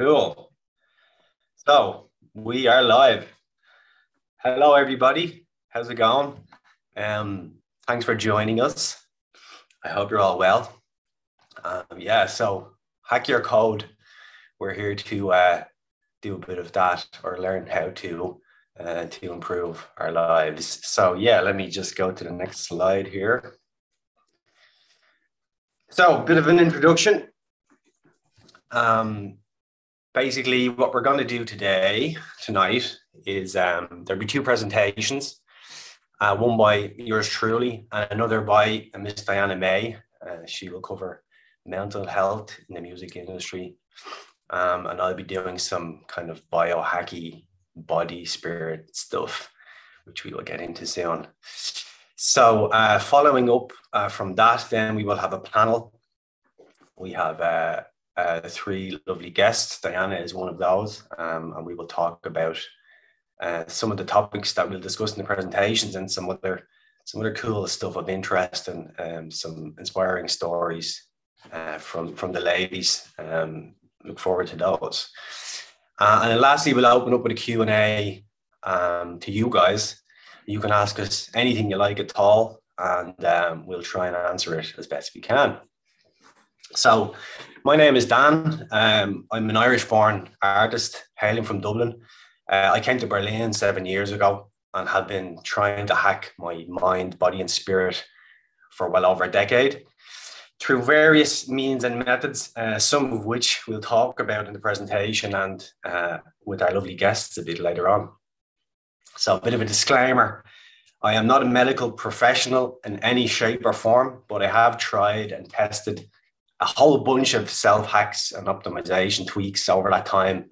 Cool. So we are live. Hello, everybody. How's it going? Um, thanks for joining us. I hope you're all well. Um, yeah, so hack your code. We're here to uh, do a bit of that or learn how to uh, to improve our lives. So yeah, let me just go to the next slide here. So, a bit of an introduction. Um, basically, what we're going to do today, tonight, is um, there'll be two presentations. Uh, one by yours truly, and another by Miss Diana May. Uh, she will cover mental health in the music industry, um, and I'll be doing some kind of biohacky body spirit stuff, which we will get into soon. So, uh, following up uh, from that, then we will have a panel. We have uh, uh three lovely guests. Diana is one of those, um, and we will talk about uh, some of the topics that we'll discuss in the presentations and some other some other cool stuff of interest and um, some inspiring stories uh, from from the ladies. Um, look forward to those. and then lastly, we'll open up with a Q and A um, to you guys you can ask us anything you like at all, and um, we'll try and answer it as best we can. So, my name is Dan. Um, I'm an Irish born artist hailing from Dublin. Uh, I came to Berlin seven years ago and have been trying to hack my mind, body, and spirit for well over a decade through various means and methods, uh, some of which we'll talk about in the presentation and uh, with our lovely guests a bit later on. So, a bit of a disclaimer I am not a medical professional in any shape or form, but I have tried and tested a whole bunch of self hacks and optimization tweaks over that time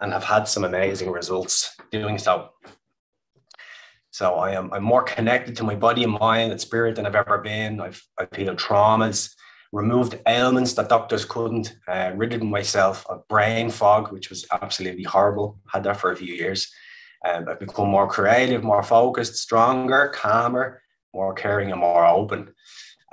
and have had some amazing results doing so. So I am I'm more connected to my body and mind and spirit than I've ever been. I've I've healed traumas, removed ailments that doctors couldn't, uh, ridden myself of brain fog, which was absolutely horrible. Had that for a few years. Um, I've become more creative, more focused, stronger, calmer, more caring, and more open.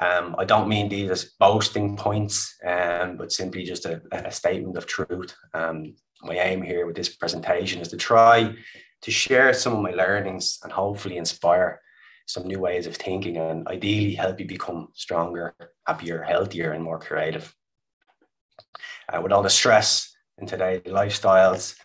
Um, I don't mean these as boasting points, um, but simply just a, a statement of truth. Um, my aim here with this presentation is to try to share some of my learnings and hopefully inspire some new ways of thinking and ideally help you become stronger, happier, healthier, and more creative. Uh, with all the stress in today's lifestyles,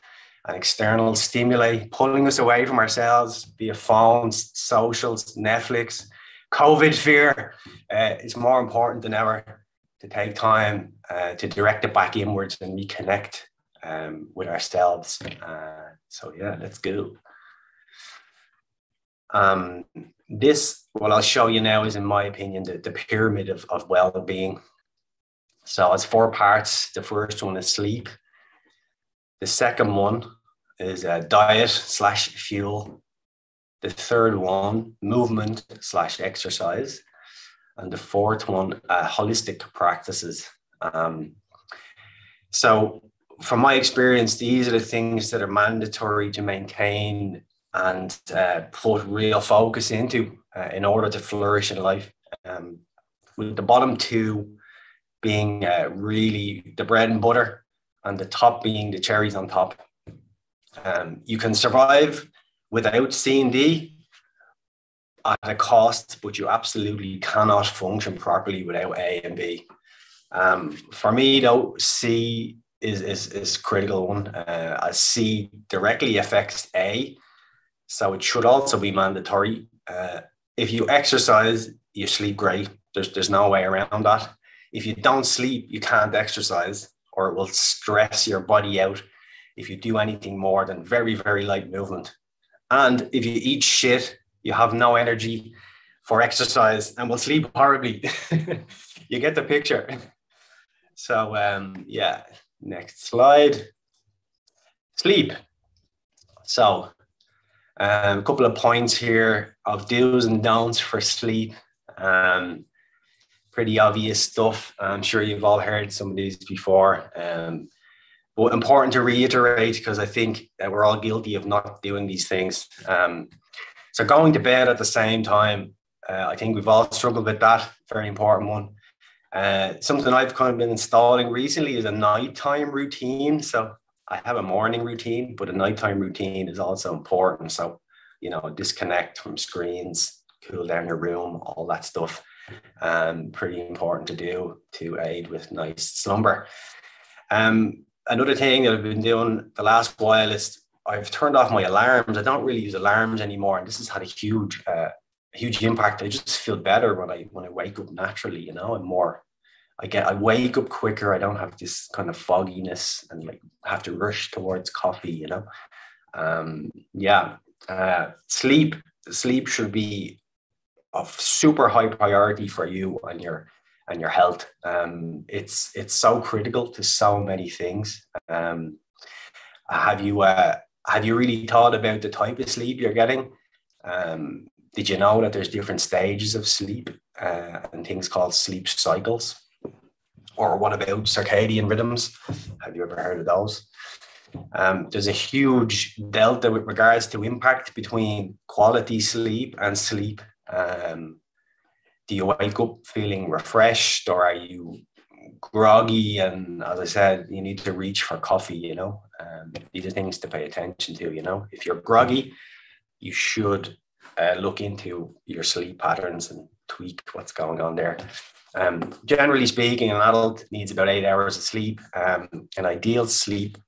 and external stimuli pulling us away from ourselves, it phones, socials, Netflix. COVID fear uh, is more important than ever to take time uh, to direct it back inwards and reconnect um, with ourselves. Uh, so, yeah, let's go. Um, this, what I'll show you now, is, in my opinion, the, the pyramid of, of well being. So, it's four parts. The first one is sleep. The second one is uh, diet slash fuel. The third one, movement slash exercise. And the fourth one, uh, holistic practices. Um, so, from my experience, these are the things that are mandatory to maintain and uh, put real focus into uh, in order to flourish in life. Um, with the bottom two being uh, really the bread and butter, and the top being the cherries on top. Um, you can survive without C and D at a cost, but you absolutely cannot function properly without A and B. Um, for me, though, C is is is critical one. Uh, as C directly affects A, so it should also be mandatory. Uh, if you exercise, you sleep great. There's there's no way around that. If you don't sleep, you can't exercise, or it will stress your body out if you do anything more than very, very light movement. And if you eat shit, you have no energy for exercise and will sleep horribly. you get the picture. So, um, yeah, next slide. Sleep. So, um, a couple of points here of do's and don'ts for sleep. Um, pretty obvious stuff. I'm sure you've all heard some of these before. Um, but important to reiterate because I think that we're all guilty of not doing these things. Um, so going to bed at the same time, uh, I think we've all struggled with that. Very important one. Uh, something I've kind of been installing recently is a nighttime routine. So I have a morning routine, but a nighttime routine is also important. So, you know, disconnect from screens, cool down your room, all that stuff. Um, pretty important to do to aid with nice slumber. Um, another thing that I've been doing the last while is I've turned off my alarms. I don't really use alarms anymore, and this has had a huge, uh, huge impact. I just feel better when I when I wake up naturally. You know, I'm more. I get I wake up quicker. I don't have this kind of fogginess and like have to rush towards coffee. You know, um, yeah. Uh, sleep sleep should be of super high priority for you and your and your health. Um, it's it's so critical to so many things. Um, have you uh, have you really thought about the type of sleep you're getting? Um, did you know that there's different stages of sleep uh, and things called sleep cycles? Or what about circadian rhythms? Have you ever heard of those? Um, there's a huge delta with regards to impact between quality sleep and sleep. Um, do you wake up feeling refreshed or are you groggy? And as i said you need to reach for coffee you know? Um, these are things to pay attention to you know? If you're groggy you should uh, look into your sleep patterns and tweak what's going on there. Um, generally speaking an adult needs about eight hours of sleep. Um, an ideal sleep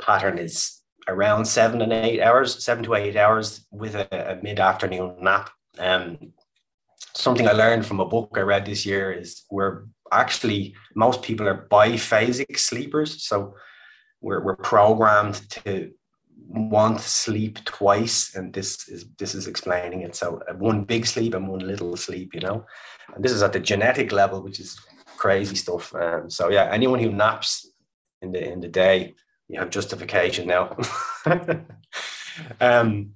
pattern is around seven and eight hours seven to eight hours with a, a mid-afternoon nap. Um, something I learned from a book I read this year is we're actually most people are biphasic sleepers. So we're, we're programmed to want sleep twice and this is this is explaining it. So one big sleep and one little sleep you know? And this is at the genetic level which is crazy stuff. Um, so yeah anyone who naps in the in the day you have justification now. Um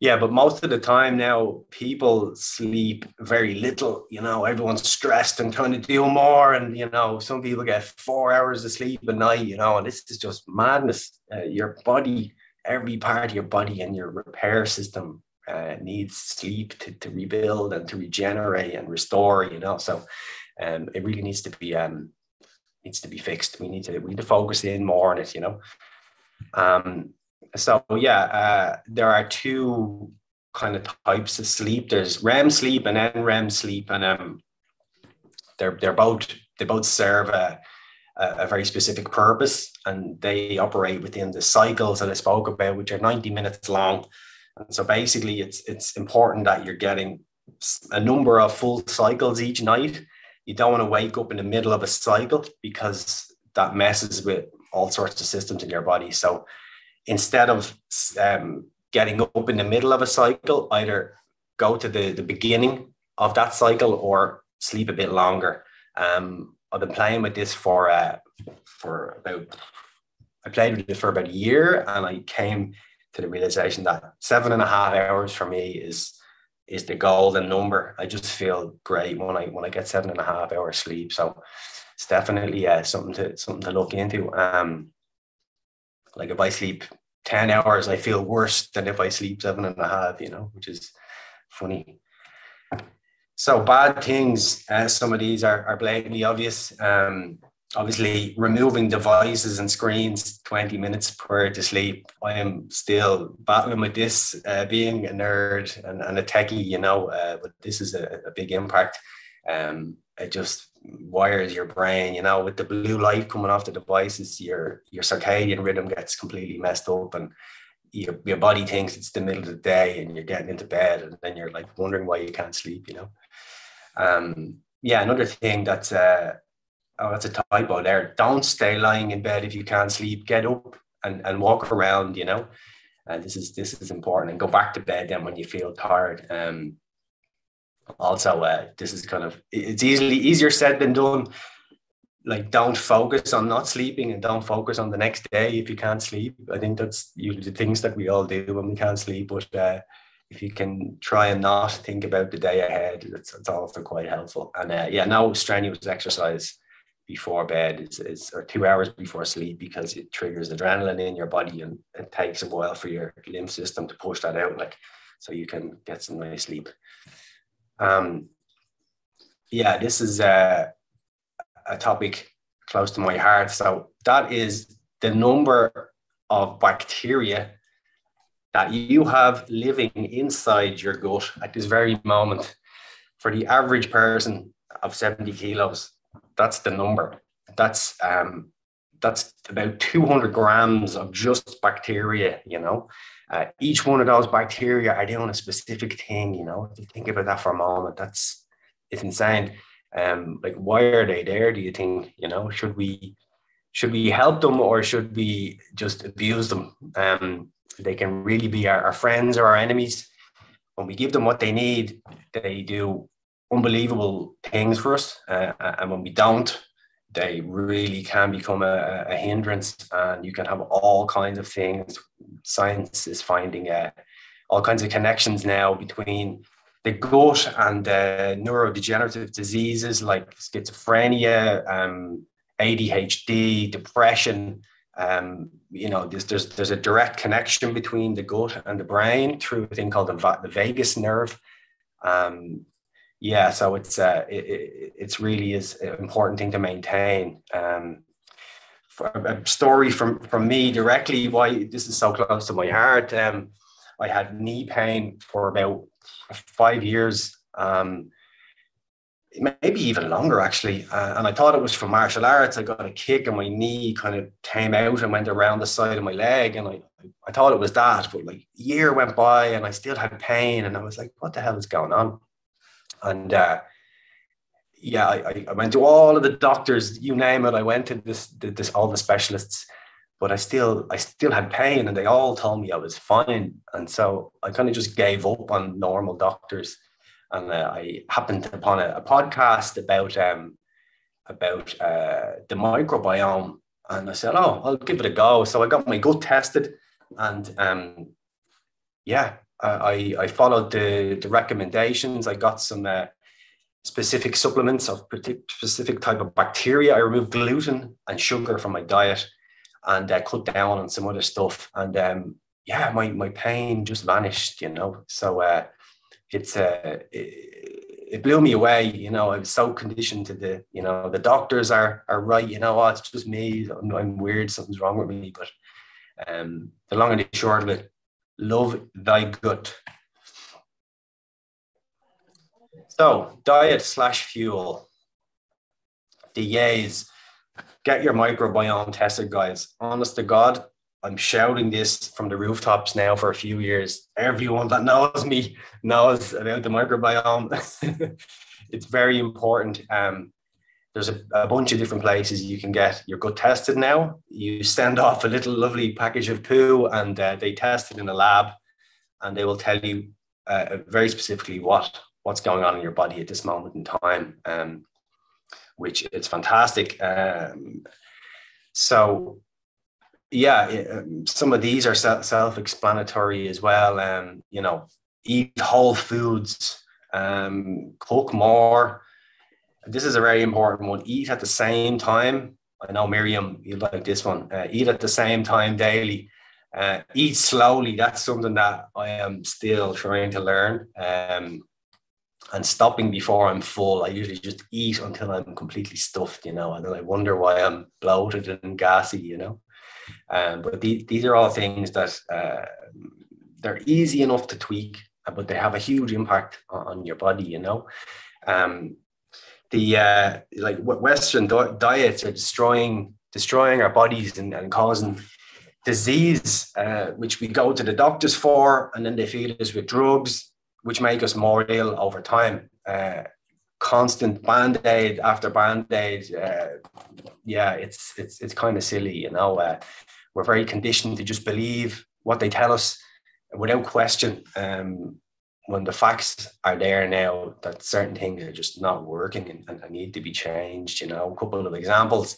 yeah, but most of the time now, people sleep very little. You know, everyone's stressed and trying to do more. And, you know, some people get four hours of sleep a night, you know, and this is just madness. Uh, your body, every part of your body and your repair system uh, needs sleep to, to rebuild and to regenerate and restore, you know. So um, it really needs to be um, needs to be fixed. We need to we need to focus in more on it, you know. Um, so yeah, uh, there are two kind of types of sleep. There's REM sleep and NREM sleep, and um, they're they're both they both serve a, a very specific purpose, and they operate within the cycles that I spoke about, which are 90 minutes long. And so basically, it's it's important that you're getting a number of full cycles each night. You don't want to wake up in the middle of a cycle because that messes with all sorts of systems in your body. So instead of um, getting up in the middle of a cycle, either go to the, the beginning of that cycle or sleep a bit longer. Um, I've been playing with this for uh, for about I played with it for about a year, and I came to the realization that seven and a half hours for me is is the golden number. I just feel great when I when I get seven and a half hours sleep. So it's definitely uh, something to something to look into. Um, like if I sleep 10 hours, I feel worse than if I sleep seven and a half, you know, which is funny. So bad things, uh, some of these are, are blatantly obvious. Um, obviously, removing devices and screens 20 minutes prior to sleep. I am still battling with this, uh, being a nerd and, and a techie, you know, uh, but this is a, a big impact. Um, it just wires your brain you know with the blue light coming off the devices your your circadian rhythm gets completely messed up and your, your body thinks it's the middle of the day and you're getting into bed and then you're like wondering why you can't sleep you know? Um yeah another thing that's uh oh that's a typo there. Don't stay lying in bed if you can't sleep. Get up and, and walk around you know? And this is this is important. And go back to bed then when you feel tired. Um also uh, this is kind of it's easily easier said than done. Like don't focus on not sleeping and don't focus on the next day if you can't sleep. I think that's usually the things that we all do when we can't sleep but uh, if you can try and not think about the day ahead it's, it's also quite helpful. And uh, yeah no strenuous exercise before bed is, is or two hours before sleep because it triggers adrenaline in your body and it takes a while for your lymph system to push that out like so you can get some nice sleep um, yeah, this is a, a topic close to my heart. So that is the number of bacteria that you have living inside your gut at this very moment. For the average person of 70 kilos that's the number. That's um that's about 200 grams of just bacteria you know uh, each one of those bacteria are doing a specific thing you know if you think about that for a moment that's it's insane. Um like why are they there do you think you know? Should we should we help them or should we just abuse them? Um they can really be our, our friends or our enemies. When we give them what they need they do unbelievable things for us uh, and when we don't they really can become a, a, hindrance and you can have all kinds of things. Science is finding uh, all kinds of connections now between the gut and uh, neurodegenerative diseases like schizophrenia um, adhd depression. Um, you know there's, there's, there's a direct connection between the gut and the brain through a thing called the, the vagus nerve. Um, yeah, so it's uh, it, it's really is an important thing to maintain. Um, a story from from me directly why this is so close to my heart. Um, I had knee pain for about five years, um, maybe even longer actually. Uh, and I thought it was from martial arts. I got a kick and my knee kind of came out and went around the side of my leg, and I I thought it was that. But like a year went by and I still had pain, and I was like, what the hell is going on? And uh, yeah, I, I went to all of the doctors, you name it. I went to this, this all the specialists, but I still I still had pain, and they all told me I was fine. And so I kind of just gave up on normal doctors. And uh, I happened upon a, a podcast about um, about uh, the microbiome, and I said, "Oh, I'll give it a go." So I got my gut tested, and um, yeah, I, I followed the, the recommendations. I got some uh, specific supplements of specific type of bacteria. I removed gluten and sugar from my diet and uh, cut down on some other stuff. And um, yeah, my, my pain just vanished, you know. So uh, it's uh, it, it, blew me away. You know, I was so conditioned to the, you know, the doctors are are right. You know, oh, it's just me. I'm, I'm weird. Something's wrong with me. But um, the long and the short of it, love thy gut. So, diet slash fuel. The yays. Get your microbiome tested, guys. Honest to God, I'm shouting this from the rooftops now for a few years. Everyone that knows me knows about the microbiome. it's very important. Um, there's a, a, bunch of different places you can get your gut tested now. You send off a little lovely package of poo and uh, they test it in a lab and they will tell you uh, very specifically what what's going on in your body at this moment in time, um, which is fantastic. Um, so yeah, um, some of these are self-explanatory as well. Um, you know, eat whole foods, um, cook more, this is a very important one. Eat at the same time. I know Miriam, you like this one. Uh, eat at the same time daily. Uh, eat slowly. That's something that I am still trying to learn. Um, and stopping before I'm full. I usually just eat until I'm completely stuffed, you know, and then I wonder why I'm bloated and gassy, you know. Um, but the, these are all things that uh, they're easy enough to tweak, but they have a huge impact on, your body, you know. Um, the uh, like Western diets are destroying destroying our bodies and, and causing disease, uh, which we go to the doctors for, and then they feed us with drugs, which make us more ill over time. Uh, constant band aid after band aid, uh, yeah, it's it's it's kind of silly, you know. Uh, we're very conditioned to just believe what they tell us without question. Um, when the facts are there now that certain things are just not working and, and need to be changed, you know, a couple of examples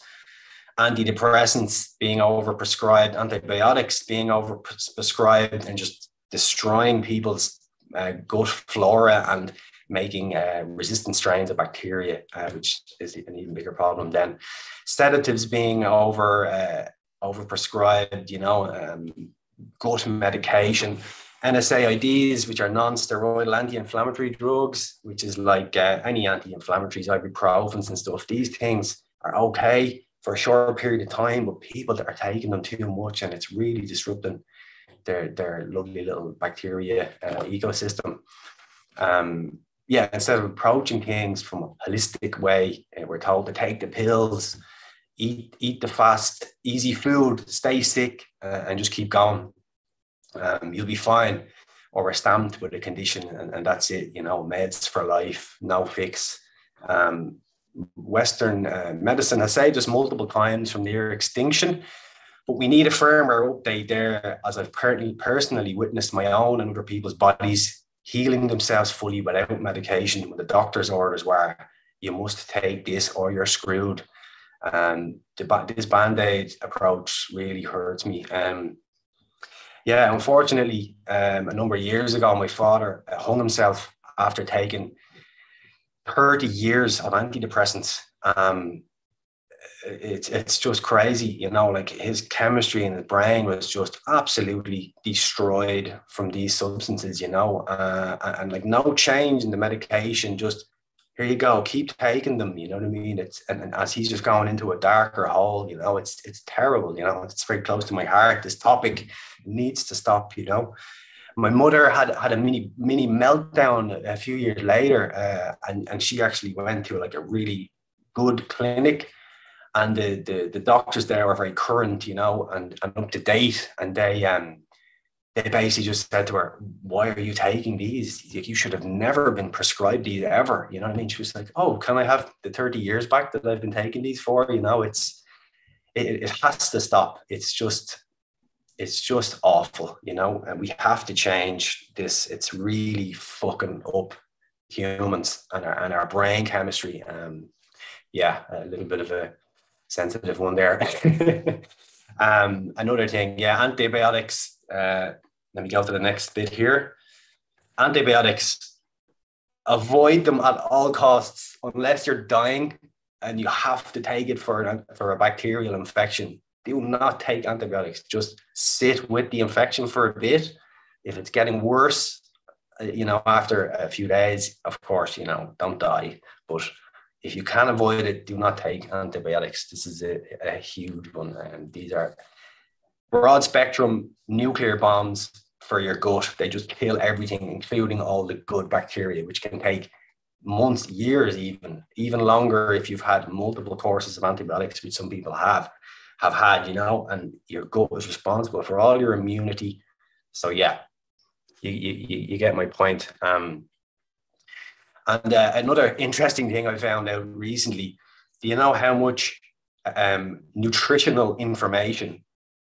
antidepressants being overprescribed, antibiotics being overprescribed, and just destroying people's uh, gut flora and making uh, resistant strains of bacteria, uh, which is an even bigger problem. Then sedatives being over uh, overprescribed, you know, um, gut medication NSAIDs, which are non-steroidal anti-inflammatory drugs, which is like uh, any anti-inflammatories, ibuprofen and stuff. These things are okay, for a short period of time, but people that are taking them too much and it's really disrupting their, their lovely little bacteria uh, ecosystem. Um, yeah, instead of approaching things from a holistic way, uh, we're told to take the pills, eat eat the fast, easy food, stay sick, uh, and just keep going. Um, you'll be fine. Or we're stamped with a condition, and, and that's it. You know, meds for life, no fix. Um, Western uh, medicine has saved us multiple times from near extinction, but we need a firmware update there, as I've personally witnessed my own and other people's bodies healing themselves fully without medication when the doctor's orders were you must take this or you're screwed. And um, this band aid approach really hurts me. Um, yeah, unfortunately, um, a number of years ago, my father hung himself after taking 30 years of antidepressants. Um, it's it's just crazy, you know. Like his chemistry in his brain was just absolutely destroyed from these substances, you know. Uh, and, like no change in the medication, just here you go, keep taking them. You know what I mean? It's and, and as he's just going into a darker hole, you know, it's it's terrible. You know, it's very close to my heart. This topic needs to stop. You know, my mother had had a mini mini meltdown a few years later, uh, and and she actually went to like a really good clinic, and the the, the doctors there were very current, you know, and, and up to date, and they um they basically just said to her, "Why are you taking these? You should have never been prescribed these ever." You know what I mean? She was like, "Oh, can I have the thirty years back that I've been taking these for?" You know, it's it, it has to stop. It's just it's just awful, you know, and we have to change this. It's really fucking up humans and our, and our brain chemistry. Um, yeah, a little bit of a sensitive one there. um, another thing, yeah, antibiotics. Uh, let me go to the next bit here. Antibiotics, avoid them at all costs unless you're dying and you have to take it for, an, for a bacterial infection do not take antibiotics. Just sit with the infection for a bit. If it's getting worse, uh, you know, after a few days, of course, you know, don't die. But if you can avoid it, do not take antibiotics. This is a, a huge one. And these are broad spectrum nuclear bombs for your gut. They just kill everything, including all the good bacteria, which can take months, years, even, even longer if you've had multiple courses of antibiotics, which some people have have had, you know, and your gut is responsible for all your immunity. So yeah, you you, you get my point. Um, and uh, another interesting thing I found out recently, do you know how much um, nutritional information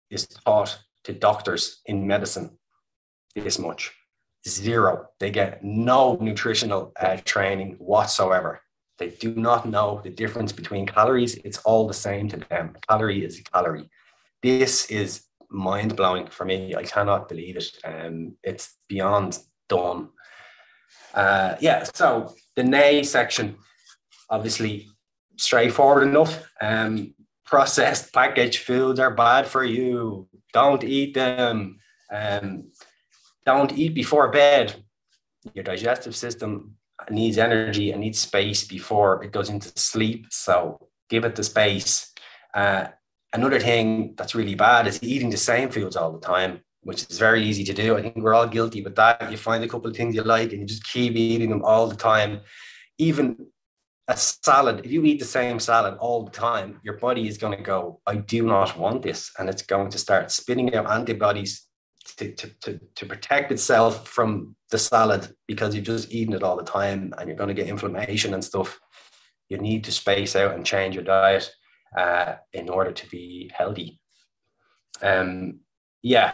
is taught to doctors in medicine? This much. Zero. They get no nutritional uh, training whatsoever. They do not know the difference between calories. It's all the same to them. Calorie is a calorie. This is mind blowing for me. I cannot believe it. Um, it's beyond done. Uh, yeah, so the nay section, obviously straightforward enough. Um, processed packaged foods are bad for you. Don't eat them. Um, don't eat before bed. Your digestive system needs energy and needs space before it goes into sleep. So give it the space. Uh, another thing that's really bad is eating the same foods all the time, which is very easy to do. I think we're all guilty with that. You find a couple of things you like and you just keep eating them all the time. Even a salad, if you eat the same salad all the time, your body is going to go, I do not want this. And it's going to start spitting out antibodies to, to, to, to protect itself from the salad because you've just eaten it all the time and you're going to get inflammation and stuff. You need to space out and change your diet uh, in order to be healthy. Um, yeah,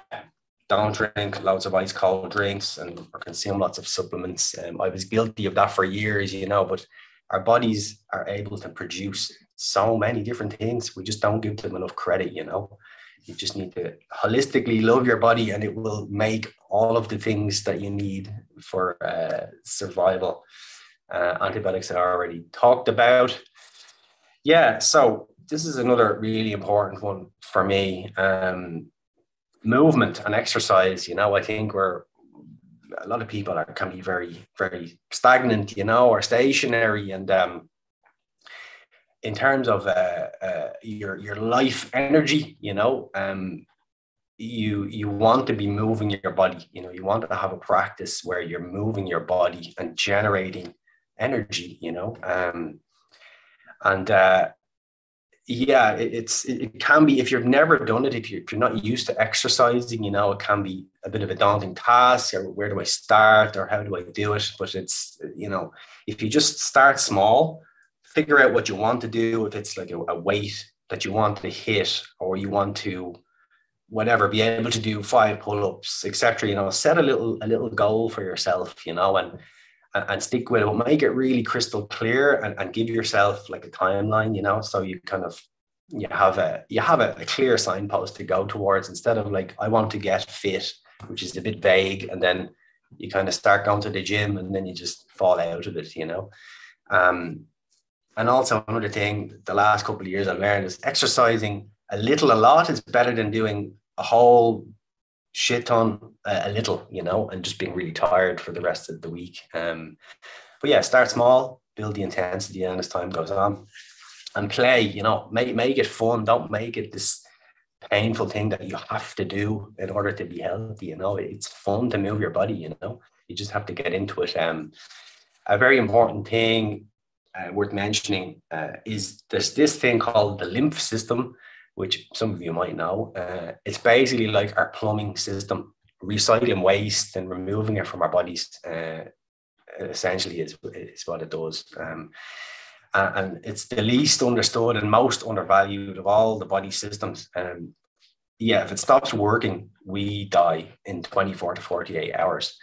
don't drink loads of ice cold drinks and or consume lots of supplements. Um, I was guilty of that for years, you know, but our bodies are able to produce so many different things. We just don't give them enough credit, you know? You just need to holistically love your body and it will make all of the things that you need for uh, survival uh, antibiotics i already talked about. Yeah so this is another really important one for me. Um, movement and exercise you know i think we're a lot of people are can be very very stagnant you know or stationary and um, in terms of uh, uh, your your life energy, you know, um, you you want to be moving your body. You know, you want to have a practice where you're moving your body and generating energy. You know, um, and uh, yeah, it, it's it can be if you've never done it, if you're, if you're not used to exercising, you know, it can be a bit of a daunting task. Or where do I start, or how do I do it? But it's you know, if you just start small figure out what you want to do. If it's like a, a weight that you want to hit, or you want to whatever, be able to do five pull-ups, etc. You know, set a little a little goal for yourself, you know, and and, stick with it. But make it really crystal clear and, and give yourself like a timeline, you know, so you kind of you have a you have a, a clear signpost to go towards instead of like I want to get fit, which is a bit vague, and then you kind of start going to the gym and then you just fall out of it, you know. Um, and also another thing, the last couple of years I've learned is exercising a little, a lot is better than doing a whole shit ton uh, a little, you know, and just being really tired for the rest of the week. Um, but yeah, start small, build the intensity, and as time goes on, and play. You know, make make it fun. Don't make it this painful thing that you have to do in order to be healthy. You know, it's fun to move your body. You know, you just have to get into it. Um, a very important thing uh, worth mentioning uh, is there's this thing called the lymph system, which some of you might know. Uh, it's basically like our plumbing system, recycling waste and removing it from our bodies. Uh, essentially, is, is what it does. Um, and it's the least understood and most undervalued of all the body systems. Um, yeah, if it stops working, we die in 24 to 48 hours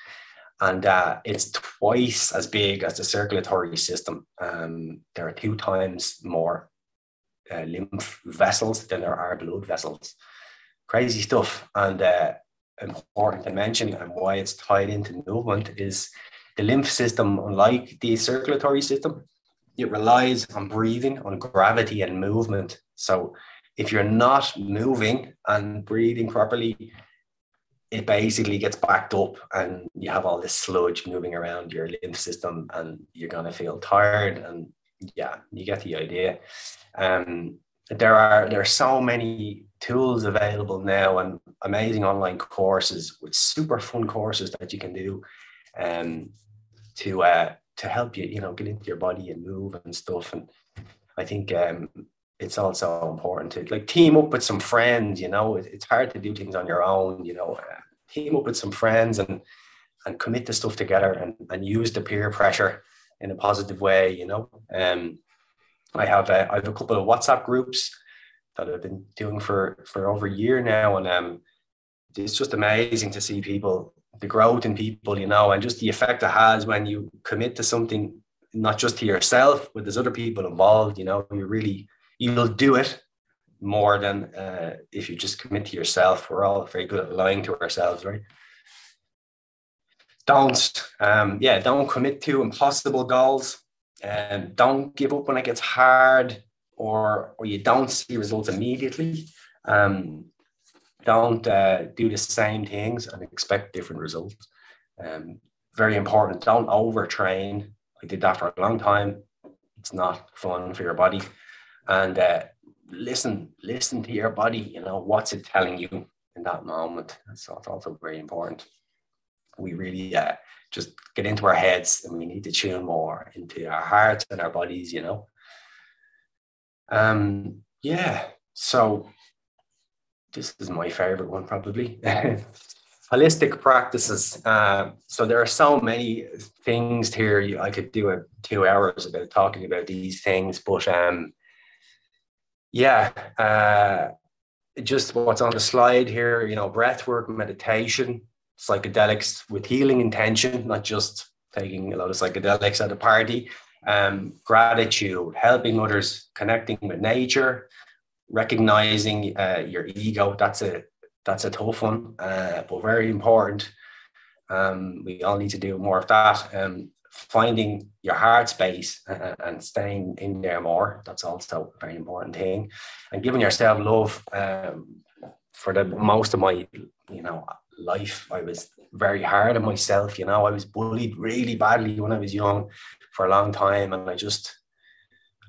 and uh, it's twice as big as the circulatory system. Um, there are two times more uh, lymph vessels than there are blood vessels. Crazy stuff, and uh, important to mention, and why it's tied into movement is the lymph system, unlike the circulatory system, it relies on breathing, on gravity, and movement. So if you're not moving and breathing properly, it basically gets backed up and you have all this sludge moving around your lymph system and you're going to feel tired and yeah you get the idea. Um, there are there are so many tools available now and amazing online courses with super fun courses that you can do um, to uh, to help you you know get into your body and move and stuff. And i think um, it's also important to like team up with some friends you know? It's hard to do things on your own you know? Uh, team up with some friends and and commit to stuff together and, and use the peer pressure in a positive way you know um i have a, I have a couple of whatsapp groups that i've been doing for for over a year now and um it's just amazing to see people the growth in people you know and just the effect it has when you commit to something not just to yourself but there's other people involved you know you really you'll do it more than uh, if you just commit to yourself. We're all very good at lying to ourselves, right? Don't, um, yeah, don't commit to impossible goals. and um, don't give up when it gets hard or or you don't see results immediately. Um, don't uh, do the same things and expect different results. Um, very important. Don't overtrain. I did that for a long time. It's not fun for your body. And uh, listen, listen to your body. You know, what's it telling you in that moment? So it's also very important. We really uh, just get into our heads and we need to tune more into our hearts and our bodies, you know. Um, yeah, so this is my favorite one probably. Holistic practices. Uh, so there are so many things here. I could do a two hours about talking about these things, but um, yeah, uh, just what's on the slide here, you know, breath work, meditation, psychedelics with healing intention, not just taking a lot of psychedelics at a party, um, gratitude, helping others, connecting with nature, recognizing uh, your ego. That's a that's a tough one, uh, but very important. Um, we all need to do more of that. Um, finding your heart space and staying in there more. That's also a very important thing. And giving yourself love. Um, for the most of my, you know, life, I was very hard on myself. You know, I was bullied really badly when I was young for a long time, and I just,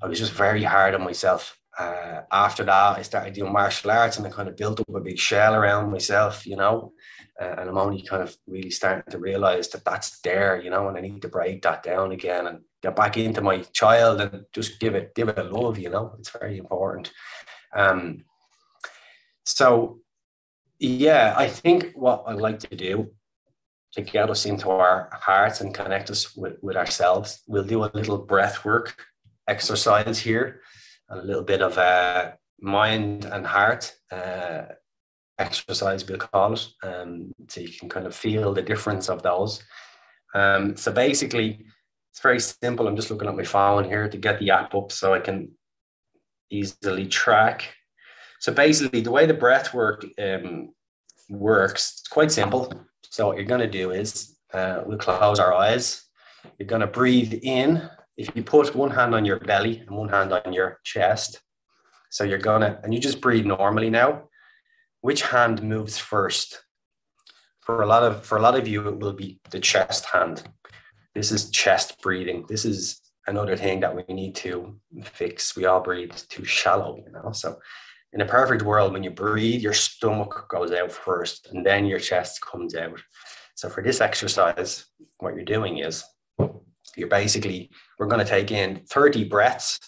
I was just very hard on myself. Uh, after that, I started doing martial arts and I kind of built up a big shell around myself, you know. Uh, and I'm only kind of really starting to realize that that's there, you know, and I need to break that down again and get back into my child and just give it, give it a love, you know. It's very important. Um, so, yeah, I think what I like to do to get us into our hearts and connect us with, with ourselves, we'll do a little breath work exercise here, a little bit of a mind and heart uh, exercise, we'll call it. Um, so you can kind of feel the difference of those. Um, so basically, it's very simple. I'm just looking at my phone here to get the app up so I can easily track. So basically, the way the breath work um, works, it's quite simple. So what you're going to do is uh, we'll close our eyes. You're going to breathe in if you put one hand on your belly and one hand on your chest, so you're gonna, and you just breathe normally now. Which hand moves first? For a lot of for a lot of you, it will be the chest hand. This is chest breathing. This is another thing that we need to fix. We all breathe too shallow, you know. So in a perfect world, when you breathe, your stomach goes out first and then your chest comes out. So for this exercise, what you're doing is you're basically, we're going to take in 30 breaths,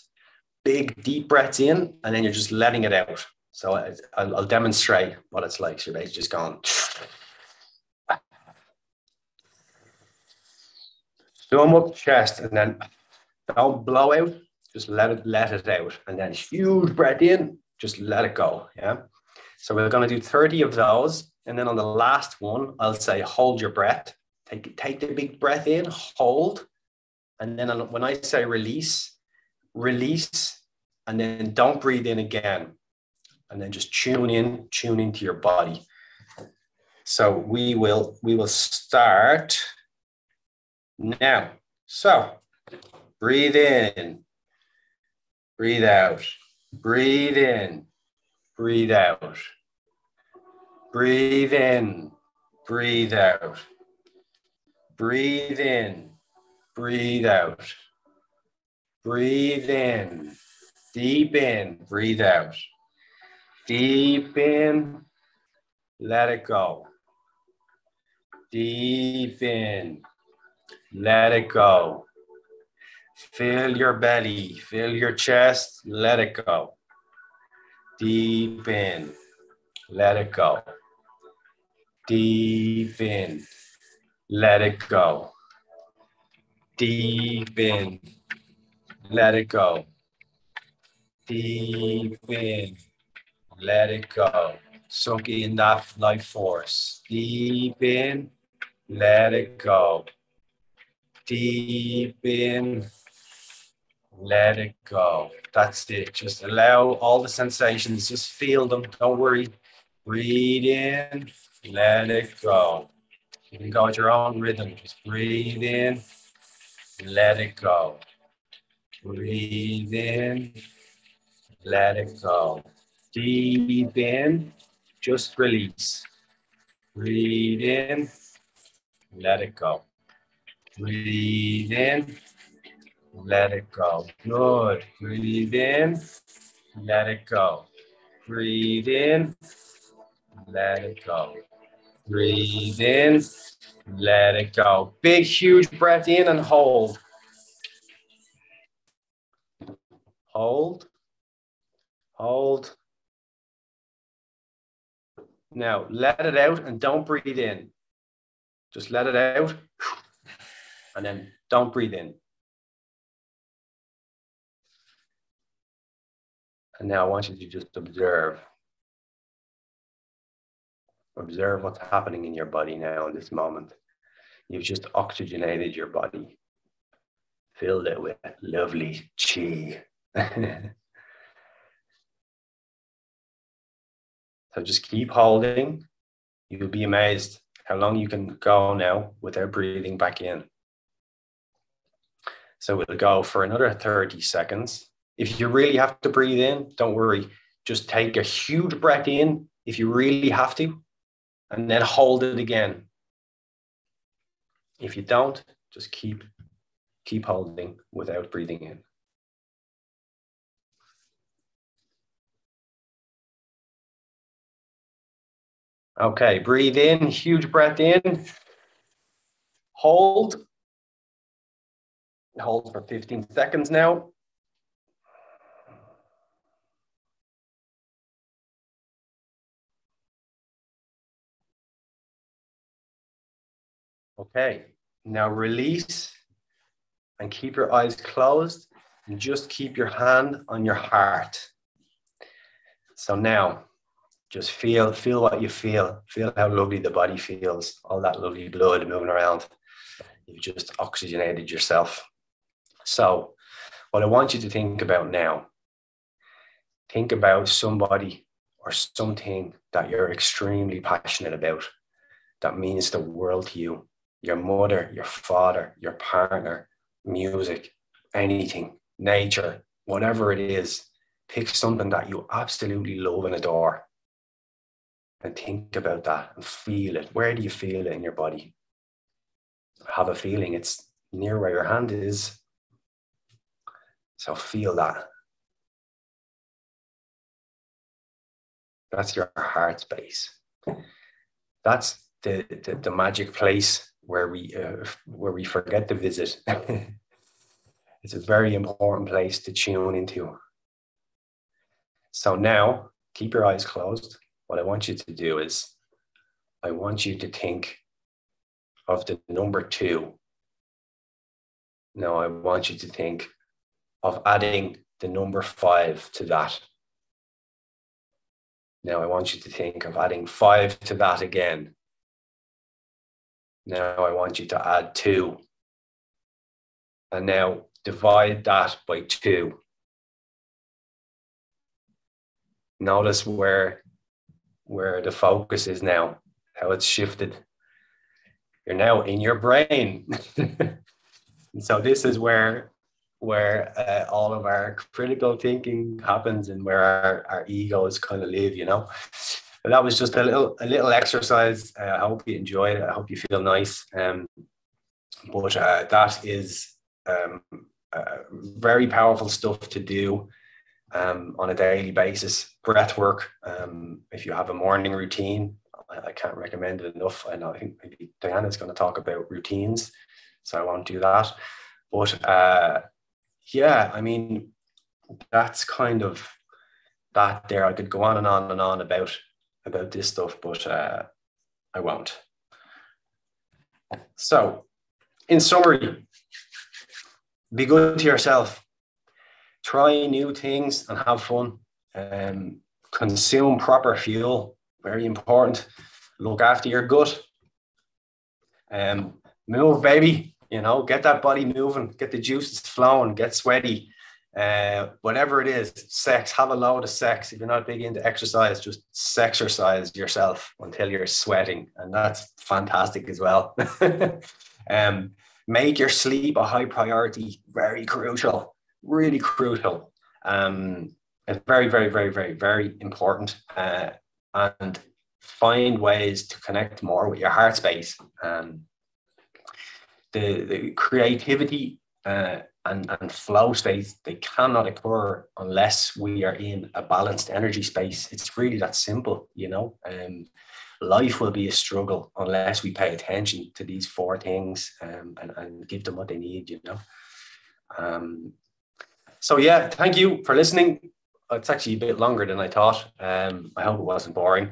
big deep breaths in, and then you're just letting it out. So I'll, I'll demonstrate what it's like. So you're basically just going. Stomach, chest, and then don't blow out. Just let it let it out, and then huge breath in. Just let it go. Yeah. So we're going to do 30 of those, and then on the last one, I'll say hold your breath. Take take the big breath in, hold, and then when I say release, release, and then don't breathe in again. And then just tune in, tune into your body. So we will we will start now. So breathe in, breathe out, breathe in, breathe out, breathe in, breathe out, breathe in, breathe out. Breathe in, deep in, breathe out. Deep in, let it go. Deep in, let it go. Fill your belly, fill your chest, let it go. Deep in, let it go. Deep in, let it go. Deep in. Let it go. Deep in. Let it go. Soak in that life force. Deep in. Let it go. Deep in. Let it go. That's it. Just allow all the sensations. Just feel them. Don't worry. Breathe in. Let it go. You can go at your own rhythm. Just breathe in let it go. Breathe in, let it go. Deep in, just release. Breathe in, let it go. Breathe in, let it go. Good. Breathe in, let it go. Breathe in, let it go. Breathe in, let it go. Big, huge breath in and hold. Hold. Hold. Now let it out and don't breathe in. Just let it out and then don't breathe in. And now I want you to just observe. Observe what's happening in your body now in this moment. You've just oxygenated your body, filled it with lovely chi. so just keep holding. You'll be amazed how long you can go now without breathing back in. So we'll go for another 30 seconds. If you really have to breathe in, don't worry. Just take a huge breath in if you really have to, and then hold it again. If you don't, just keep keep holding without breathing in. Okay, breathe in, huge breath in. Hold. Hold for 15 seconds now. Okay, now release and keep your eyes closed and just keep your hand on your heart. So now just feel feel what you feel. Feel how lovely the body feels. All that lovely blood moving around. You've just oxygenated yourself. So what I want you to think about now, think about somebody or something that you're extremely passionate about that means the world to you. Your mother, your father, your partner, music, anything, nature, whatever it is, pick something that you absolutely love and adore and think about that and feel it. Where do you feel it in your body? Have a feeling it's near where your hand is. So feel that. That's your heart space. That's the, the, the magic place where we uh, where we forget to visit. it's a very important place to tune into. So now keep your eyes closed. What I want you to do is I want you to think of the number two. Now I want you to think of adding the number five to that. Now I want you to think of adding five to that again. Now I want you to add two. And now divide that by two. Notice where, where the focus is now, how it's shifted. You're now in your brain. and so this is where where uh, all of our critical thinking happens and where our, our egos kind of live, you know that was just a little a little exercise. Uh, I hope you enjoyed it. I hope you feel nice. Um, but uh, that is um, uh, very powerful stuff to do um, on a daily basis. Breath work. Um, if you have a morning routine, I, I, can't recommend it enough. I know I think maybe Diana's going to talk about routines, so I won't do that. But uh, yeah, I mean, that's kind of that there. I could go on and on and on about about this stuff, but uh, I won't. So, in summary, be good to yourself. Try new things and have fun. Um, consume proper fuel, very important. Look after your gut. Um, move, baby. You know, get that body moving, get the juices flowing, get sweaty. Uh, whatever it is, sex, have a load of sex. If you're not big into exercise, just exercise yourself until you're sweating. And that's fantastic as well. um, make your sleep a high priority, very crucial, really crucial. Um, it's very, very, very, very, very important. Uh, and find ways to connect more with your heart space. Um, the, the creativity uh, and, and flow states, they cannot occur unless we are in a balanced energy space. It's really that simple, you know. Um, life will be a struggle unless we pay attention to these four things um, and, and give them what they need, you know. Um, so, yeah, thank you for listening. It's actually a bit longer than I thought. Um, I hope it wasn't boring.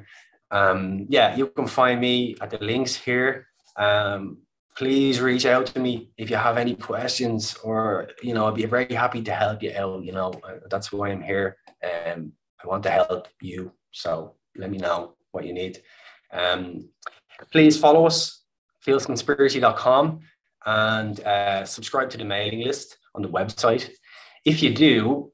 Um, yeah, you can find me at the links here. Um, please reach out to me if you have any questions or you know i'd be very happy to help you out you know uh, that's why i'm here. Um i want to help you so let me know what you need. Um please follow us fieldsconspiracy.com and uh, subscribe to the mailing list on the website. If you do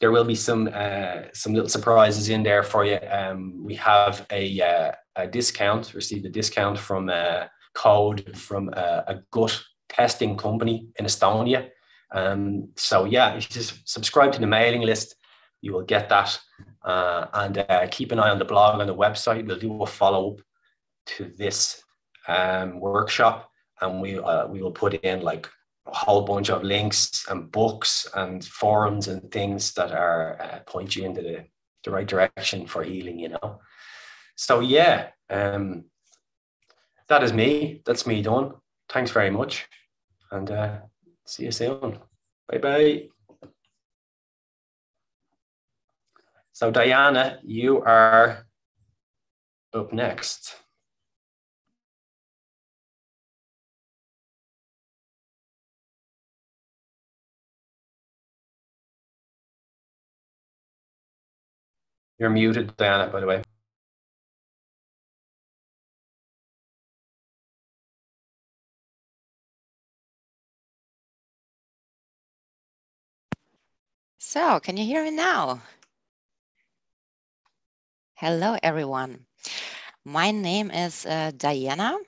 there will be some uh, some little surprises in there for you. Um, we have a, uh, a discount received a discount from uh, code from a, a gut testing company in Estonia. Um, so yeah, if you just subscribe to the mailing list, you will get that. Uh, and uh, keep an eye on the blog on the website. We'll do a follow up to this um, workshop, and we uh, we will put in like a whole bunch of links and books and forums and things that are uh, point you into the, the right direction for healing. You know. so yeah, um, that is me. That's me done. Thanks very much, and uh, see you soon. Bye bye. So Diana, you are up next. You're muted, Diana, by the way. So, can you hear me now? Hello, everyone. My name is uh, Diana.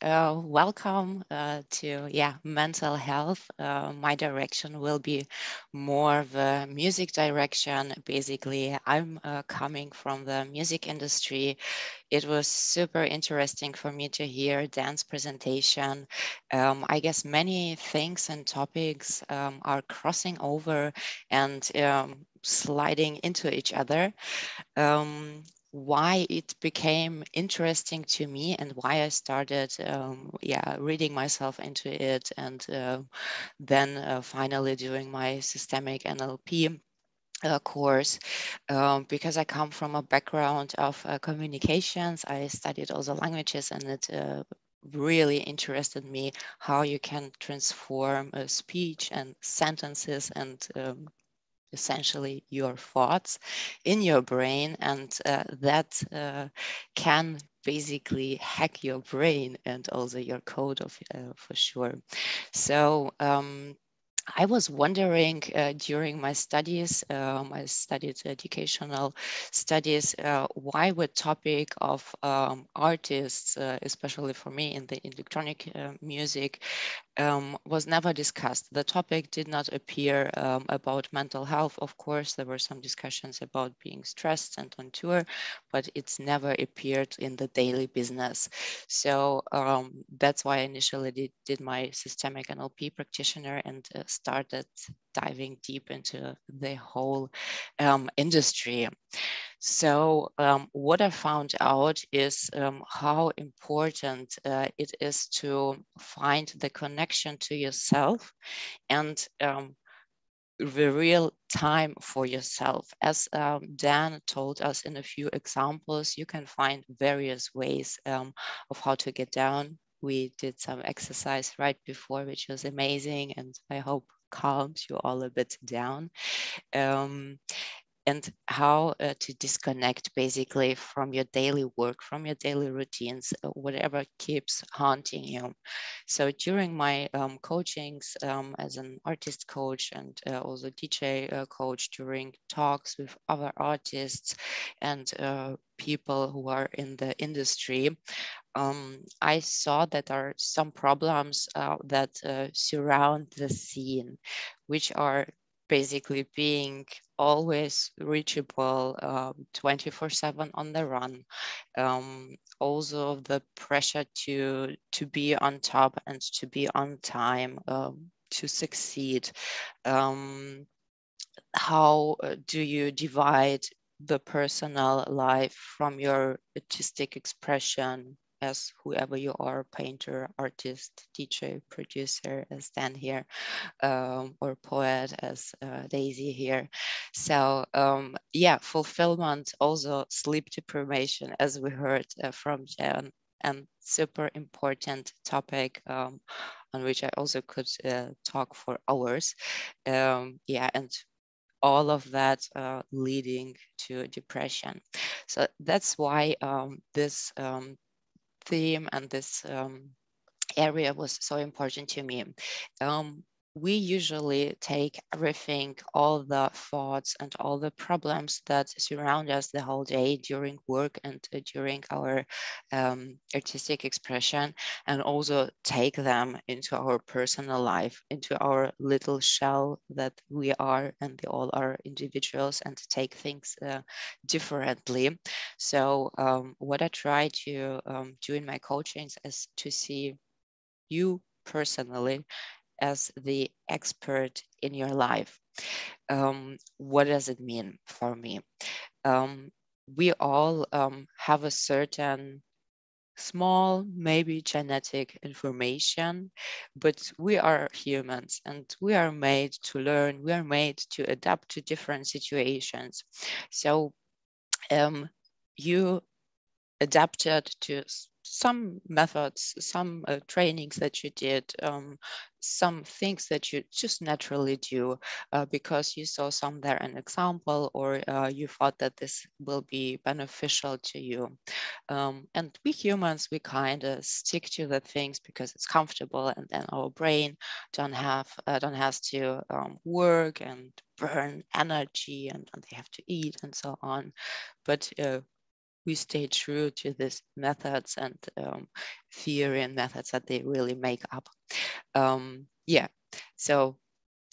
Uh, welcome uh, to yeah mental health. Uh, my direction will be more of a music direction. Basically, I'm uh, coming from the music industry. It was super interesting for me to hear Dan's presentation. Um, I guess many things and topics um, are crossing over and um, sliding into each other. Um, why it became interesting to me and why I started, um, yeah, reading myself into it, and uh, then uh, finally doing my systemic NLP uh, course um, because I come from a background of uh, communications. I studied all the languages, and it uh, really interested me how you can transform a speech and sentences and um, essentially your thoughts in your brain and uh, that uh, can basically hack your brain and also your code of uh, for sure. So um, I was wondering uh, during my studies, um, I studied educational studies, uh, why the topic of um, artists, uh, especially for me in the electronic uh, music, um, was never discussed. The topic did not appear um, about mental health. Of course, there were some discussions about being stressed and on tour, but it's never appeared in the daily business. So um, that's why I initially did, did, my systemic NLP practitioner and uh, started diving deep into the whole um, industry. So um, what I found out is um, how important uh, it is to find the connection to yourself and um, the real time for yourself. As um, Dan told us in a few examples, you can find various ways um, of how to get down. We did some exercise right before, which was amazing, and I hope calms you all a bit down. Um, and how uh, to disconnect basically from your daily work, from your daily routines, uh, whatever keeps haunting you. So during my um, coachings um, as an artist coach and uh, also DJ uh, coach during talks with other artists and uh, people who are in the industry, um, I saw that there are some problems uh, that surround the scene, which are basically being always reachable um, 24 7 on the run. Um, also the pressure to to be on top and to be on time um, to succeed. Um, how uh, do you divide the personal life from your artistic expression as whoever you are, painter, artist, teacher, producer, as Dan here, um, or poet as uh, Daisy here. So um, yeah, fulfillment, also sleep deprivation, as we heard uh, from Jen, and super important topic um, on which I also could uh, talk for hours. Um, yeah, and all of that uh, leading to depression. So that's why um, this um, theme and this um, area was so important to me. Um, we usually take everything, all the thoughts and all the problems that surround us the whole day during work and uh, during our um, artistic expression, and also take them into our personal life, into our little shell that we are, and they all are individuals, and take things uh, differently. So, um, what I try to um, do in my coachings is to see you personally as the expert in your life. Um, what does it mean for me? Um, we all um, have a certain small, maybe genetic information, but we are humans and we are made to learn, we are made to adapt to different situations. So um, you adapted to some methods, some uh, trainings that you did, um, some things that you just naturally do uh, because you saw some there an example or uh, you thought that this will be beneficial to you. Um, and we humans, we kind of stick to the things because it's comfortable and then our brain don't have, uh, don't has to um, work and burn energy and, and, they have to eat and so on. But uh, we stay true to these methods and um, theory and methods that they really make up. Um, yeah, so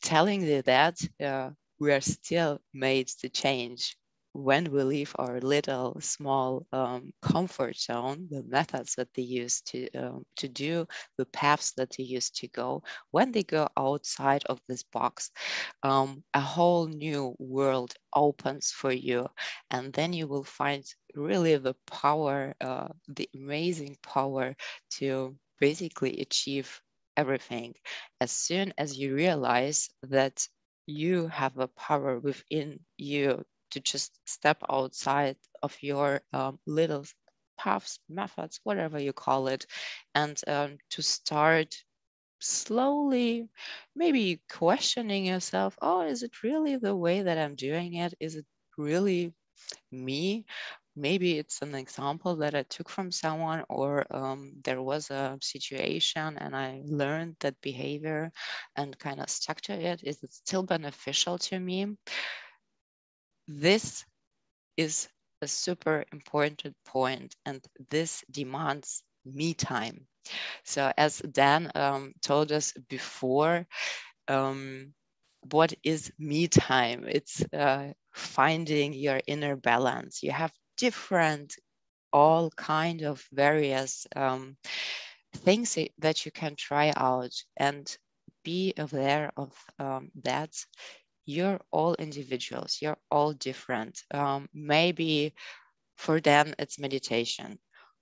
telling you that uh, we are still made to change when we leave our little small um, comfort zone, the methods that they use to um, to do, the paths that they used to go, when they go outside of this box, um, a whole new world opens for you, and then you will find really the power, uh, the amazing power to basically achieve everything. As soon as you realize that you have a power within you to just step outside of your um, little paths, methods, whatever you call it, and um, to start slowly, maybe questioning yourself, oh, is it really the way that I'm doing it? Is it really me? Maybe it's an example that I took from someone, or um, there was a situation and I learned that behavior and kind of stuck to it. Is it still beneficial to me? This is a super important point and this demands me time. So as Dan um, told us before, um, what is me time? It's uh, finding your inner balance. You have different, all kind of various um, things that you can try out and be aware of um, that you're all individuals, you're all different. Um, maybe for them it's meditation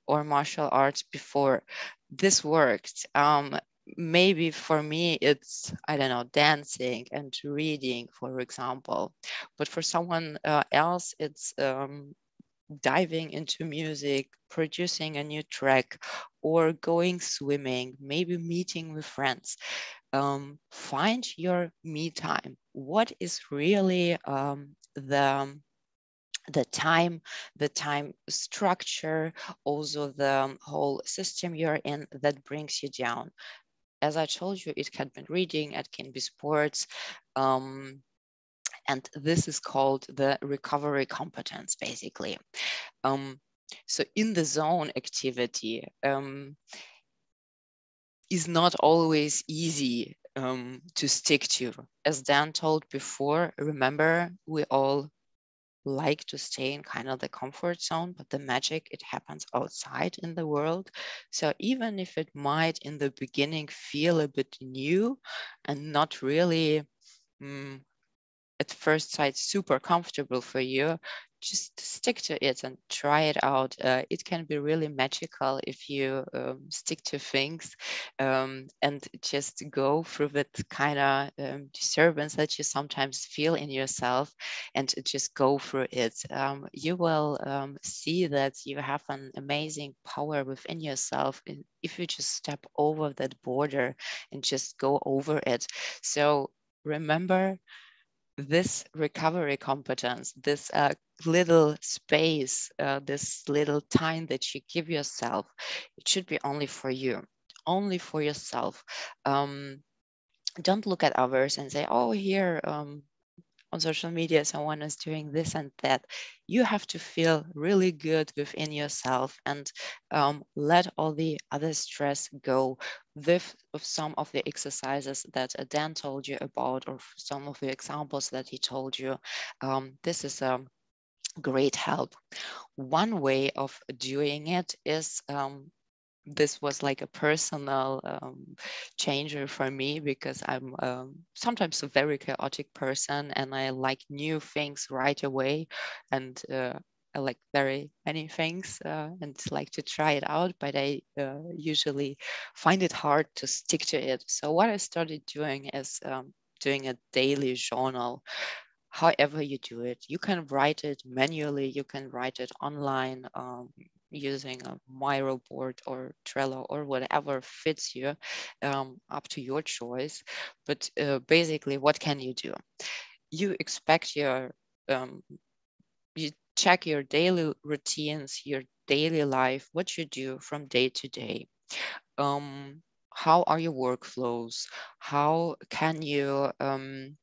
or martial arts before this worked. Um, maybe for me it's i don't know dancing and reading for example but for someone uh, else it's um, diving into music producing a new track or going swimming maybe meeting with friends um, find your me time. What is really um, the the time, the time structure, also the whole system you're in that brings you down. As I told you, it can be reading, it can be sports. Um, and this is called the recovery competence, basically. Um, so in the zone activity, um, is not always easy um, to stick to. As Dan told before, remember, we all like to stay in kind of the comfort zone, but the magic, it happens outside in the world. So even if it might in the beginning feel a bit new and not really um, at first sight super comfortable for you, just stick to it and try it out. Uh, it can be really magical if you um, stick to things um, and just go through that kind of um, disturbance that you sometimes feel in yourself and just go through it. Um, you will um, see that you have an amazing power within yourself if you just step over that border and just go over it. So remember this recovery competence, this uh, little space, uh, this little time that you give yourself, it should be only for you, only for yourself. Um, don't look at others and say, oh, here, um, on social media someone is doing this and that you have to feel really good within yourself and um, let all the other stress go with, some of the exercises that dan told you about or some of the examples that he told you. Um, this is a great help. One way of doing it is um, this was like a personal um, changer for me because I'm um, sometimes a very chaotic person and I like new things right away. And uh, I like very many things uh, and like to try it out, but I uh, usually find it hard to stick to it. So what I started doing is um, doing a daily journal. However you do it, you can write it manually, you can write it online um, using a Miro board or Trello or whatever fits you, um, up to your choice. But uh, basically, what can you do? You expect your um, you check your daily routines, your daily life, what you do from day to day. Um, how are your workflows? How can you, um,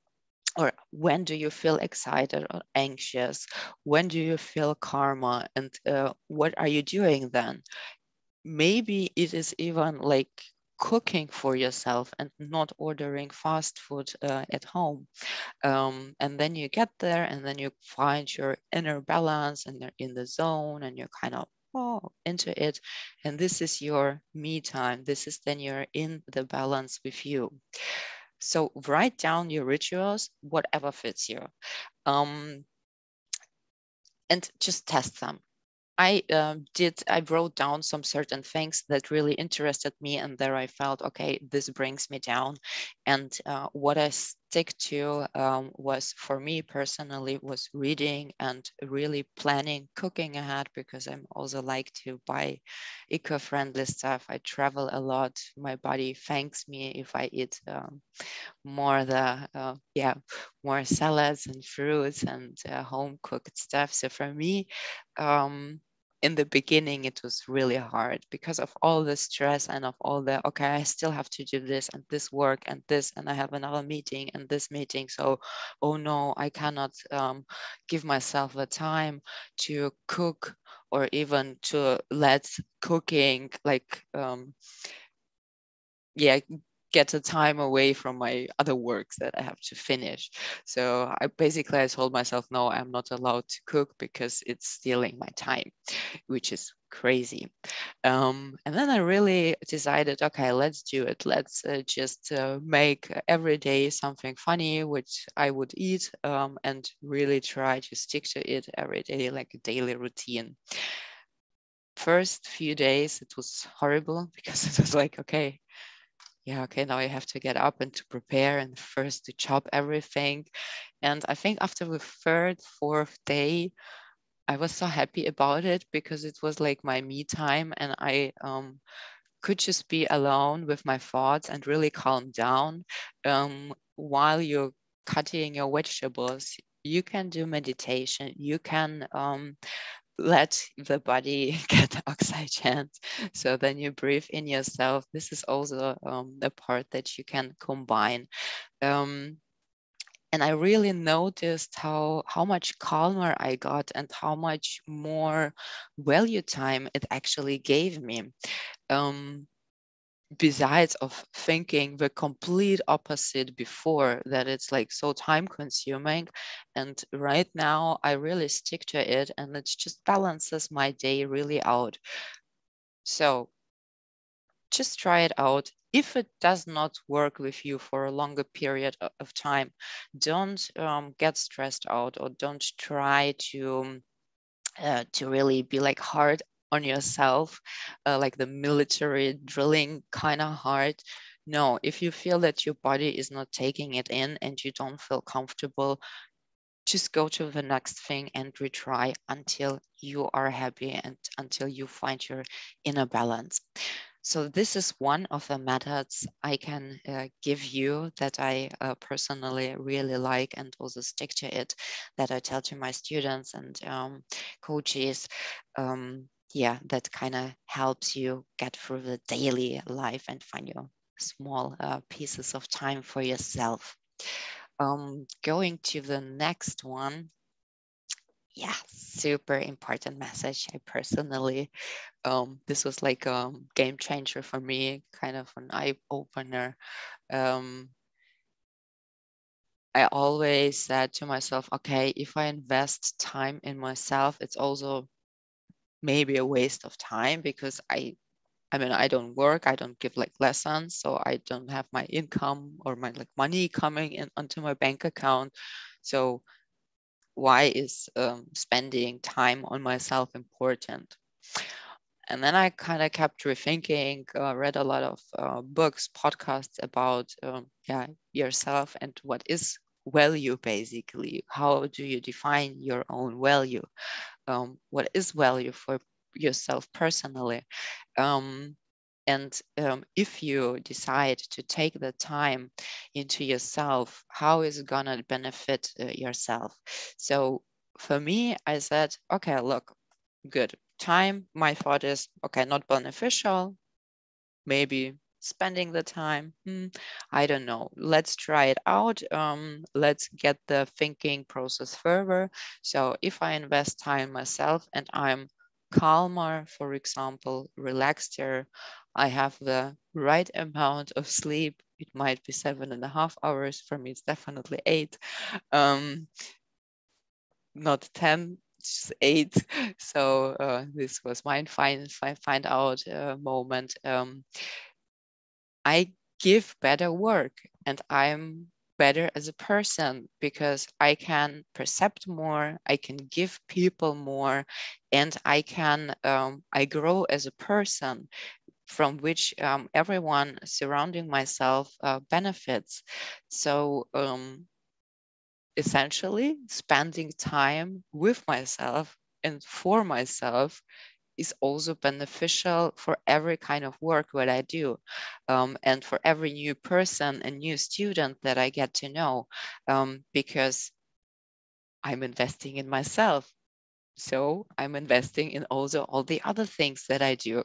or when do you feel excited or anxious? When do you feel karma? And uh, what are you doing then? Maybe it is even like cooking for yourself and not ordering fast food uh, at home. Um, and then you get there and then you find your inner balance and you're in the zone and you're kind of oh, into it. And this is your me time. This is then you're in the balance with you. So write down your rituals, whatever fits you. Um, and just test them. I um, did, I wrote down some certain things that really interested me and there I felt, okay, this brings me down. And uh, what I stick to um, was for me personally was reading and really planning cooking ahead because I'm also like to buy eco-friendly stuff. I travel a lot. My body thanks me if I eat um, more the, uh, yeah, more salads and fruits and uh, home cooked stuff. So for me, um, in the beginning it was really hard because of all the stress and of all the okay i still have to do this and this work and this and i have another meeting and this meeting so oh no i cannot um, give myself the time to cook or even to let cooking like um, yeah get the time away from my other works that I have to finish. So I basically I told myself, no, I'm not allowed to cook because it's stealing my time, which is crazy. Um, and then I really decided, okay, let's do it. Let's uh, just uh, make every day something funny, which I would eat, um, and really try to stick to it every day, like a daily routine first few days it was horrible because it was like okay yeah, okay, now I have to get up and to prepare and first to chop everything. And I think after the third, fourth day, I was so happy about it because it was like my me time and I um, could just be alone with my thoughts and really calm down um, while you're cutting your vegetables. You can do meditation. You can um, let the body get oxygen. So then you breathe in yourself. This is also um, a part that you can combine. Um, and I really noticed how how much calmer I got and how much more value time it actually gave me. Um, besides of thinking the complete opposite before that it's like so time consuming and right now i really stick to it and it just balances my day really out. So just try it out. If it does not work with you for a longer period of time don't um, get stressed out or don't try to uh, to really be like hard on yourself, uh, like the military drilling kind of hard. No, if you feel that your body is not taking it in and you don't feel comfortable, just go to the next thing and retry until you are happy and until you find your inner balance. So this is one of the methods I can uh, give you that I uh, personally really like and also stick to it that I tell to my students and um, coaches. Um, yeah, that kind of helps you get through the daily life and find your small uh, pieces of time for yourself. Um, going to the next one. Yeah, super important message. I personally, um, this was like a game changer for me, kind of an eye opener. Um, I always said to myself, okay, if I invest time in myself, it's also maybe a waste of time because I I mean I don't work, I don't give like lessons, so I don't have my income or my like money coming in onto my bank account. So why is um, spending time on myself important? And then I kind of kept rethinking, uh, read a lot of uh, books, podcasts about um, yeah yourself and what is value basically. How do you define your own value? Um, what is value for yourself personally? Um, and um, if you decide to take the time into yourself, how is it gonna benefit uh, yourself? So for me, I said, okay, look, good time. My thought is, okay, not beneficial. Maybe spending the time. Hmm, I don't know. Let's try it out. Um, let's get the thinking process further. So if I invest time myself and I'm calmer, for example, relaxed I have the right amount of sleep. It might be seven and a half hours. For me, it's definitely eight. Um, not 10 eight. So uh, this was my find, find out uh, moment. Um, I give better work and I'm better as a person because I can percept more, I can give people more, and I can um, I grow as a person from which um, everyone surrounding myself uh, benefits. So um, essentially spending time with myself and for myself is also beneficial for every kind of work that I do um, and for every new person and new student that I get to know um, because I'm investing in myself. So I'm investing in also all the other things that I do.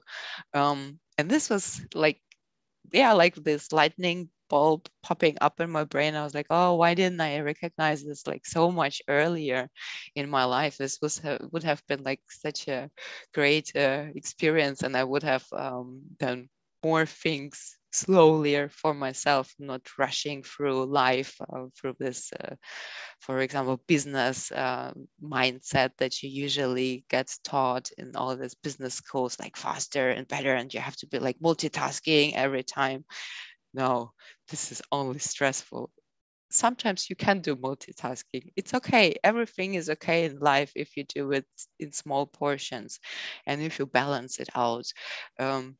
Um, and this was like, yeah, like this lightning bulb popping up in my brain. I was like, oh, why didn't I recognize this like so much earlier in my life? This was would have been like such a great uh, experience, and I would have um, done more things slowly for myself, not rushing through life uh, through this, uh, for example, business uh, mindset that you usually get taught in all this business schools, like faster and better, and you have to be like multitasking every time no, this is only stressful. Sometimes you can do multitasking. It's okay. Everything is okay in life if you do it in small portions and if you balance it out. Um,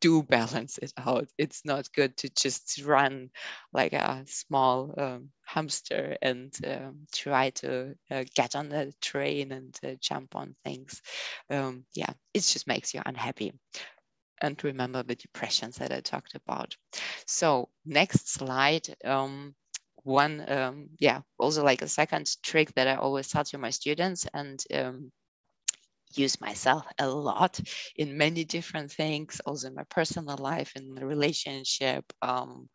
do balance it out. It's not good to just run like a small um, hamster and um, try to uh, get on the train and uh, jump on things. Um, yeah, it just makes you unhappy and remember the depressions that I talked about. So next slide. Um, one, um, yeah, also like a second trick that I always tell to my students and um, use myself a lot in many different things, also in my personal life, in the relationship. Um,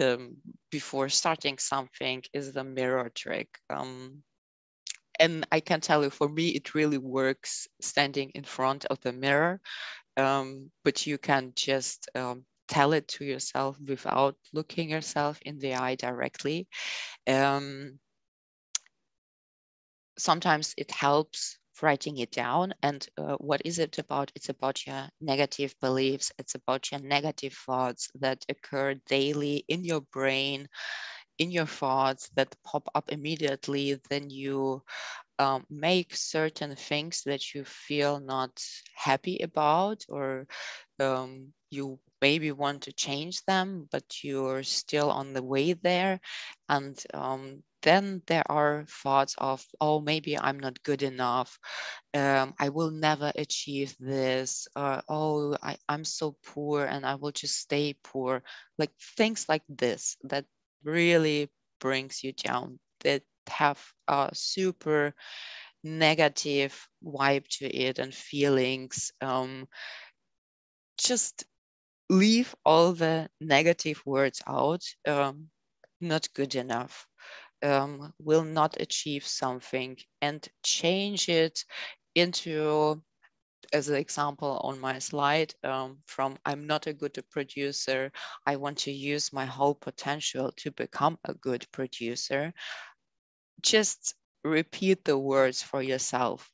um, before starting something is the mirror trick. Um, and I can tell you, for me, it really works standing in front of the mirror um, but you can just um, tell it to yourself without looking yourself in the eye directly. Um, sometimes it helps writing it down and uh, what is it about? It's about your negative beliefs. It's about your negative thoughts that occur daily in your brain in your thoughts that pop up immediately. Then you um, make certain things that you feel not happy about or um, you maybe want to change them but you're still on the way there. And um, then there are thoughts of oh maybe i'm not good enough. Um, i will never achieve this. Or oh I, i'm so poor and i will just stay poor. Like things like this that really brings you down. That have a super negative vibe to it and feelings. Um, just leave all the negative words out. Um, not good enough. Um, will not achieve something and change it into as an example on my slide um, from I'm not a good producer, I want to use my whole potential to become a good producer just repeat the words for yourself.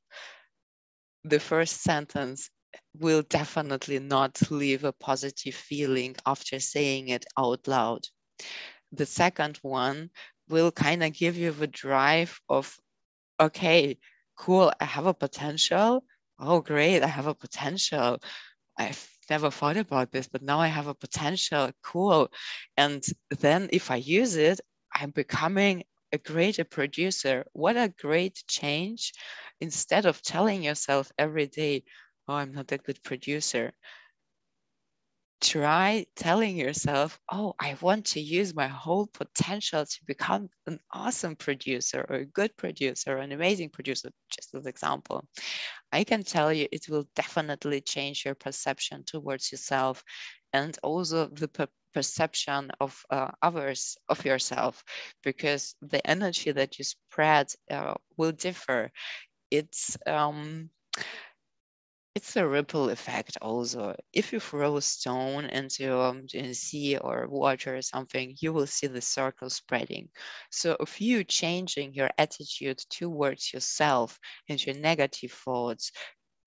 The first sentence will definitely not leave a positive feeling after saying it out loud. The second one will kind of give you the drive of okay, cool, I have a potential. Oh, great, I have a potential. I've never thought about this, but now I have a potential. Cool. And then if I use it, I'm becoming a greater producer. What a great change. Instead of telling yourself every day, oh, I'm not a good producer, try telling yourself, oh, I want to use my whole potential to become an awesome producer or a good producer or an amazing producer, just as an example. I can tell you it will definitely change your perception towards yourself and also the per perception of uh, others of yourself because the energy that you spread uh, will differ. It's um, it's a ripple effect also. If you throw a stone into, um, sea or water or something, you will see the circle spreading. So if you changing your attitude towards yourself and your negative thoughts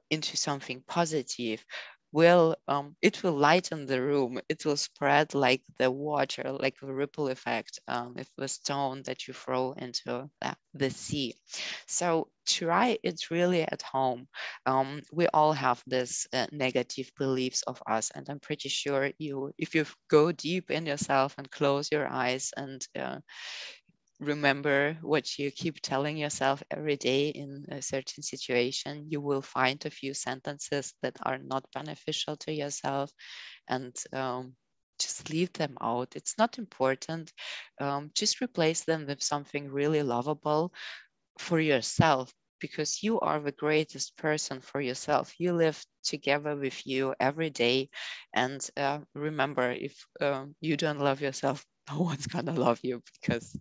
into something positive, will um, it will lighten the room. It will spread like the water like a ripple effect um, if a stone that you throw into the sea. So try it really at home. Um, we all have this uh, negative beliefs of us and i'm pretty sure you if you go deep in yourself and close your eyes and uh, remember what you keep telling yourself every day in a certain situation, you will find a few sentences that are not beneficial to yourself and um, just leave them out. It's not important. Um, just replace them with something really lovable for yourself because you are the greatest person for yourself. You live together with you every day. And uh, remember, if um, you don't love yourself, no one's gonna love you because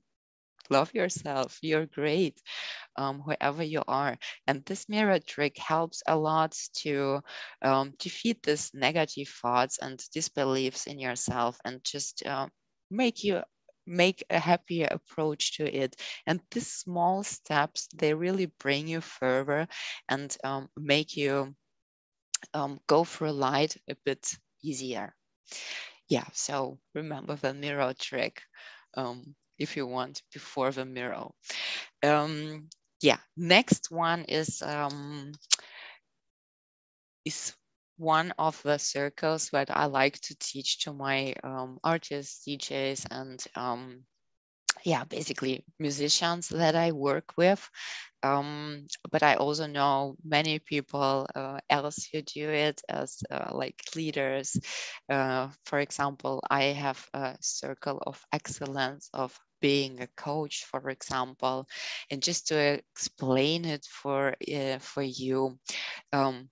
love yourself you're great um, wherever you are. And this mirror trick helps a lot to um, defeat this negative thoughts and disbeliefs in yourself and just uh, make you make a happier approach to it. And these small steps they really bring you further and um, make you um, go through light a bit easier. Yeah so remember the mirror trick um, if you want before the mirror. Um, yeah, next one is um, is one of the circles that I like to teach to my um, artists, DJs, and um, yeah, basically musicians that I work with. Um, but I also know many people uh, else who do it as uh, like leaders. Uh, for example, I have a circle of excellence of being a coach, for example, and just to explain it for uh, for you. Um,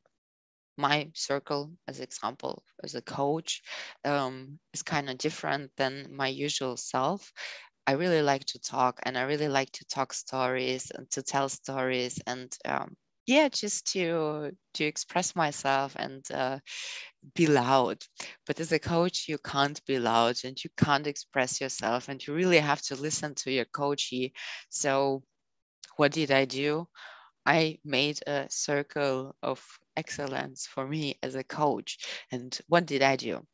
my circle as example as a coach um, is kind of different than my usual self I really like to talk and I really like to talk stories and to tell stories and um, yeah, just to to express myself and uh, be loud. But as a coach, you can't be loud and you can't express yourself, and you really have to listen to your coachee. So, what did I do? I made a circle of excellence for me as a coach. And what did I do?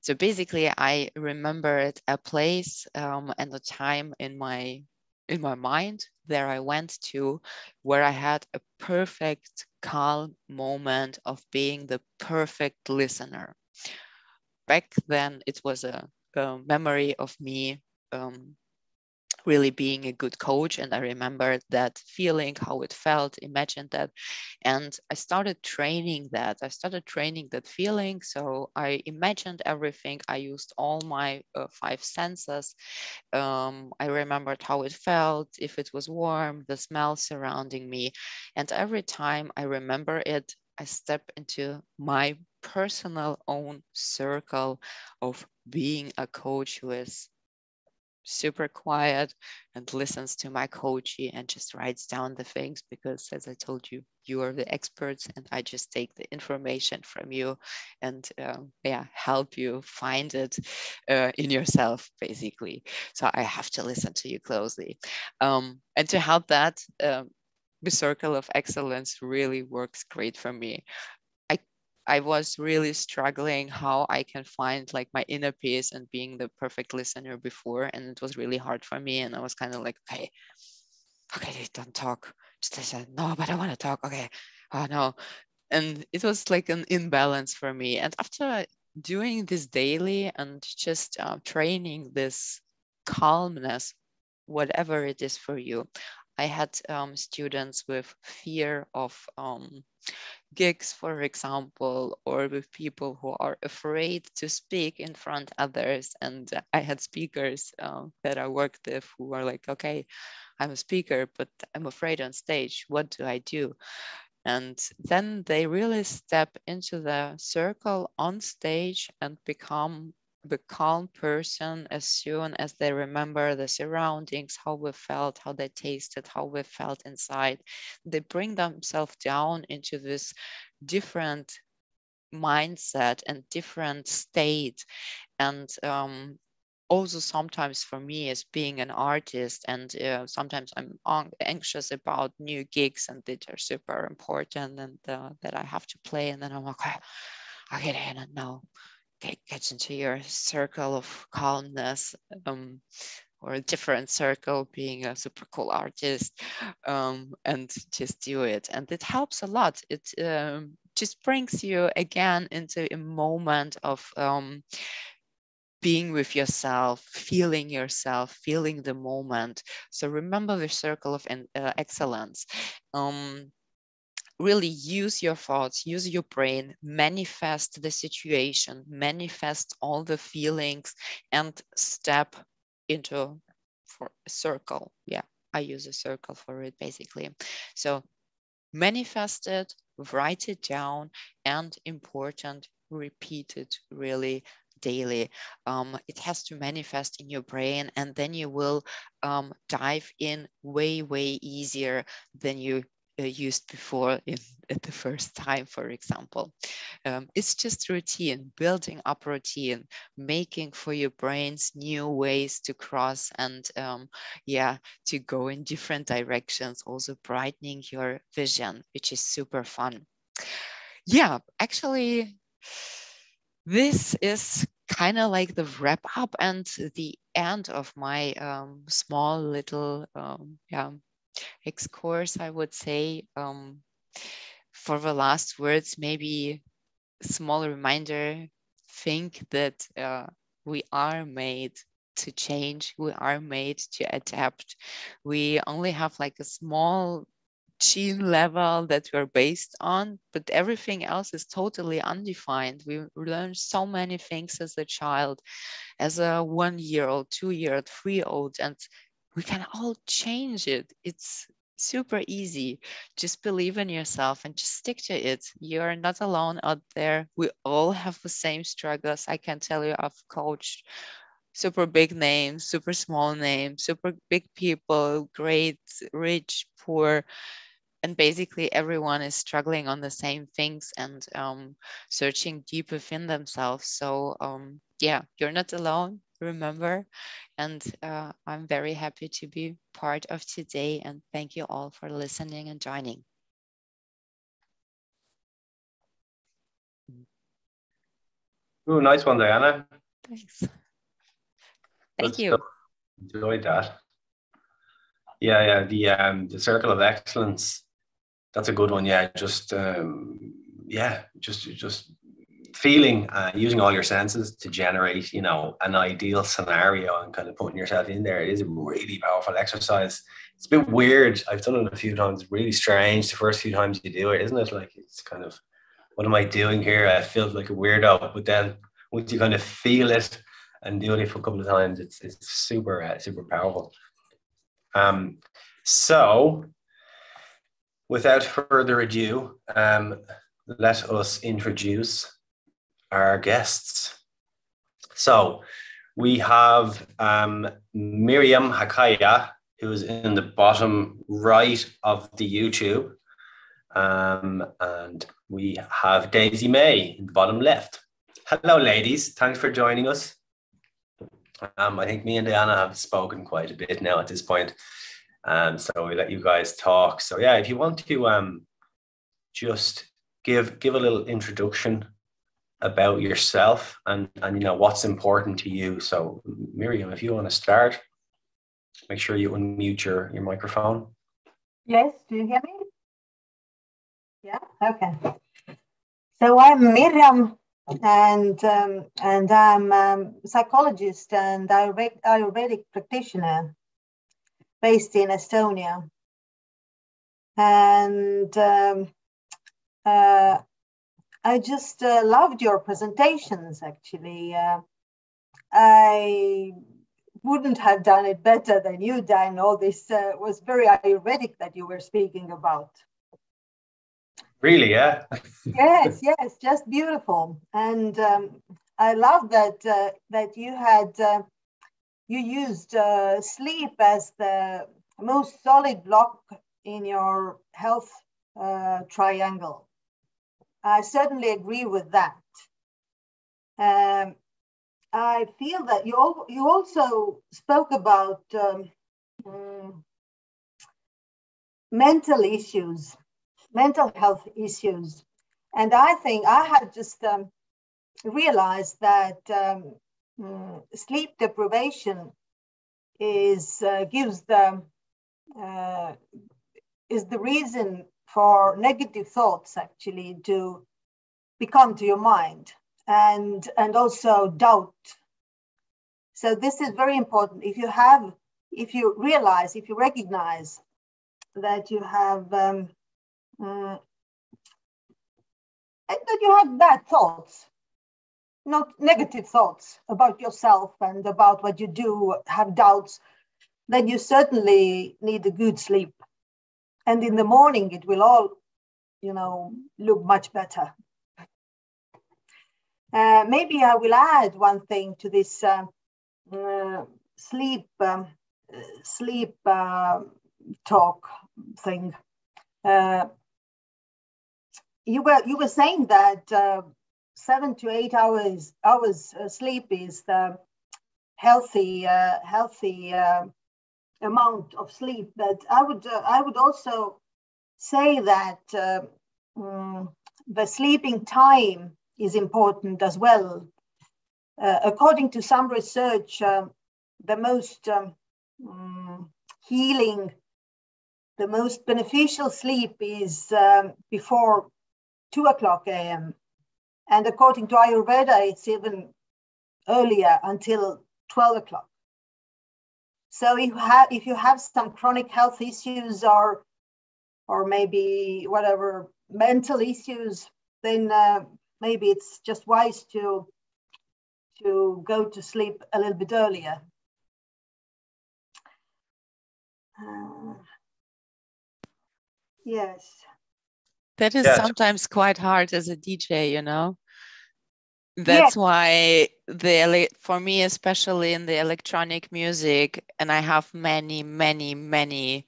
So basically, I remembered a place um, and a time in my in my mind there I went to where I had a perfect calm moment of being the perfect listener. Back then, it was a, a memory of me um, really being a good coach. And I remember that feeling, how it felt, imagine that. And I started training that. I started training that feeling. So I imagined everything. I used all my uh, five senses. Um, I remembered how it felt, if it was warm, the smell surrounding me. And every time I remember it, I step into my personal own circle of being a coach who is super quiet and listens to my coachee and just writes down the things because as i told you you are the experts and i just take the information from you and um, yeah help you find it uh, in yourself basically. So i have to listen to you closely. Um, and to help that um, the circle of excellence really works great for me I was really struggling how I can find like my inner peace and being the perfect listener before. And it was really hard for me. And I was kind of like, okay, okay, don't talk. I said, no, but I want to talk. Okay. Oh no. And it was like an imbalance for me. And after doing this daily and just uh, training this calmness, whatever it is for you, I had um, students with fear of um, gigs, for example, or with people who are afraid to speak in front others. And I had speakers uh, that I worked with who were like, okay, I'm a speaker, but I'm afraid on stage. What do I do? And then they really step into the circle on stage and become the calm person as soon as they remember the surroundings, how we felt, how they tasted, how we felt inside. They bring themselves down into this different mindset and different state. And um, also sometimes for me as being an artist and uh, sometimes i'm anxious about new gigs and that are super important and uh, that i have to play and then i'm like okay i get in now get, into your circle of calmness um, or a different circle being a super cool artist um, and just do it and it helps a lot it um, just brings you again into a moment of um, being with yourself, feeling yourself, feeling the moment. So remember the circle of uh, excellence. Um, really use your thoughts, use your brain, manifest the situation, manifest all the feelings, and step into for a circle. Yeah, I use a circle for it basically. So manifest it, write it down, and important, repeat it really daily. Um, it has to manifest in your brain, and then you will um, dive in way, way easier than you uh, used before in, at the first time, for example. Um, it's just routine, building up routine, making for your brains new ways to cross and um, yeah, to go in different directions, also brightening your vision, which is super fun. Yeah, actually, this is kind of like the wrap up and the end of my um, small little um, yeah excursus i would say um, for the last words maybe small reminder think that uh, we are made to change we are made to adapt we only have like a small gene level that we're based on, but everything else is totally undefined. We learn so many things as a child, as a one year old, two year old, three old, and we can all change it. It's super easy. Just believe in yourself and just stick to it. You're not alone out there. We all have the same struggles. I can tell you, I've coached super big names, super small names, super big people, great, rich, poor and basically everyone is struggling on the same things and um, searching deep within themselves so um, yeah you're not alone remember. And uh, i'm very happy to be part of today and thank you all for listening and joining. Ooh, nice one diana. Thanks. Thank you. enjoyed that. Yeah yeah the um the circle of excellence. That's a good one. Yeah, just um, yeah, just just feeling, uh, using all your senses to generate, you know, an ideal scenario and kind of putting yourself in there. It is a really powerful exercise. It's a bit weird. I've done it a few times. Really strange the first few times you do it, isn't it? Like it's kind of, what am I doing here? I feel like a weirdo. But then once you kind of feel it and do it for a couple of times, it's it's super uh, super powerful. Um, so without further ado, um, let us introduce our guests. So we have um, Miriam Hakaya, who is in the bottom right of the YouTube. Um, and we have Daisy May in the bottom left. Hello, ladies. Thanks for joining us. Um, I think me and Diana have spoken quite a bit now at this point. Um, so we let you guys talk. So yeah, if you want to um, just give give a little introduction about yourself and and you know what's important to you. So Miriam, if you want to start, make sure you unmute your your microphone. Yes, do you hear me? Yeah, okay. So I'm Miriam, and um, and I'm a psychologist and Ayurvedic practitioner based in Estonia. And um, uh, I just uh, loved your presentations. Actually, uh, I wouldn't have done it better than you, Dan. All this uh, was very Ayurvedic that you were speaking about. Really, yeah. yes, yes, just beautiful. And um, I love that uh, that you had uh, you used uh, sleep as the most solid block in your health uh, triangle. I certainly agree with that. Um, I feel that you you also spoke about um, um, mental issues, mental health issues, and I think I had just um, realized that um, mm, sleep deprivation is uh, gives the uh, is the reason for negative thoughts actually to become to your mind and and also doubt. So this is very important. If you have if you realize if you recognize that you have um, uh, that you have bad thoughts not negative thoughts about yourself and about what you do have doubts then you certainly need a good sleep and in the morning it will all you know look much better. Uh, maybe i will add one thing to this uh, uh, sleep um, sleep uh, talk thing. Uh, you were you were saying that uh, seven to eight hours hours sleep is the healthy healthy amount of sleep. But I would uh, I would also say that uh, um, the sleeping time is important as well. Uh, according to some research, uh, the most um, um, healing, the most beneficial sleep is um, before two o'clock a.m. And according to Ayurveda, it's even earlier until 12 o'clock. So if you have if you have some chronic health issues or or maybe whatever mental issues, then uh, maybe it's just wise to to go to sleep a little bit earlier. Uh, yes. That is yeah. sometimes quite hard as a DJ, you know that's why the for me especially in the electronic music and i have many many many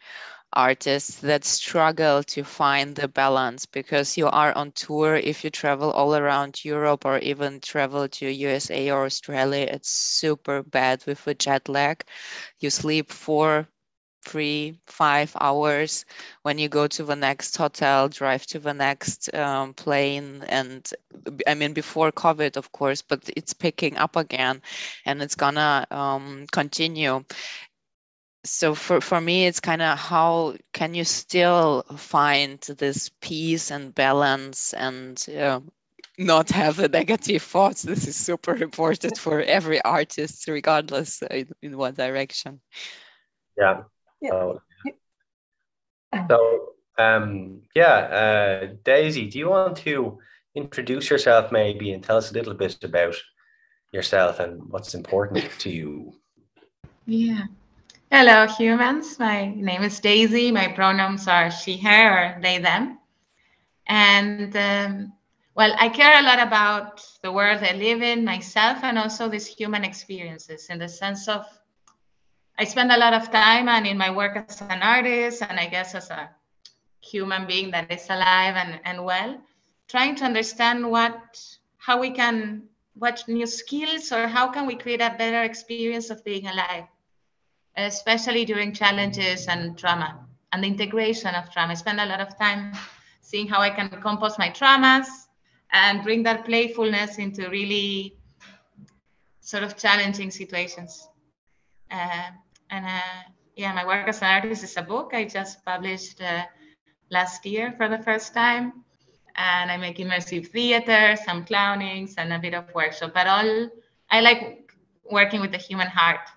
artists that struggle to find the balance because you are on tour if you travel all around europe or even travel to usa or australia it's super bad with a jet lag. You sleep four three, five hours when you go to the next hotel, drive to the next um, plane. And I mean, before COVID, of course, but it's picking up again and it's gonna um, continue. So for, for me, it's kind of how can you still find this peace and balance and uh, not have the negative thoughts. This is super important for every artist, regardless in, in what direction. Yeah, yeah. So, so um, yeah, uh, Daisy, do you want to introduce yourself maybe and tell us a little bit about yourself and what's important to you? Yeah. Hello, humans. My name is Daisy. My pronouns are she, her, or they, them. And um, well, I care a lot about the world I live in, myself, and also these human experiences in the sense of I spend a lot of time and in my work as an artist and I guess as a human being that is alive and, and well, trying to understand what how we can what new skills or how can we create a better experience of being alive, especially during challenges and trauma and the integration of trauma. I spend a lot of time seeing how I can compose my traumas and bring that playfulness into really sort of challenging situations. Uh, and uh, yeah, my work as an artist is a book I just published uh, last year for the first time. And I make immersive theater, some clownings, and a bit of workshop. But all I like working with the human heart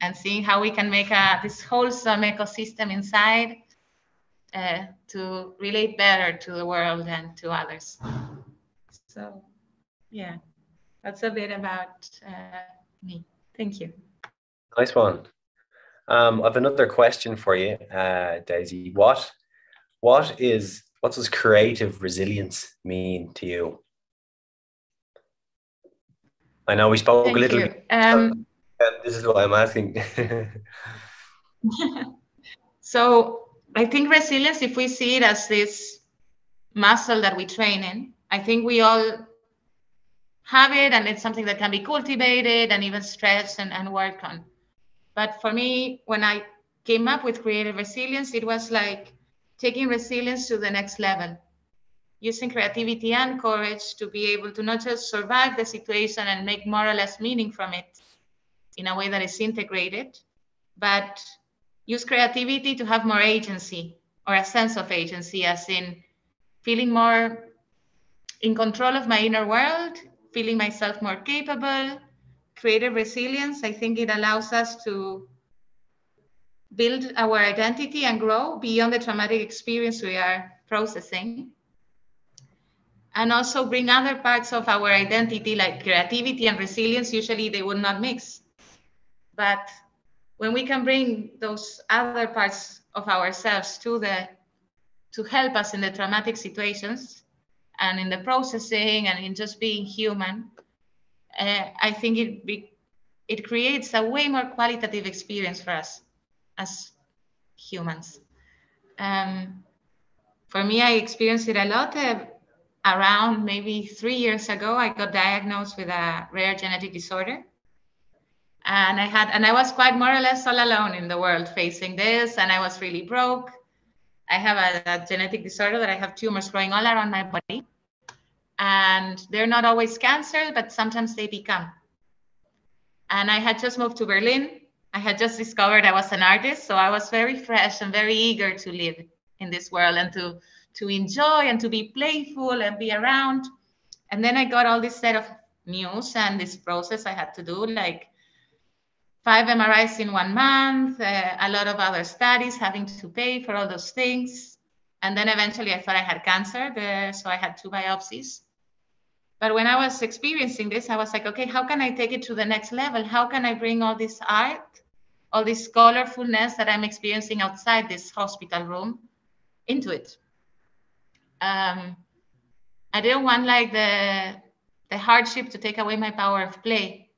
and seeing how we can make a, this wholesome ecosystem inside uh, to relate better to the world and to others. So, yeah, that's a bit about uh, me. Thank you. Nice one. Um, I have another question for you, uh, Daisy. What, what is, what does creative resilience mean to you? I know we spoke Thank a little you. bit. Um, this is why I'm asking. so I think resilience, if we see it as this muscle that we train in, I think we all have it and it's something that can be cultivated and even stretched and, and worked on. But for me, when I came up with creative resilience, it was like taking resilience to the next level, using creativity and courage to be able to not just survive the situation and make more or less meaning from it in a way that is integrated, but use creativity to have more agency or a sense of agency, as in feeling more in control of my inner world, feeling myself more capable, creative resilience. I think it allows us to build our identity and grow beyond the traumatic experience we are processing. And also bring other parts of our identity, like creativity and resilience. Usually they would not mix. But when we can bring those other parts of ourselves to the to help us in the traumatic situations and in the processing and in just being human, uh, I think it be, it creates a way more qualitative experience for us as humans. Um, for me, I experienced it a lot. Uh, around maybe three years ago, I got diagnosed with a rare genetic disorder. And I had, and I was quite more or less all alone in the world facing this, and I was really broke. I have a, a genetic disorder that I have tumors growing all around my body and they're not always cancer, but sometimes they become. And I had just moved to Berlin. I had just discovered I was an artist, so I was very fresh and very eager to live in this world and to to enjoy and to be playful and be around. And then I got all this set of news and this process I had to do, like five MRIs in one month, uh, a lot of other studies, having to pay for all those things. And then eventually I thought I had cancer, so I had two biopsies. But when I was experiencing this, I was like, okay, how can I take it to the next level? How can I bring all this art, all this colorfulness that I'm experiencing outside this hospital room into it? Um, I didn't want like the the hardship to take away my power of play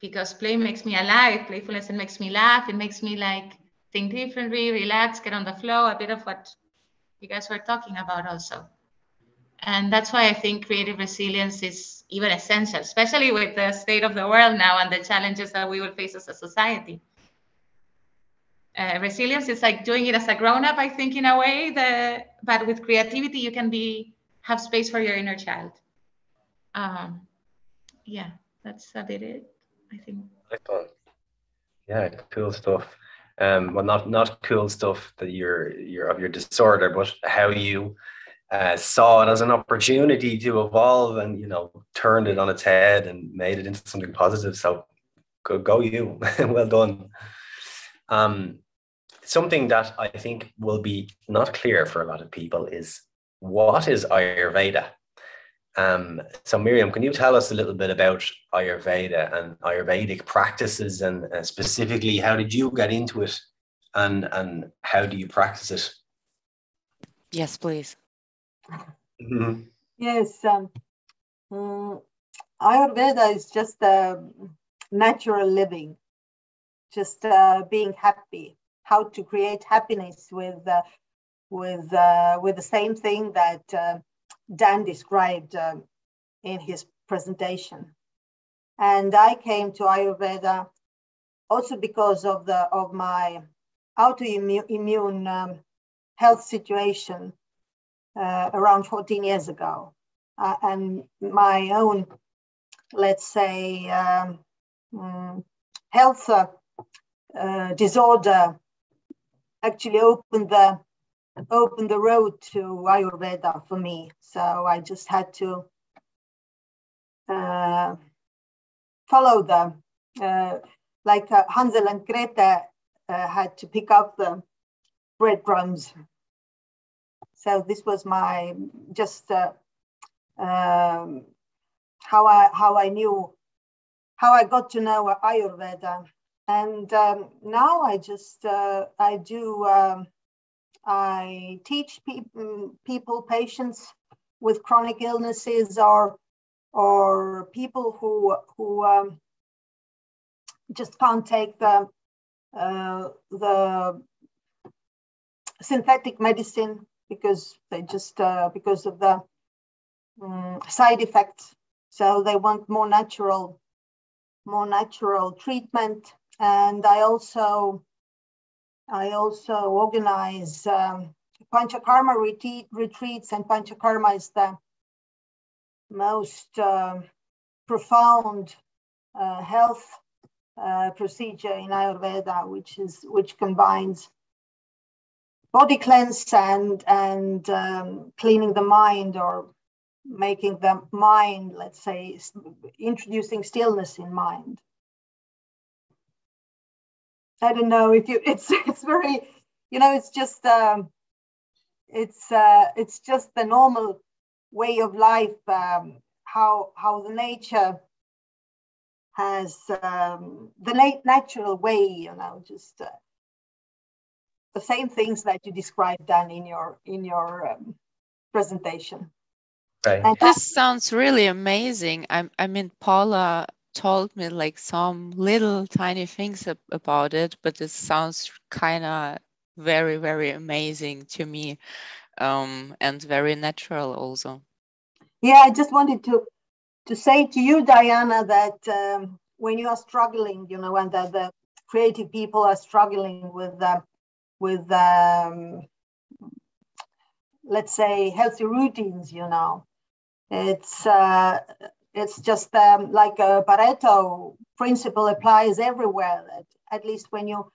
because play makes me alive. Playfulness it makes me laugh. It makes me like think differently, relax, get on the flow. A bit of what you guys were talking about also. And that's why I think creative resilience is even essential, especially with the state of the world now and the challenges that we will face as a society. Uh, resilience is like doing it as a grown-up, I think, in a way. The, but with creativity, you can be have space for your inner child. Um, yeah, that's a bit it. I think. Yeah, cool stuff. Um, well, not not cool stuff that you're you're of your disorder, but how you uh, saw it as an opportunity to evolve and you know turned it on its head and made it into something positive. So go, go you. Well done. Um, something that i think will be not clear for a lot of people is what is ayurveda? Um, so miriam can you tell us a little bit about ayurveda and ayurvedic practices and uh, specifically how did you get into it and and how do you practice it? Yes please Mm-hmm. Yes, um, um, Ayurveda is just uh, natural living, just uh, being happy. How to create happiness with uh, with uh, with the same thing that uh, Dan described um, in his presentation. And I came to Ayurveda also because of the of my autoimmune um, health situation uh, around 14 years ago. Uh, and my own, let's say, um, um, health uh, uh, disorder actually opened the opened the road to Ayurveda for me. So I just had to uh, follow them, uh, like Hansel and Gretel had to pick up the breadcrumbs. So this was my just uh, um, how I how I knew how I got to know Ayurveda, and um, now I just uh, I do um, I teach people people patients with chronic illnesses or or people who who um, just can't take the uh, the synthetic medicine because they just uh, because of the um, side effects. So they want more natural, more natural treatment. And I also, I also organize um, Panchakarma retreat, retreats, and Panchakarma is the most uh, profound uh, health uh, procedure in Ayurveda, which is which combines body cleanse and and um, cleaning the mind or making the mind, let's say, introducing stillness in mind. I don't know if you. It's it's very, you know, it's just um, it's uh, it's just the normal way of life. Um, how how the nature has um, the nat- natural way, you know, just uh, the same things that you described, Dan, in your in your um, presentation. Right. And this sounds really amazing. I, I mean, Paula told me like some little tiny things about it, but this sounds kind of very, very amazing to me um, and very natural also. Yeah, I just wanted to to say to you, Diana, that um, when you are struggling, you know, and that the creative people are struggling with uh, with um, let's say healthy routines, you know, it's uh, it's just um, like a Pareto principle applies everywhere. At, at, least when you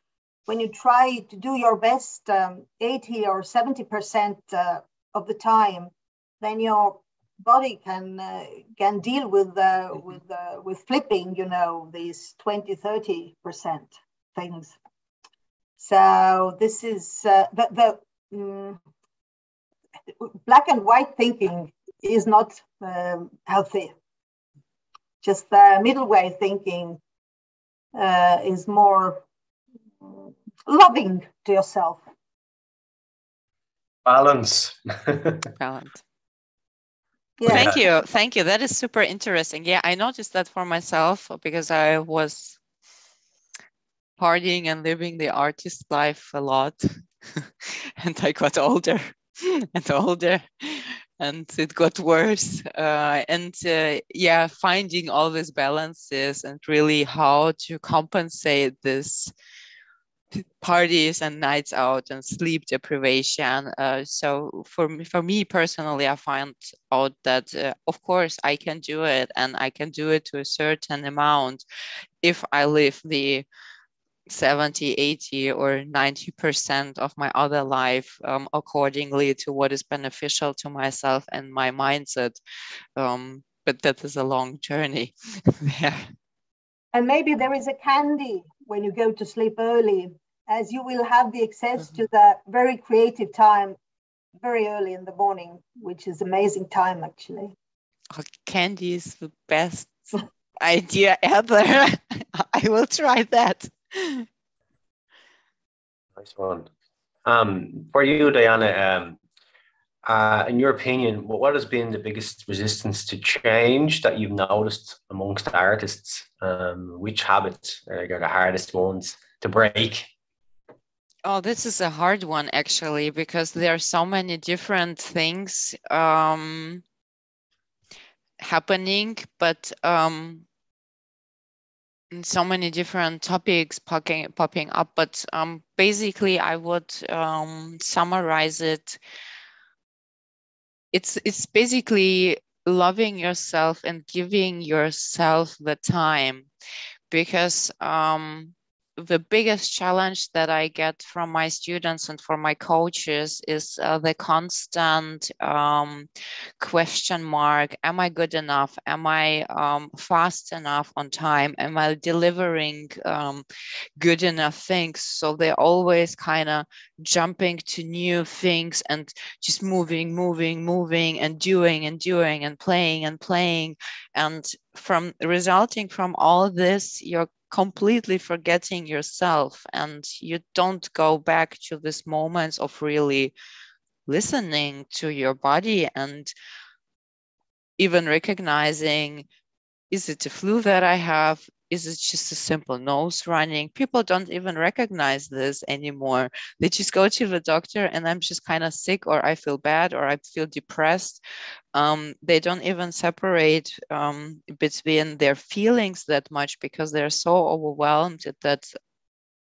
when you try to do your best, um, 80 or 70 percent uh, of the time, then your body can uh, can deal with uh, with uh, with flipping. You know these 20, 30 percent things. So this is uh, the the. Um, black and white thinking is not um, healthy. Just the middle way thinking uh, is more loving to yourself. Balance. Balance. Yeah. Thank you. Thank you. That is super interesting. Yeah, I noticed that for myself because I was partying and living the artist life a lot. and I got older and older and it got worse. Uh, and uh, yeah, finding all these balances and really how to compensate this parties and nights out and sleep deprivation. Uh, so for me, for me personally, I find out that uh, of course I can do it and I can do it to a certain amount if I live the 70 80 or 90% of my other life um, accordingly to what is beneficial to myself and my mindset. Um, but that is a long journey. Yeah. And maybe there is a candy when you go to sleep early as you will have the access mm-hmm. to that very creative time very early in the morning which is amazing time actually. Oh, candy is the best idea ever. I will try that Nice one. Um, for you, Diana, um, uh, in your opinion, what has been the biggest resistance to change that you've noticed amongst artists? Um, which habits are the hardest ones to break? Oh, this is a hard one actually, because there are so many different things um, happening, but um, so many different topics popping popping up but um, basically i would um, summarize it. It's it's basically loving yourself and giving yourself the time because um, the biggest challenge that I get from my students and from my coaches is uh, the constant um, question mark Am I good enough? Am I um, fast enough on time? Am I delivering um, good enough things? So they're always kind of jumping to new things and just moving, moving, moving, and doing and doing and playing and playing. And from resulting from all this, you're completely forgetting yourself and you don't go back to this moments of really listening to your body and even recognizing is it a flu that I have? Is it just a simple nose running? People don't even recognize this anymore. They just go to the doctor and I'm just kind of sick or I feel bad or I feel depressed. Um, they don't even separate um, between their feelings that much because they're so overwhelmed that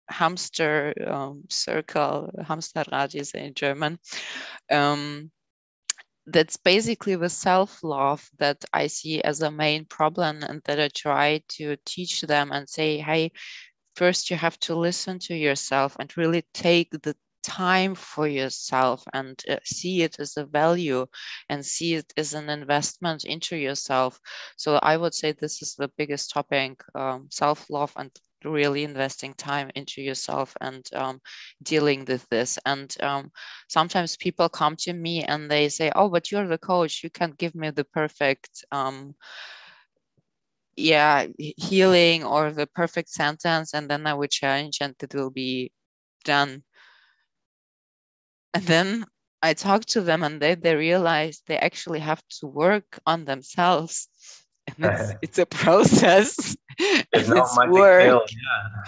hamster um, circle, Hamsterrad is in German. Um, that's basically the self-love that I see as a main problem and that I try to teach them and say, hey, first you have to listen to yourself and really take the time for yourself and uh, see it as a value and see it as an investment into yourself. So I would say this is the biggest topic, um, self-love and really investing time into yourself and um, dealing with this. And um, sometimes people come to me and they say, "Oh, but you're the coach. You can give me the perfect." Um, yeah healing or the perfect sentence and then i would change and it will be done and then i talk to them and they, they realize they actually have to work on themselves and it's, it's a process it's, it's work.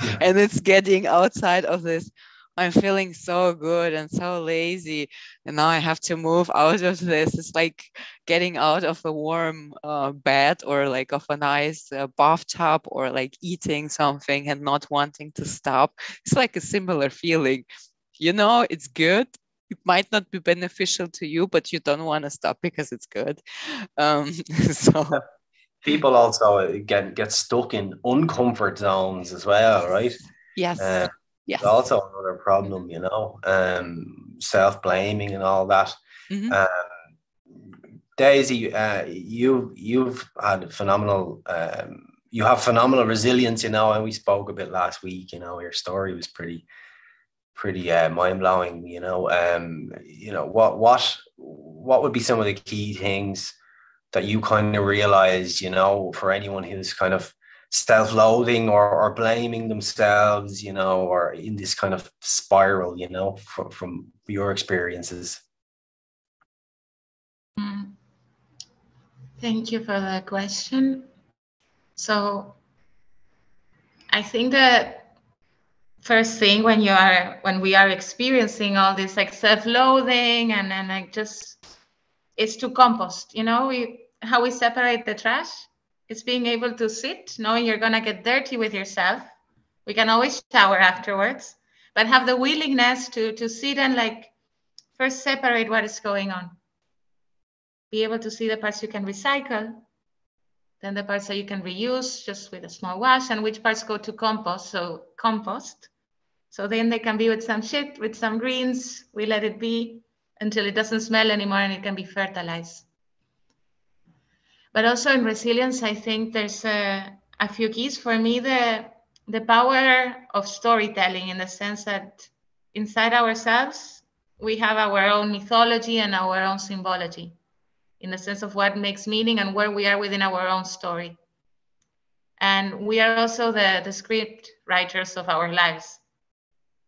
yeah. and it's getting outside of this. I'm feeling so good and so lazy and now i have to move out of this. It's like getting out of a warm uh, bed or like of a nice uh, bathtub or like eating something and not wanting to stop. It's like a similar feeling. You know it's good. It might not be beneficial to you but you don't want to stop because it's good. Um, so people also get get stuck in uncomfort zones as well, right? Yes. Uh, yes. Also another problem, you know, um, self blaming and all that. Mm-hmm. Um, Daisy, uh, you you've had phenomenal. Um, you have phenomenal resilience, you know, and we spoke a bit last week. You know, your story was pretty pretty uh, mind blowing. You know, um, you know what what what would be some of the key things that you kind of realize, you know, for anyone who's kind of self-loathing or, or blaming themselves, you know, or in this kind of spiral, you know, from, from your experiences? Mm. Thank you for the question. So I think that first thing when you are when we are experiencing all this like self-loathing and and like just is to compost you know we how we separate the trash it's being able to sit knowing you're going to get dirty with yourself. We can always shower afterwards but have the willingness to to sit and like first separate what is going on. Be able to see the parts you can recycle then the parts that you can reuse just with a small wash and which parts go to compost so compost. So then they can be with some shit with some greens we let it be until it doesn't smell anymore and it can be fertilized. But also in resilience, I think there's a, a few keys. For me, the, the power of storytelling in the sense that inside ourselves, we have our own mythology and our own symbology in the sense of what makes meaning and where we are within our own story. And we are also the, the script writers of our lives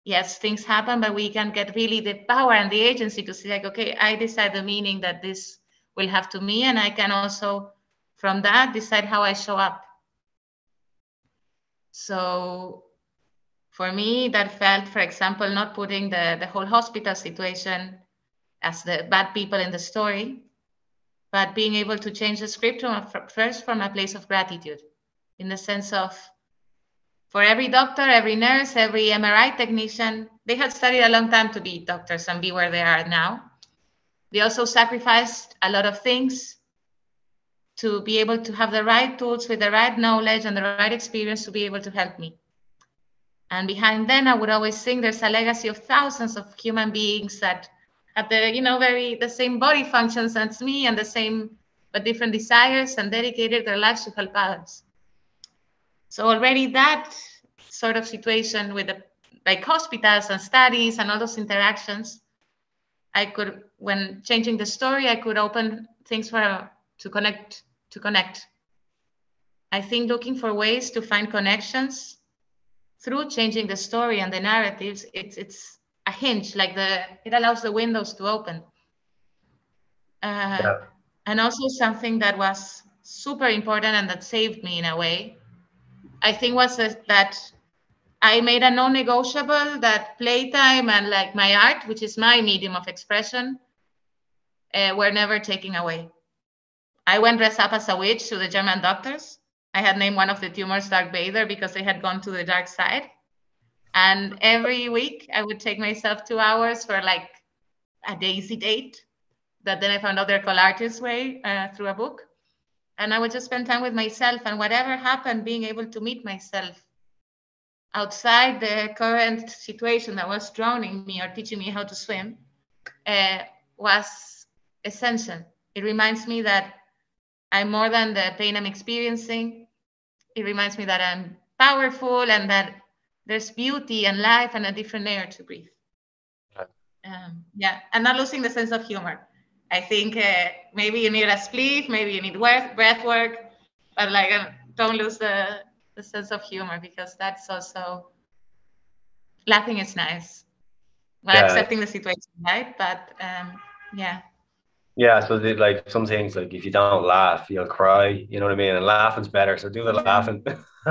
yes, things happen, but we can get really the power and the agency to say, like, okay, I decide the meaning that this will have to me, and I can also, from that, decide how I show up. So for me, that felt, for example, not putting the, the whole hospital situation as the bad people in the story, but being able to change the script from, first from a place of gratitude, in the sense of for every doctor, every nurse, every MRI technician, they had studied a long time to be doctors and be where they are now. They also sacrificed a lot of things to be able to have the right tools with the right knowledge and the right experience to be able to help me. And behind them, I would always think there's a legacy of thousands of human beings that have the, you know, very the same body functions as me and the same but different desires and dedicated their lives to help others. So already that sort of situation with the like hospitals and studies and all those interactions, I could, when changing the story, I could open things for to connect to connect. I think looking for ways to find connections through changing the story and the narratives, it's it's a hinge, like the it allows the windows to open. Uh, yeah. And also something that was super important and that saved me in a way, I think was that I made a non-negotiable that playtime and like my art, which is my medium of expression, uh, were never taken away. I went dressed up as a witch to the German doctors. I had named one of the tumors Darth Vader because they had gone to the dark side. And every week I would take myself two hours for like a daisy date that then I found out their artist way uh, through a book. And I would just spend time with myself and whatever happened, being able to meet myself outside the current situation that was drowning me or teaching me how to swim uh, was essential. It reminds me that I'm more than the pain I'm experiencing. It reminds me that I'm powerful and that there's beauty and life and a different air to breathe. Um, yeah, and not losing the sense of humor. I think uh, maybe you need a split, maybe you need breath work, but like uh, don't lose the the sense of humor because that's also laughing is nice while yeah. accepting the situation, right? But um, yeah. Yeah, so the, like some things like if you don't laugh, you'll cry. You know what I mean? And laughing's better, so do the laughing.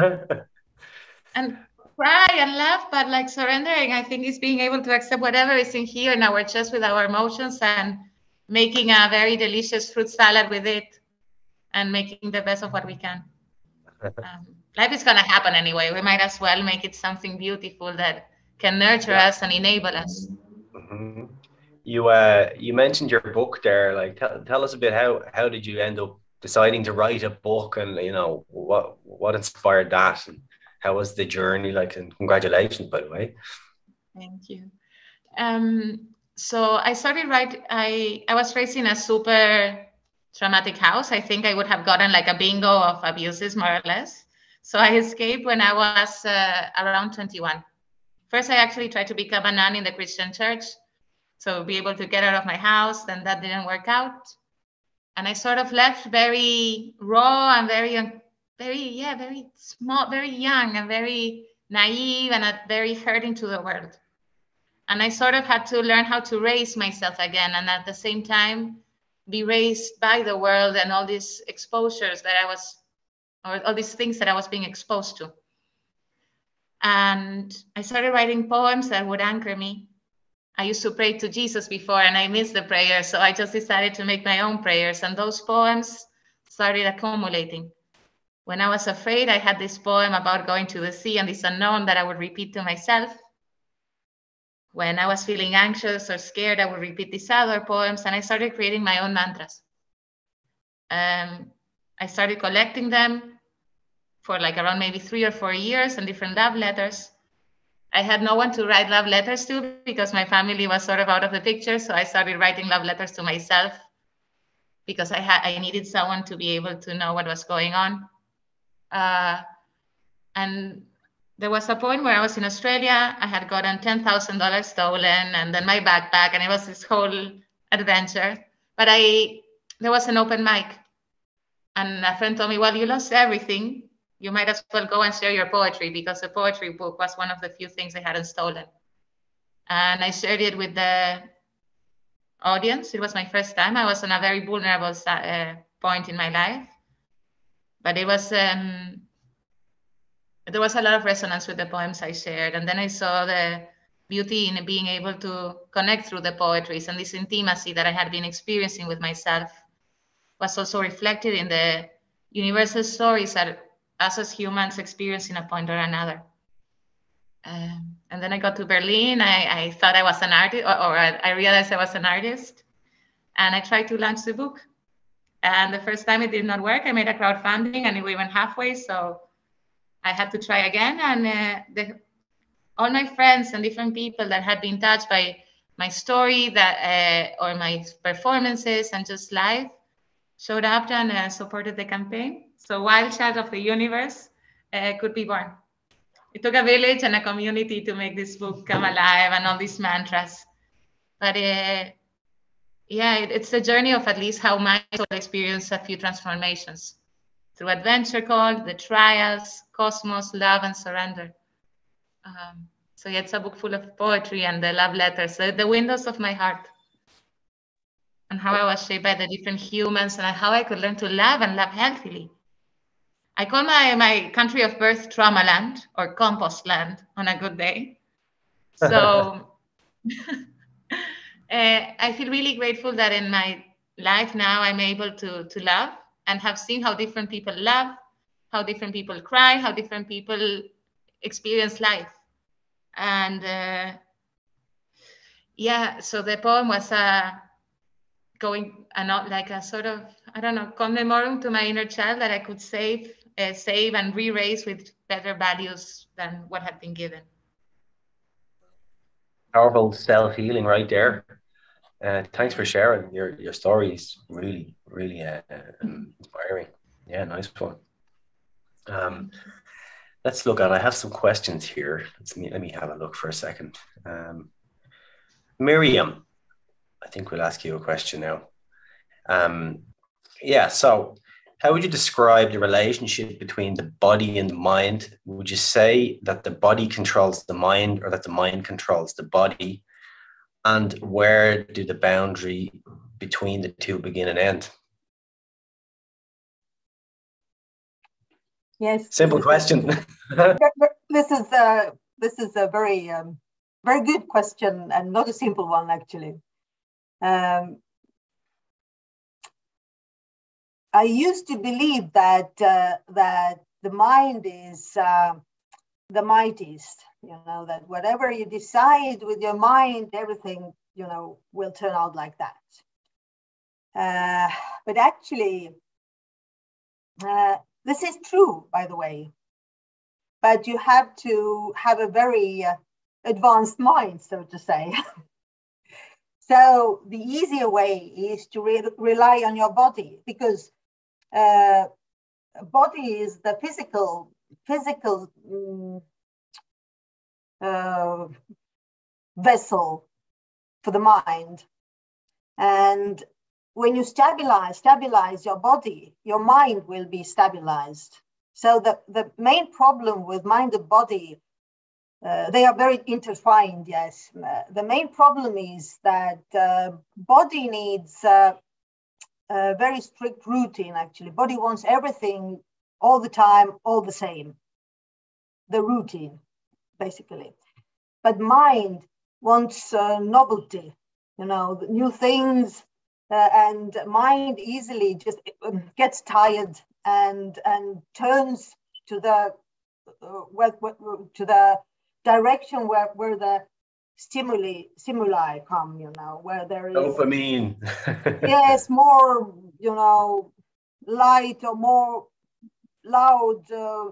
and cry and laugh, but like surrendering, I think is being able to accept whatever is in here in our chest with our emotions and making a very delicious fruit salad with it and making the best of what we can. Um, life is going to happen anyway. We might as well make it something beautiful that can nurture yeah. us and enable us. Mm-hmm. You uh, you mentioned your book there. Like, tell, tell us a bit how how did you end up deciding to write a book, and you know what what inspired that, and how was the journey like? And congratulations, by the way. Thank you. Um, so I started right. I I was raised in a super traumatic house. I think I would have gotten like a bingo of abuses, more or less. So I escaped when I was uh, around 21. First, I actually tried to become a nun in the Christian church, so be able to get out of my house. Then that didn't work out, and I sort of left very raw and very, very yeah, very small, very young and very naive and very hurting to the world. And I sort of had to learn how to raise myself again, and at the same time be raised by the world and all these exposures that I was or all these things that I was being exposed to. And I started writing poems that would anchor me. I used to pray to Jesus before and I missed the prayer. So I just decided to make my own prayers. And those poems started accumulating. When I was afraid, I had this poem about going to the sea and this unknown that I would repeat to myself. When I was feeling anxious or scared, I would repeat these other poems and I started creating my own mantras. Um, I started collecting them for like around maybe three or four years and different love letters. I had no one to write love letters to because my family was sort of out of the picture. So I started writing love letters to myself because I had I needed someone to be able to know what was going on. Uh, and there was a point where I was in Australia. I had gotten ten thousand dollars stolen, and then my backpack, and it was this whole adventure. But I there was an open mic and a friend told me, well, you lost everything. You might as well go and share your poetry because the poetry book was one of the few things they hadn't stolen. And I shared it with the audience. It was my first time. I was on a very vulnerable uh, point in my life. But it was, um, there was a lot of resonance with the poems I shared. And then I saw the beauty in being able to connect through the poetries and this intimacy that I had been experiencing with myself was also reflected in the universal stories that us as humans experience in a point or another. Um, and then I got to Berlin. I, I thought I was an artist, or, or, I realized I was an artist. And I tried to launch the book. And the first time it did not work. I made a crowdfunding and we went halfway. So I had to try again. And uh, the all my friends and different people that had been touched by my story that uh, or my performances and just life showed up and uh, supported the campaign. So Wild Child of the Universe uh, could be born. It took a village and a community to make this book come alive and all these mantras. But uh, yeah, it, it's the journey of at least how my soul experienced a few transformations through adventure called the trials, cosmos, love, and surrender. Um, so yeah, it's a book full of poetry and the love letters, the, the windows of my heart, and how I was shaped by the different humans and how I could learn to love and love healthily. I call my, my country of birth trauma land or compost land on a good day. So uh, I feel really grateful that in my life now I'm able to, to love and have seen how different people love, how different people cry, how different people experience life. And uh, yeah so the poem was uh, going uh, not like a sort of i don't know commemorating to my inner child that i could save uh, save and re-raise with better values than what had been given. Powerful self-healing right there thanks for sharing your your stories really really uh, inspiring yeah nice one um, let's look at. I have some questions here. Let's me let me have a look for a second. Um, Miriam, I think we'll ask you a question now. Um, yeah. So, how would you describe the relationship between the body and the mind? Would you say that the body controls the mind, or that the mind controls the body? And where do the boundary between the two begin and end? Yes. Simple question. this is a this is a very um, very good question and not a simple one actually. Um, I used to believe that uh, that the mind is uh, the mightiest. You know that whatever you decide with your mind, everything you know will turn out like that. Uh, but actually, uh, this is true, by the way, but you have to have a very uh, advanced mind, so to say. so the easier way is to re rely on your body because uh, body is the physical physical um, uh, vessel for the mind and when you stabilize, stabilize your body, your mind will be stabilized. So the, the main problem with mind and body, uh, they are very intertwined, yes. Uh, the main problem is that uh, body needs a very strict routine, actually. Body wants everything all the time, all the same. The routine, basically. But mind wants uh, novelty, you know, new things, uh, and mind easily just um, gets tired and and turns to the uh, where, where, to the direction where where the stimuli stimuli come you know where there is dopamine yes more you know light or more loud uh,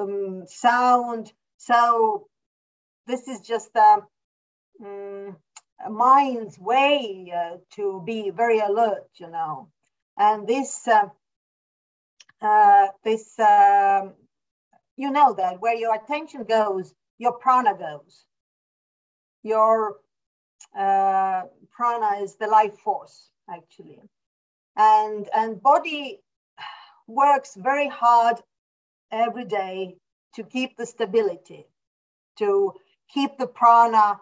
um, sound so this is just um, mm, mind's way uh, to be very alert, you know. And this, uh, uh, this, um, you know that where your attention goes, your prana goes. Your uh, prana is the life force, actually, and and body works very hard every day to keep the stability, to keep the prana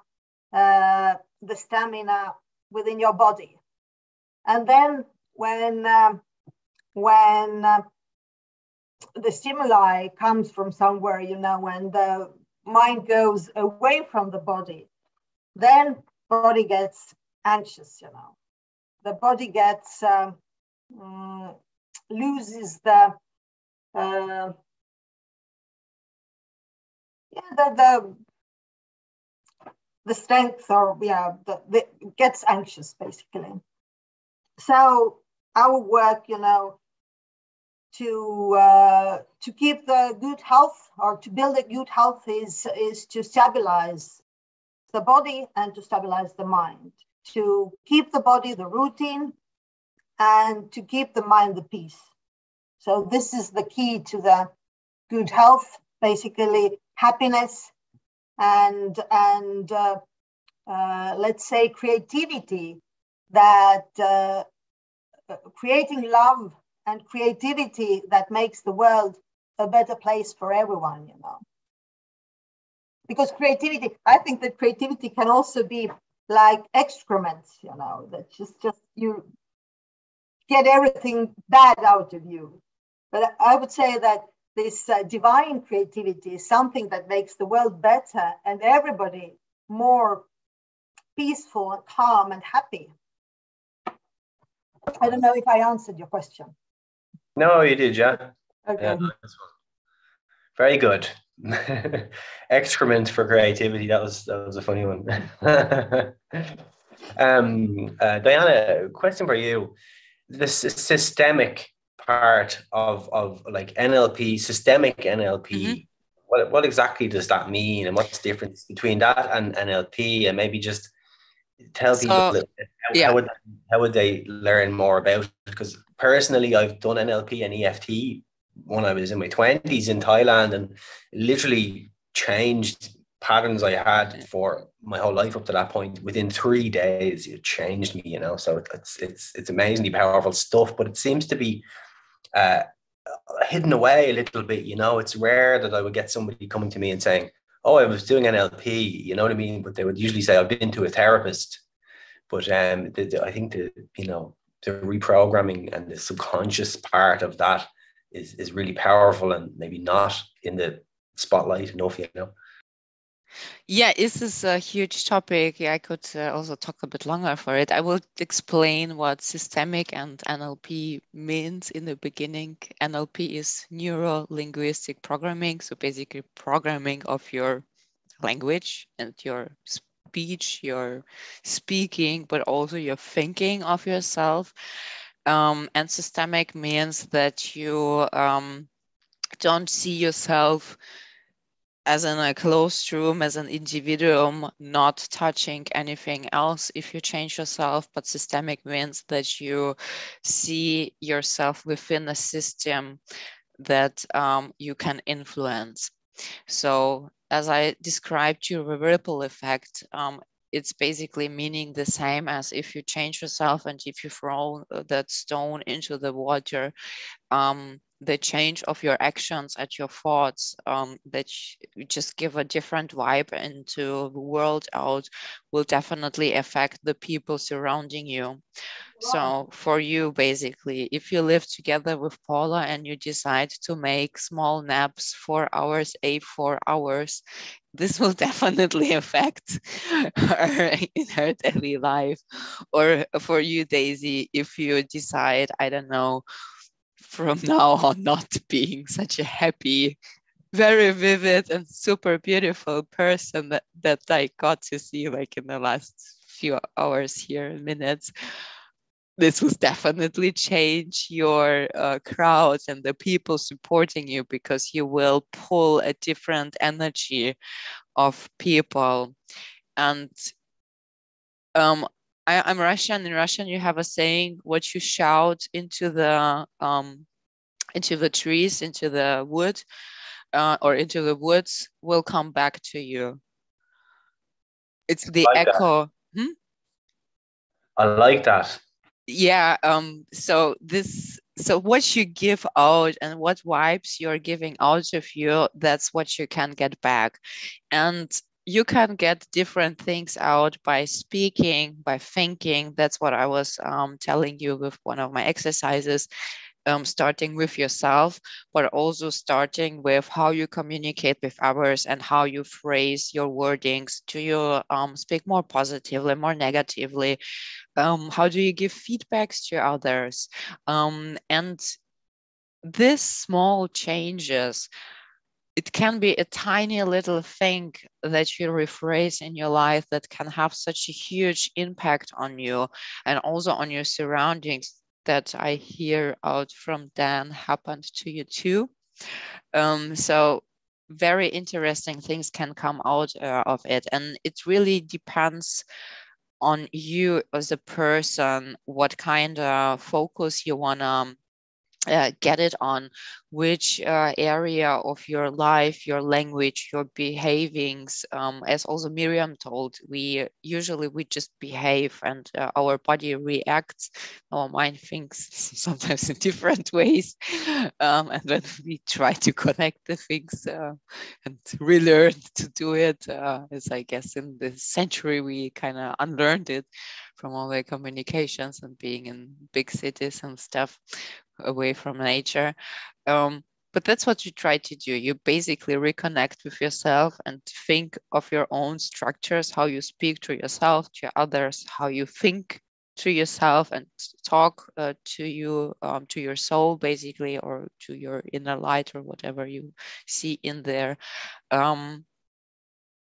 uh, the stamina within your body. And then when um, when uh, the stimuli comes from somewhere, you know, when the mind goes away from the body, then body gets anxious, you know. The body gets um, um, loses the uh, yeah the, the the strength or yeah the, the, gets anxious basically. So our work you know to uh, to keep the good health or to build a good health is is to stabilize the body and to stabilize the mind. To keep the body the routine and to keep the mind the peace. So this is the key to the good health basically happiness and and uh, uh, let's say creativity that uh, creating love and creativity that makes the world a better place for everyone, you know. Because creativity, I think that creativity can also be like excrements, you know, that just just you get everything bad out of you. But I would say that this uh, divine creativity is something that makes the world better and everybody more peaceful and calm and happy. I don't know if I answered your question. No, you did, yeah. Okay. Yeah, very good. Excrement for creativity. That was that was a funny one. um, uh, Diana, question for you: the systemic part of of like NLP, systemic NLP. Mm-hmm. What what exactly does that mean, and what's the difference between that and NLP, and maybe just tell so, people how, yeah. how, would, how would they learn more about it? Because personally, I've done NLP and EFT when I was in my 20s in Thailand and literally changed patterns I had for my whole life up to that point. Within three days, it changed me, you know. So it's it's it's amazingly powerful stuff, but it seems to be uh, hidden away a little bit, you know. It's rare that I would get somebody coming to me and saying, Oh, I was doing NLP, you know what I mean? But they would usually say, I've been to a therapist. But um, the, the, I think the you know the reprogramming and the subconscious part of that is is really powerful and maybe not in the spotlight enough, you know. Yeah, this is a huge topic. Yeah, I could uh, also talk a bit longer for it. I will explain what systemic and NLP means in the beginning. NLP is neuro linguistic programming, so basically programming of your language and your speech, your speaking, but also your thinking of yourself. Um, and systemic means that you um, don't see yourself as in a closed room, as an individual not touching anything else if you change yourself. But systemic means that you see yourself within a system that um, you can influence. So as I described you, the ripple effect, um, it's basically meaning the same as if you change yourself and if you throw that stone into the water, um, the change of your actions at your thoughts um, that just give a different vibe into the world out will definitely affect the people surrounding you. So for you, basically, if you live together with Paula and you decide to make small naps, four hours, eight, four hours, this will definitely affect her in her daily life. Or for you, Daisy, if you decide, I don't know, from now on not being such a happy very vivid and super beautiful person that, that I got to see like in the last few hours here, minutes. This will definitely change your uh, crowd and the people supporting you because you will pull a different energy of people. And um, I, am Russian. In Russian, you have a saying: "What you shout into the um, into the trees, into the wood, uh, or into the woods, will come back to you." It's the like echo. Hmm? I like that yeah um so this so what you give out and what vibes you're giving out of you that's what you can get back and you can get different things out by speaking by thinking that's what i was um, telling you with one of my exercises um, starting with yourself, but also starting with how you communicate with others and how you phrase your wordings. Do you um, speak more positively, more negatively? Um, how do you give feedbacks to others? Um, and these small changes it can be a tiny little thing that you rephrase in your life that can have such a huge impact on you and also on your surroundings that I hear out from Dan happened to you too. Um, so very interesting things can come out uh, of it. And it really depends on you as a person, what kind of focus you want to uh, get it on which uh, area of your life, your language, your behavings. Um, as also Miriam told, we usually we just behave and uh, our body reacts. Our mind thinks sometimes in different ways, um, and then we try to connect the things uh, and relearn to do it. Uh, as I guess in this century we kind of unlearned it from all the communications and being in big cities and stuff away from nature. Um, but that's what you try to do. You basically reconnect with yourself and think of your own structures, how you speak to yourself, to others, how you think to yourself and talk uh, to you, um, to your soul, basically, or to your inner light or whatever you see in there. Um,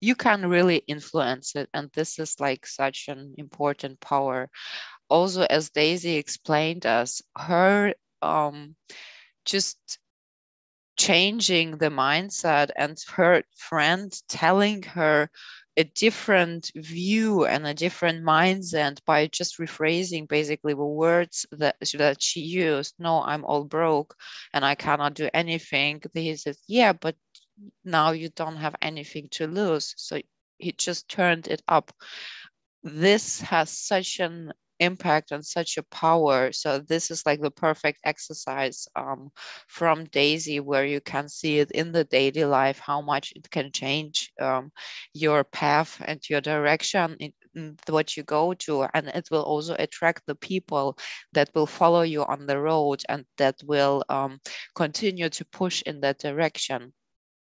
you can really influence it. And this is like such an important power. Also, as Daisy explained us, her um, just changing the mindset and her friend telling her a different view and a different mindset by just rephrasing basically the words that, that she used. No i'm all broke and i cannot do anything. He says yeah but now you don't have anything to lose. So he just turned it up. This has such an impact and such a power. So this is like the perfect exercise um, from Daisy, where you can see it in the daily life, how much it can change um, your path and your direction what you go to. And it will also attract the people that will follow you on the road and that will um, continue to push in that direction.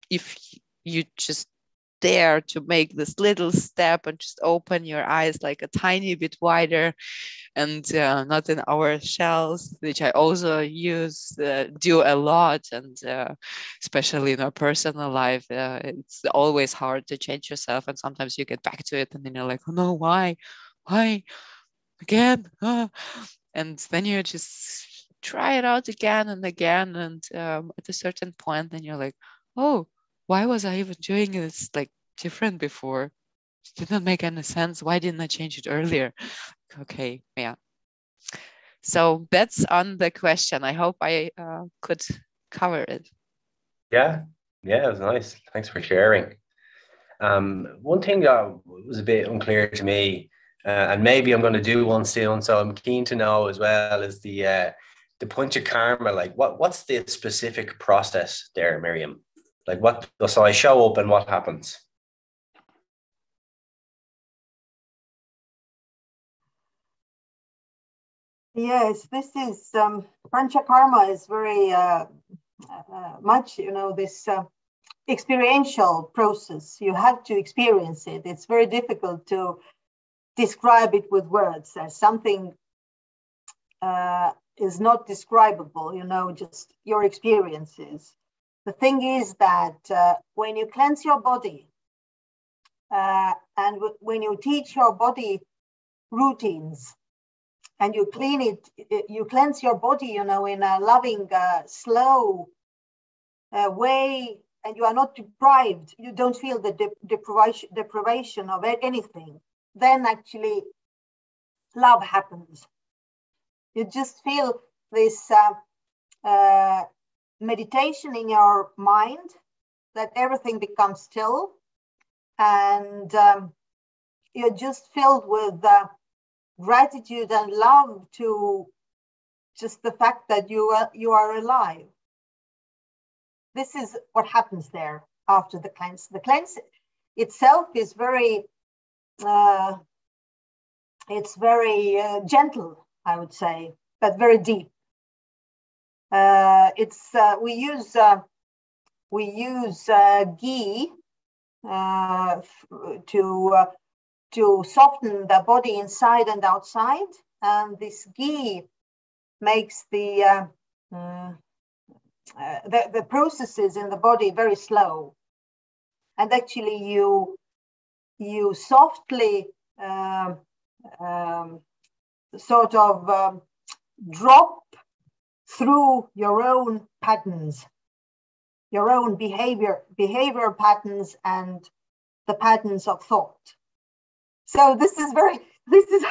If you just dare to make this little step and just open your eyes like a tiny bit wider and uh, not in our shells which i also use uh, do a lot and uh, especially in our personal life uh, it's always hard to change yourself and sometimes you get back to it and then you're like oh no why? Why? Again? Ah. and then you just try it out again and again and um, at a certain point then you're like oh why was I even doing this like different before? It didn't make any sense. Why didn't I change it earlier? Okay, yeah. So that's on the question. I hope I uh, could cover it. Yeah, yeah, it was nice. Thanks for sharing. Um, one thing that was a bit unclear to me, uh, and maybe I'm going to do one soon, so I'm keen to know as well, is the uh, the Panchakarma. Like, what what's the specific process there, Miriam? Like what so I show up and what happens? Yes, this is um, Panchakarma is very uh, uh, much, you know, this uh, experiential process. You have to experience it. It's very difficult to describe it with words. As something uh, is not describable, you know, just your experiences. The thing is that uh, when you cleanse your body uh, and w- when you teach your body routines and you clean it, you cleanse your body, you know, in a loving, uh, slow uh, way, and you are not deprived, you don't feel the de- deprivation, deprivation of anything, then actually love happens. You just feel this uh, uh meditation in your mind that everything becomes still and um, you're just filled with uh, gratitude and love to just the fact that you are, you are alive. This is what happens there after the cleanse. The cleanse itself is very, uh, it's very uh, gentle, I would say, but very deep. Uh, it's uh, we use uh, we use ghee to to soften the body inside and outside, and this ghee makes the mm, uh, the, the processes in the body very slow. And actually, you you softly um, um, sort of um, drop through your own patterns, your own behavior, behavior patterns and the patterns of thought. So this is very, this is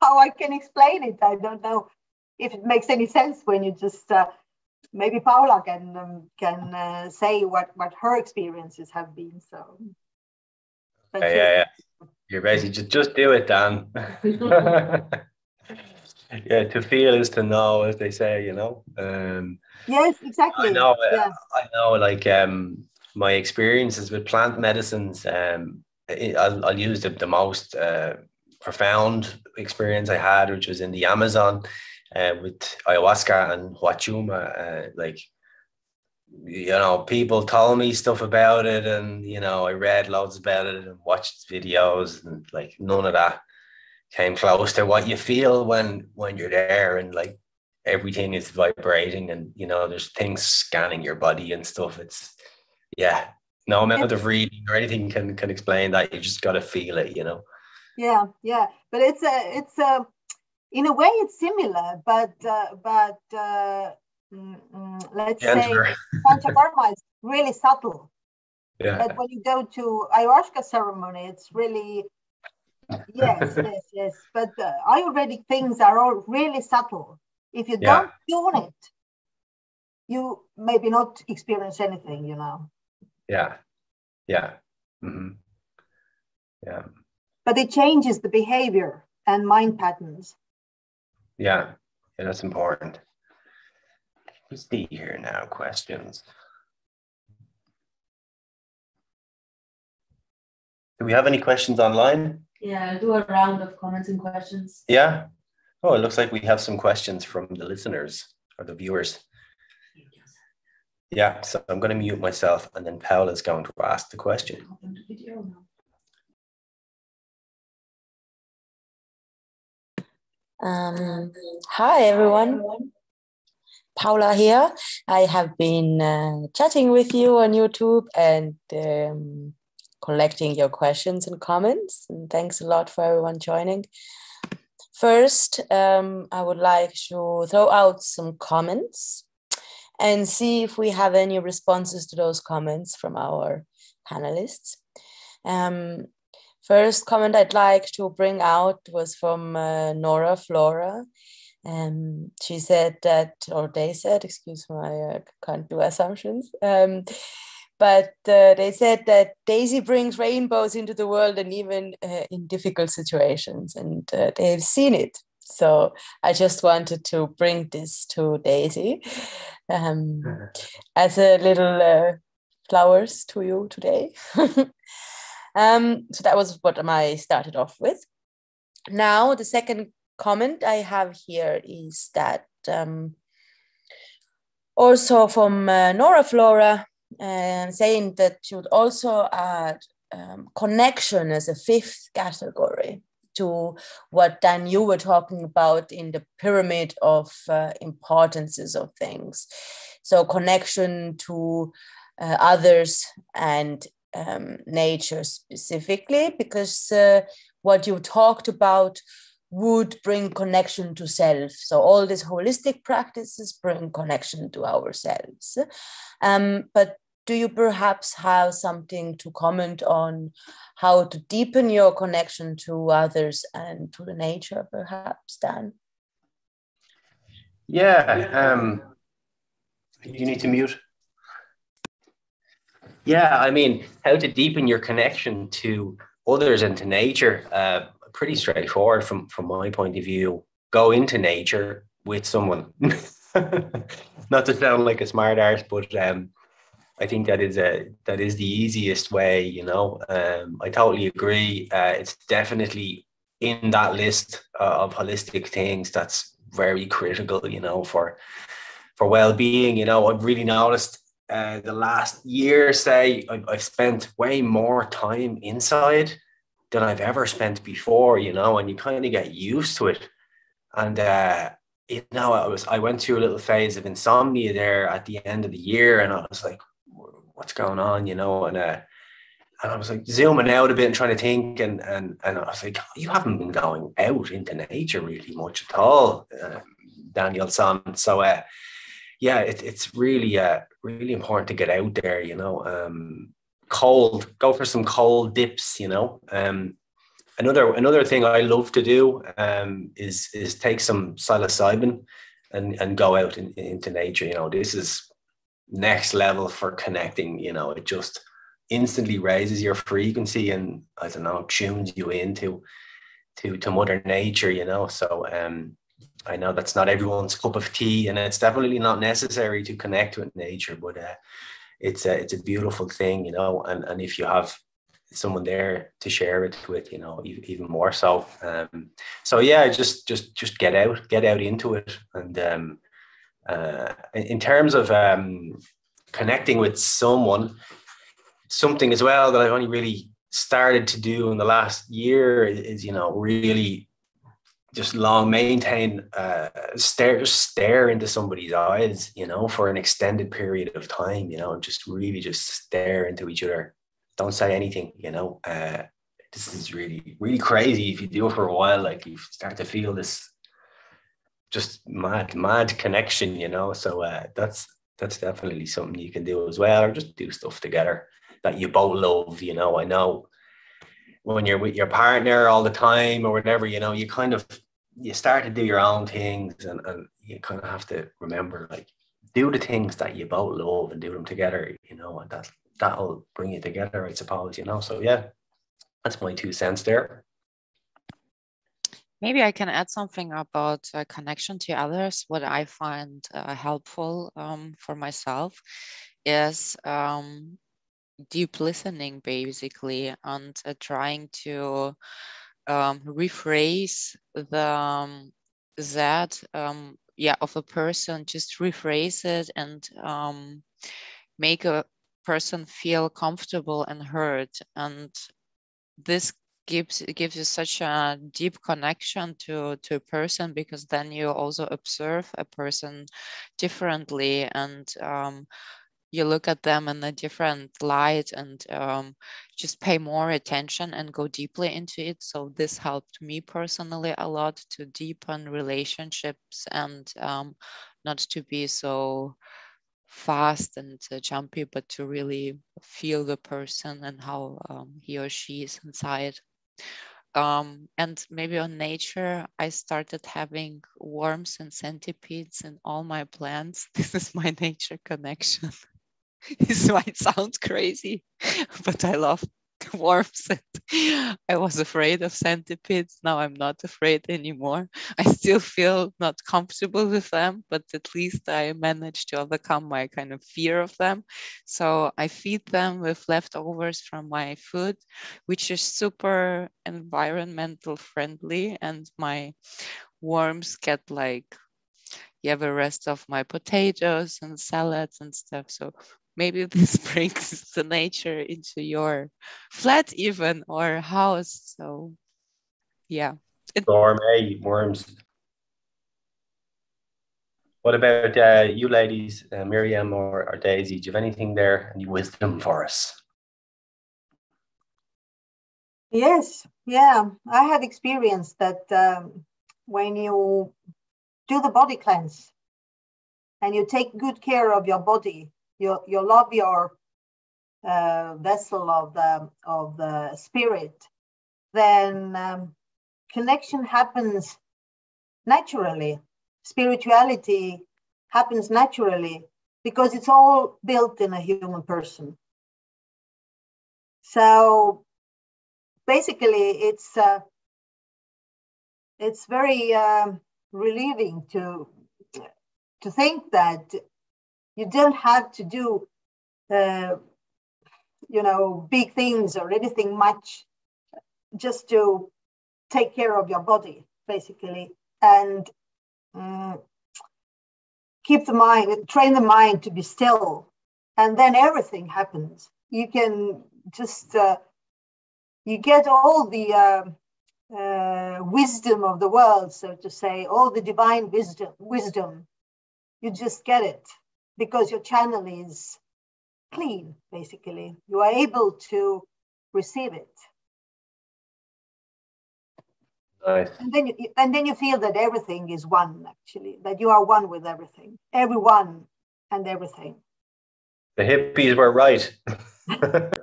how I can explain it. I don't know if it makes any sense when you just, uh, maybe Paula can um, can uh, say what what her experiences have been. So. Yeah, yeah, yeah. You're basically just just do it, Dan. yeah, to feel is to know, as they say, you know. Um, yes, exactly. I know. Uh, yeah. I know. Like um, my experiences with plant medicines. Um, I'll, I'll use the, the most uh, profound experience I had, which was in the Amazon uh, with ayahuasca and huachuma. Uh, like, you know, people told me stuff about it, and you know, I read loads about it and watched videos, and like none of that came close to what you feel when when you're there, and like everything is vibrating, and you know, there's things scanning your body and stuff. It's yeah, no amount of reading or anything can can explain that. You just got to feel it, you know. Yeah, yeah, but it's a it's a in a way it's similar, but uh, but uh, mm, mm, let's say panchakarma is really subtle. Yeah. But when you go to ayahuasca ceremony, it's really yes, yes, yes. But uh, Ayurvedic things are all really subtle. If you Yeah. don't do it, you maybe not experience anything. You know. Yeah, yeah, hmm yeah, But it changes the behavior and mind patterns. yeah, yeah. That's important. Let's see here now. Questions. Do we have any questions online? Yeah, do a round of comments and questions. Yeah. Oh, it looks like we have some questions from the listeners or the viewers. Yeah, so I'm going to mute myself and then Paula's going to ask the question. Open the video now. Um, hi, everyone. Paula here. I have been uh, chatting with you on YouTube and um, collecting your questions and comments. And thanks a lot for everyone joining. First, um, I would like to throw out some comments and see if we have any responses to those comments from our panelists. Um, first comment I'd like to bring out was from uh, Nora Flora. Um, she said that, or they said, excuse me, I uh, can't do assumptions. Um, but uh, they said that Daisy brings rainbows into the world and even uh, in difficult situations, and uh, they've seen it. So I just wanted to bring this to Daisy um, as a little uh, flowers to you today. um, so that was what I started off with. Now, the second comment I have here is that um, also from uh, Nora Flora um, saying that she would also add um, connection as a fifth category to what Dan you were talking about in the pyramid of uh, importances of things. So connection to uh, others and um, nature specifically, because uh, what you talked about would bring connection to self. So all these holistic practices bring connection to ourselves. Um, but do you perhaps have something to comment on how to deepen your connection to others and to the nature, perhaps, Dan? Yeah. Um, you need to mute. Yeah, I mean, how to deepen your connection to others and to nature. Uh, pretty straightforward from from my point of view. Go into nature with someone. Not to sound like a smart arse, but um, I think that is a that is the easiest way. You know, um, I totally agree. Uh, it's definitely in that list uh, of holistic things that's very critical. You know, for for well being. You know, I've really noticed uh, the last year, say, I've, I've spent way more time inside than I've ever spent before, you know, and you kind of get used to it. And uh, you know, I was I went through a little phase of insomnia there at the end of the year, and I was like, what's going on, you know? And uh, and I was like zooming out a bit and trying to think, and and and I was like, you haven't been going out into nature really much at all. Uh, Daniel-san. So, uh, yeah, it, it's really, uh, really important to get out there. You know, um, cold, go for some cold dips. You know, um, another another thing I love to do um, is is take some psilocybin and and go out in, into nature. You know, this is next level for connecting. You know, it just instantly raises your frequency and I don't know tunes you into to to Mother Nature. You know, so um, I know that's not everyone's cup of tea, and it's definitely not necessary to connect with nature, but uh, it's a it's a beautiful thing, you know. And and if you have someone there to share it with, you know, even more so. Um, so yeah, just just just get out, get out into it, and um, uh, in terms of um, connecting with someone, something as well that I've only really started to do in the last year is, you know, really just long maintain uh, stare stare into somebody's eyes, you know, for an extended period of time, you know, and just really just stare into each other don't say anything, you know. Uh, this is really, really crazy if you do it for a while, like you start to feel this just mad, mad connection, you know. So uh, that's that's definitely something you can do as well, or just do stuff together that you both love, you know. I know when you're with your partner all the time or whatever, you know, you kind of you start to do your own things and, and you kind of have to remember like do the things that you both love and do them together, you know, and that that'll bring you together, I suppose, you know. So yeah, that's my two cents there. Maybe I can add something about uh, connection to others. What I find uh, helpful um, for myself is um, deep listening, basically, and uh, trying to um, rephrase the um, that um, yeah of a person, just rephrase it and um, make a person feel comfortable and heard. And this gives gives you such a deep connection to to a person because then you also observe a person differently and um, you look at them in a different light and um, just pay more attention and go deeply into it so this helped me personally a lot to deepen relationships and um, not to be so fast and uh, jumpy, but to really feel the person and how um, he or she is inside. Um, and maybe on nature, I started having worms and centipedes in all my plants. This is my nature connection. this might sound crazy, but I love worms. I was afraid of centipedes. Now I'm not afraid anymore. I still feel not comfortable with them, but at least I managed to overcome my kind of fear of them. So I feed them with leftovers from my food, which is super environmental friendly. And my worms get like yeah, the rest of my potatoes and salads and stuff. So maybe this brings the nature into your flat even or house so yeah. Gourmet worms. What about uh, you ladies uh, miriam or, or daisy? Do you have anything there? Any wisdom for us? Yes yeah. I have experience that um, when you do the body cleanse and you take good care of your body you you love your uh, vessel of the of the spirit, then um, connection happens naturally. Spirituality happens naturally because it's all built in a human person. So basically, it's uh, it's very uh, relieving to to think that you don't have to do, uh, you know, big things or anything much just to take care of your body, basically, and um, keep the mind, train the mind to be still, and then everything happens. You can just, uh, you get all the uh, uh, wisdom of the world, so to say, all the divine wisdom, wisdom. You just get it because your channel is clean, basically. You are able to receive it. Nice. And then you, and then you feel that everything is one actually, that you are one with everything, everyone and everything. The hippies were right.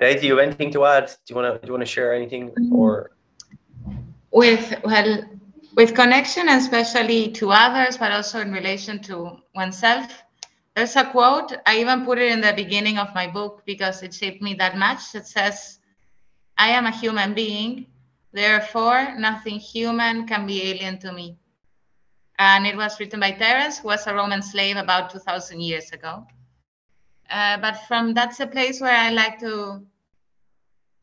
Daisy, you have anything to add? Do you want to do you want to share anything or? with well with connection especially to others but also in relation to oneself. There's a quote i even put it in the beginning of my book because it shaped me that much. It says i am a human being therefore nothing human can be alien to me. And it was written by terence who was a roman slave about 2000 years ago. Uh, but from that's a place where i like to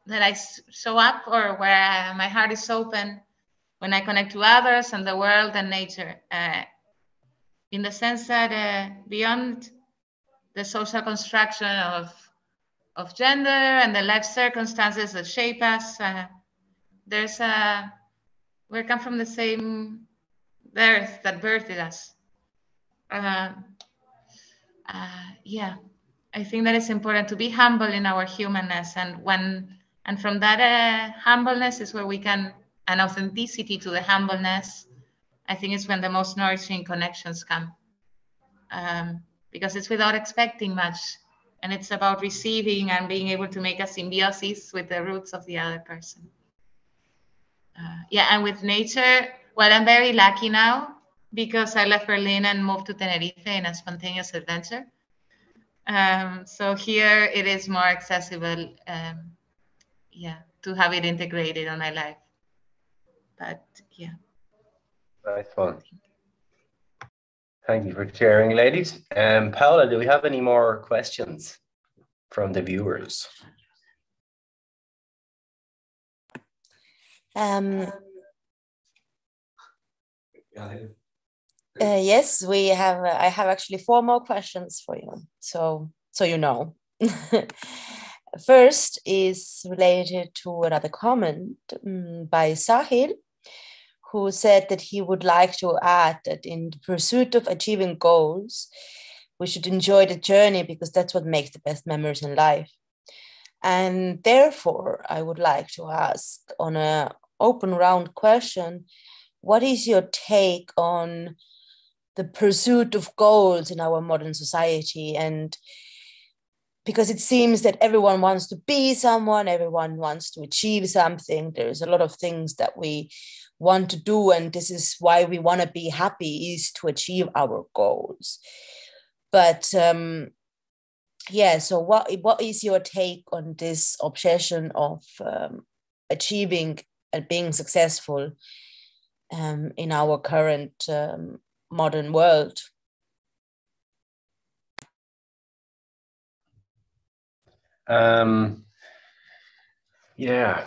that I show up or where my heart is open when I connect to others and the world and nature. Uh, in the sense that uh, beyond the social construction of, of gender and the life circumstances that shape us, uh, there's a, we come from the same earth that birthed us. Uh, uh, yeah, I think that it's important to be humble in our humanness and when and from that uh, humbleness is where we can an authenticity to the humbleness i think is when the most nourishing connections come. Um, because it's without expecting much and it's about receiving and being able to make a symbiosis with the roots of the other person. Uh, yeah and with nature well i'm very lucky now because i left berlin and moved to tenerife in a spontaneous adventure. Um, so here it is more accessible um, yeah to have it integrated on my life but yeah. Nice one. Thank you for sharing ladies. Um paula do we have any more questions from the viewers? Um uh, yes we have uh, i have actually four more questions for you. So so you know. First is related to another comment um, by Sahil, who said that he would like to add that in the pursuit of achieving goals, we should enjoy the journey because that's what makes the best memories in life. And therefore, I would like to ask on an open round question, what is your take on the pursuit of goals in our modern society and because it seems that everyone wants to be someone, everyone wants to achieve something. There's a lot of things that we want to do, and this is why we want to be happy is to achieve our goals. But um, yeah, so what what is your take on this obsession of um, achieving and being successful um, in our current um, modern world? Um, yeah,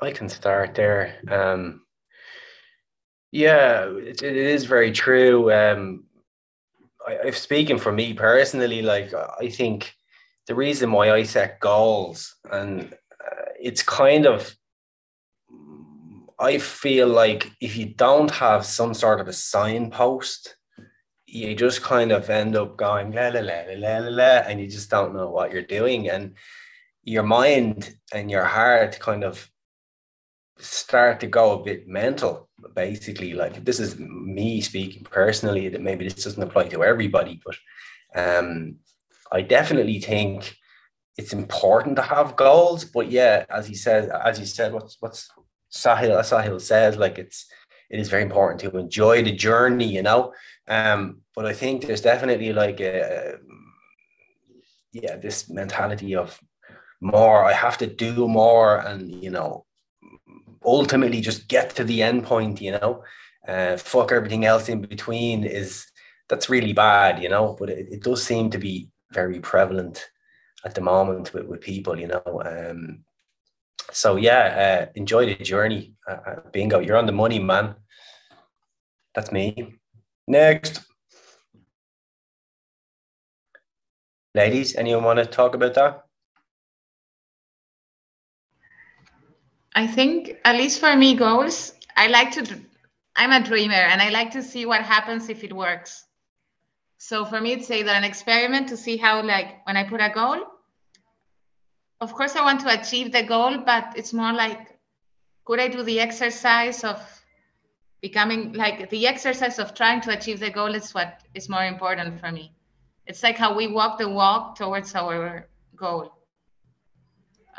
I can start there. Um, yeah, it, it is very true. Um, I, if speaking for me personally, like I think the reason why I set goals and uh, it's kind of I feel like if you don't have some sort of a signpost you just kind of end up going la la la la la la, and you just don't know what you're doing, and your mind and your heart kind of start to go a bit mental. Basically, like this is me speaking personally. That maybe this doesn't apply to everybody, but um, I definitely think it's important to have goals. But yeah, as he said, as you said, what's what's Sahil Sahil says, like it's it is very important to enjoy the journey, you know. Um, but I think there's definitely like a yeah, this mentality of more, I have to do more and you know, ultimately just get to the end point, you know. Uh, fuck everything else in between is that's really bad, you know, but it, it does seem to be very prevalent at the moment with, with people, you know. Um, so yeah, uh, enjoy the journey. Uh, uh bingo, you're on the money, man. That's me. Next. Ladies, anyone want to talk about that? I think, at least for me, goals, I like to, I'm a dreamer and I like to see what happens if it works. So for me, it's either an experiment to see how, like, when I put a goal, of course, I want to achieve the goal, but it's more like, could I do the exercise of becoming like the exercise of trying to achieve the goal is what is more important for me. It's like how we walk the walk towards our goal.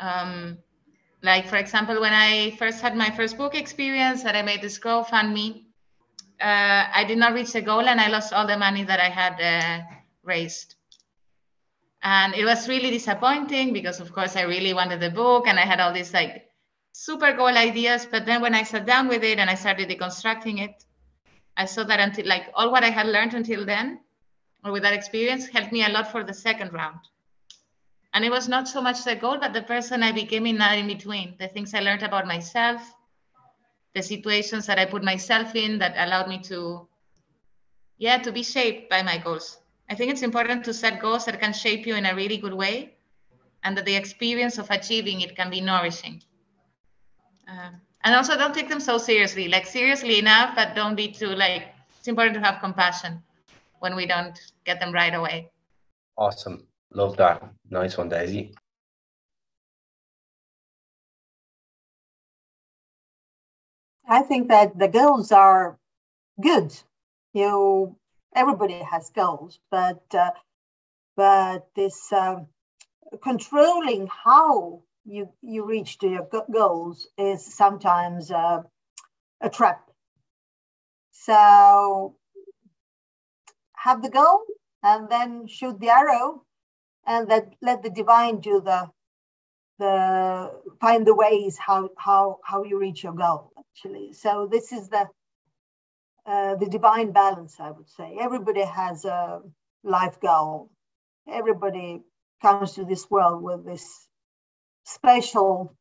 Um, like for example, when I first had my first book experience that I made this GoFundMe, uh, I did not reach the goal and I lost all the money that I had uh, raised. And it was really disappointing because of course I really wanted the book and I had all these like super goal ideas. But then when I sat down with it and I started deconstructing it, I saw that until like all what I had learned until then or with that experience helped me a lot for the second round. And it was not so much the goal, but the person I became in that in between, the things I learned about myself, the situations that I put myself in that allowed me to, yeah, to be shaped by my goals. I think it's important to set goals that can shape you in a really good way and that the experience of achieving it can be nourishing. Um, and also don't take them so seriously, like seriously enough, but don't be too like, it's important to have compassion when we don't get them right away. Awesome. Love that. Nice one, Daisy. I think that the goals are good. You everybody has goals, but uh, but this uh, controlling how you you reach to your goals is sometimes uh, a trap. So have the goal and then shoot the arrow, and that let the divine do the the find the ways how how how you reach your goal actually. So this is the uh, the divine balance, I would say. Everybody has a life goal. Everybody comes to this world with this special,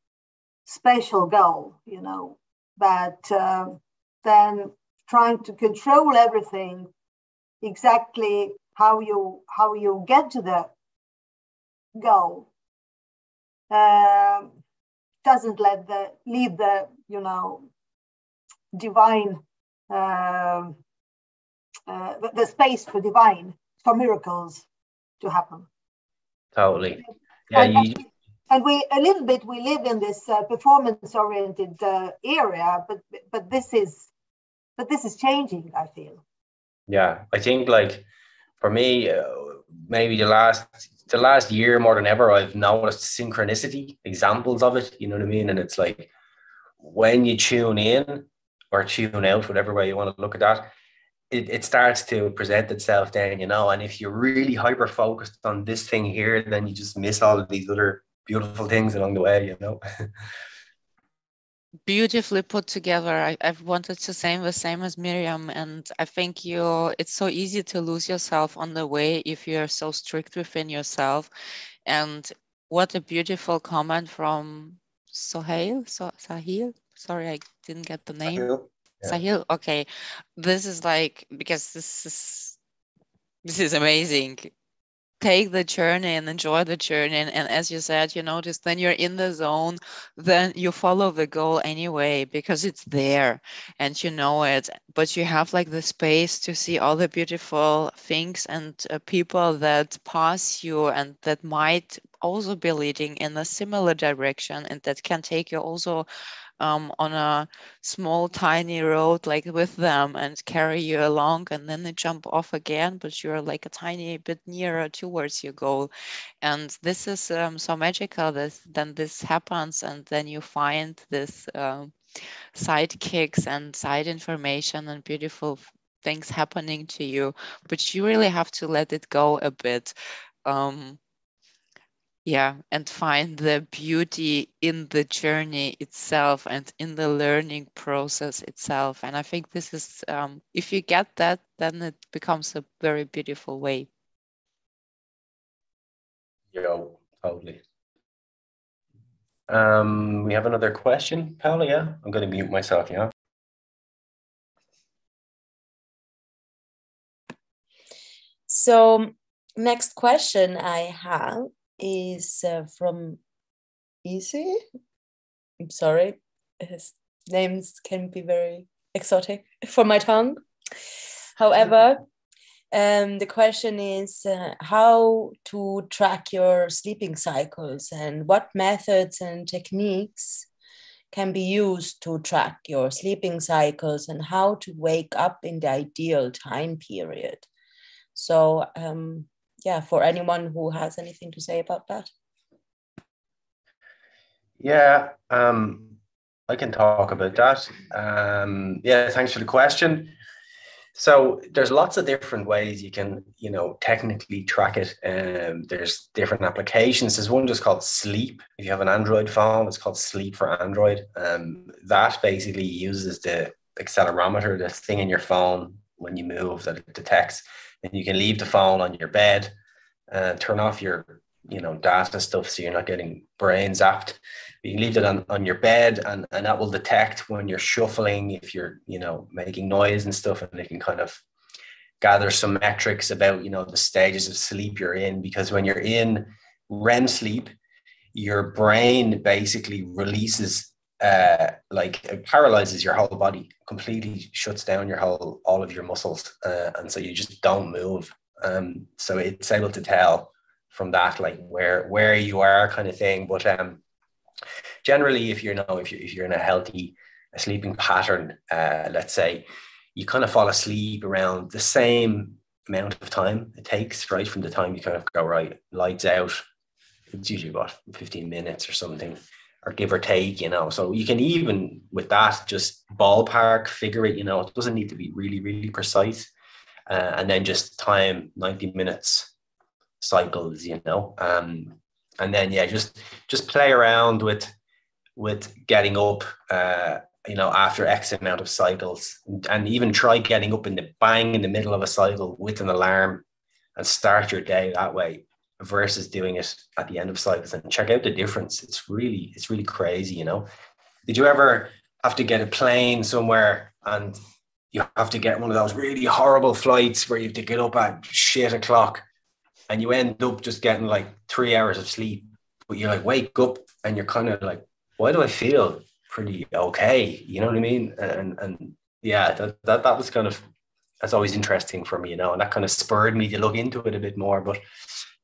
special goal, you know. But uh, then trying to control everything exactly how you how you get to the goal uh, doesn't let the leave the you know divine uh, uh, the, the, space for divine for miracles to happen. Totally. Yeah and, you... and we a little bit we live in this uh, performance oriented uh, area but but this is but this is changing i feel. Yeah i think like for me uh, maybe the last the last year more than ever i've noticed synchronicity examples of it you know what i mean and it's like when you tune in or tune out, whatever way you want to look at that, it, it starts to present itself then, you know. And if you're really hyper focused on this thing here, then you just miss all of these other beautiful things along the way, you know. beautifully put together. I, have wanted to say the same as miriam and i think you it's so easy to lose yourself on the way if you're so strict within yourself. And what a beautiful comment from sohail so sahil? Sorry i didn't get the name. Sahil, yeah. sahil? Okay. This is like because this is this is amazing take the journey and enjoy the journey. And, and, as you said you notice then you're in the zone then you follow the goal anyway because it's there and you know it. But you have like the space to see all the beautiful things and uh, people that pass you and that might also be leading in a similar direction and that can take you also um, on a small tiny road like with them and carry you along and then they jump off again but you're like a tiny bit nearer towards your goal and this is um, so magical that then this happens and then you find this um, sidekicks and side information and beautiful things happening to you but you really have to let it go a bit. Um, yeah and find the beauty in the journey itself and in the learning process itself. And i think this is um, if you get that then it becomes a very beautiful way. Yeah totally. Um we have another question paula yeah? I'm going to mute myself yeah? So next question i have is uh, from Easy. I'm sorry, his names can be very exotic for my tongue. However, Um, the question is uh, how to track your sleeping cycles and what methods and techniques can be used to track your sleeping cycles and how to wake up in the ideal time period. So, um, yeah, for anyone who has anything to say about that. Yeah, um, I can talk about that. Um, yeah, thanks for the question. So there's lots of different ways you can, you know, technically track it. Um, there's different applications. There's one just called Sleep. If you have an Android phone, it's called Sleep for Android. Um, that basically uses the accelerometer, the thing in your phone when you move that it detects, and you can leave the phone on your bed, and turn off your, you know, data stuff so you're not getting brain zapped. You can leave it on, on your bed and, and that will detect when you're shuffling if you're you know making noise and stuff and it can kind of gather some metrics about you know the stages of sleep you're in because when you're in REM sleep your brain basically releases uh, like it paralyzes your whole body completely shuts down your whole all of your muscles uh, and so you just don't move. Um, so it's able to tell from that like where where you are kind of thing. But um generally, if you know if you if you're in a healthy a sleeping pattern, uh, let's say, you kind of fall asleep around the same amount of time it takes, right, from the time you kind of go right, lights out. It's usually about 15 minutes or something, or give or take, you know. So you can even with that just ballpark figure it, you know, it doesn't need to be really, really precise. Uh, and then just time 90 minutes cycles, you know. Um, and then yeah, just just play around with with getting up, uh, you know, after X amount of cycles, and even try getting up in the bang in the middle of a cycle with an alarm, and start your day that way versus doing it at the end of cycles and check out the difference. It's really it's really crazy, you know. Did you ever have to get a plane somewhere and you have to get one of those really horrible flights where you have to get up at shit o'clock and you end up just getting like three hours of sleep, but you like wake up and you're kind of like, why do I feel pretty okay? You know what I mean? And and yeah, that that, that was kind of that's always interesting for me, you know, and that kind of spurred me to look into it a bit more. But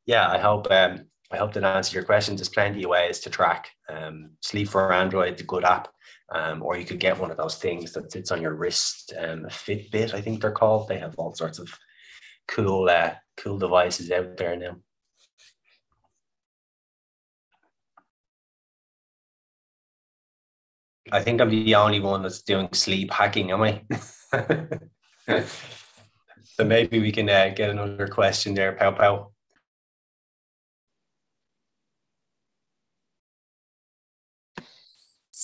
yeah, I hope um I hope that answers your question. There's plenty of ways to track um, sleep for Android, the good app, um, or you could get one of those things that sits on your wrist, um, Fitbit, I think they're called. They have all sorts of cool uh, cool devices out there now. I think I'm the only one that's doing sleep hacking, am I? so maybe we can uh, get another question there, Pow Pow.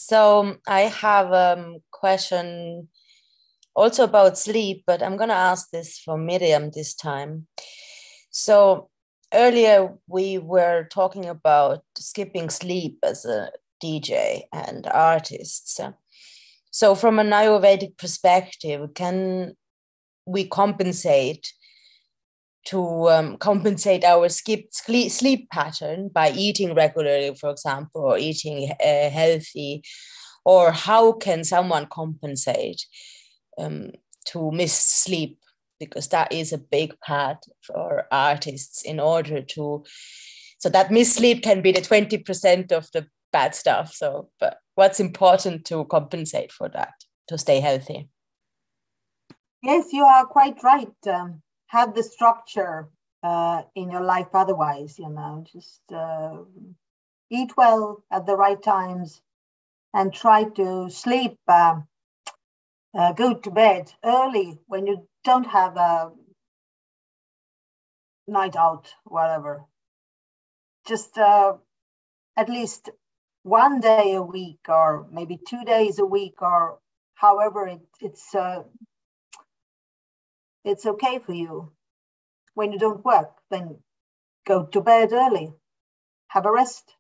So um, I have a question also about sleep, but I'm going to ask this for Miriam this time. So earlier we were talking about skipping sleep as a DJ and artist. So from an Ayurvedic perspective, can we compensate to um, compensate our skip sleep pattern by eating regularly, for example, or eating uh, healthy, or how can someone compensate um, to miss sleep? Because that is a big part for artists in order to so that miss sleep can be the 20% of the bad stuff. So but what's important to compensate for that to stay healthy? Yes you are quite right um, have the structure uh, in your life otherwise you know just uh, eat well at the right times and try to sleep um, uh, go to bed early when you don't have a night out, whatever. Just uh, at least one day a week, or maybe two days a week, or however it, it's uh, it's okay for you. When you don't work, then go to bed early, have a rest.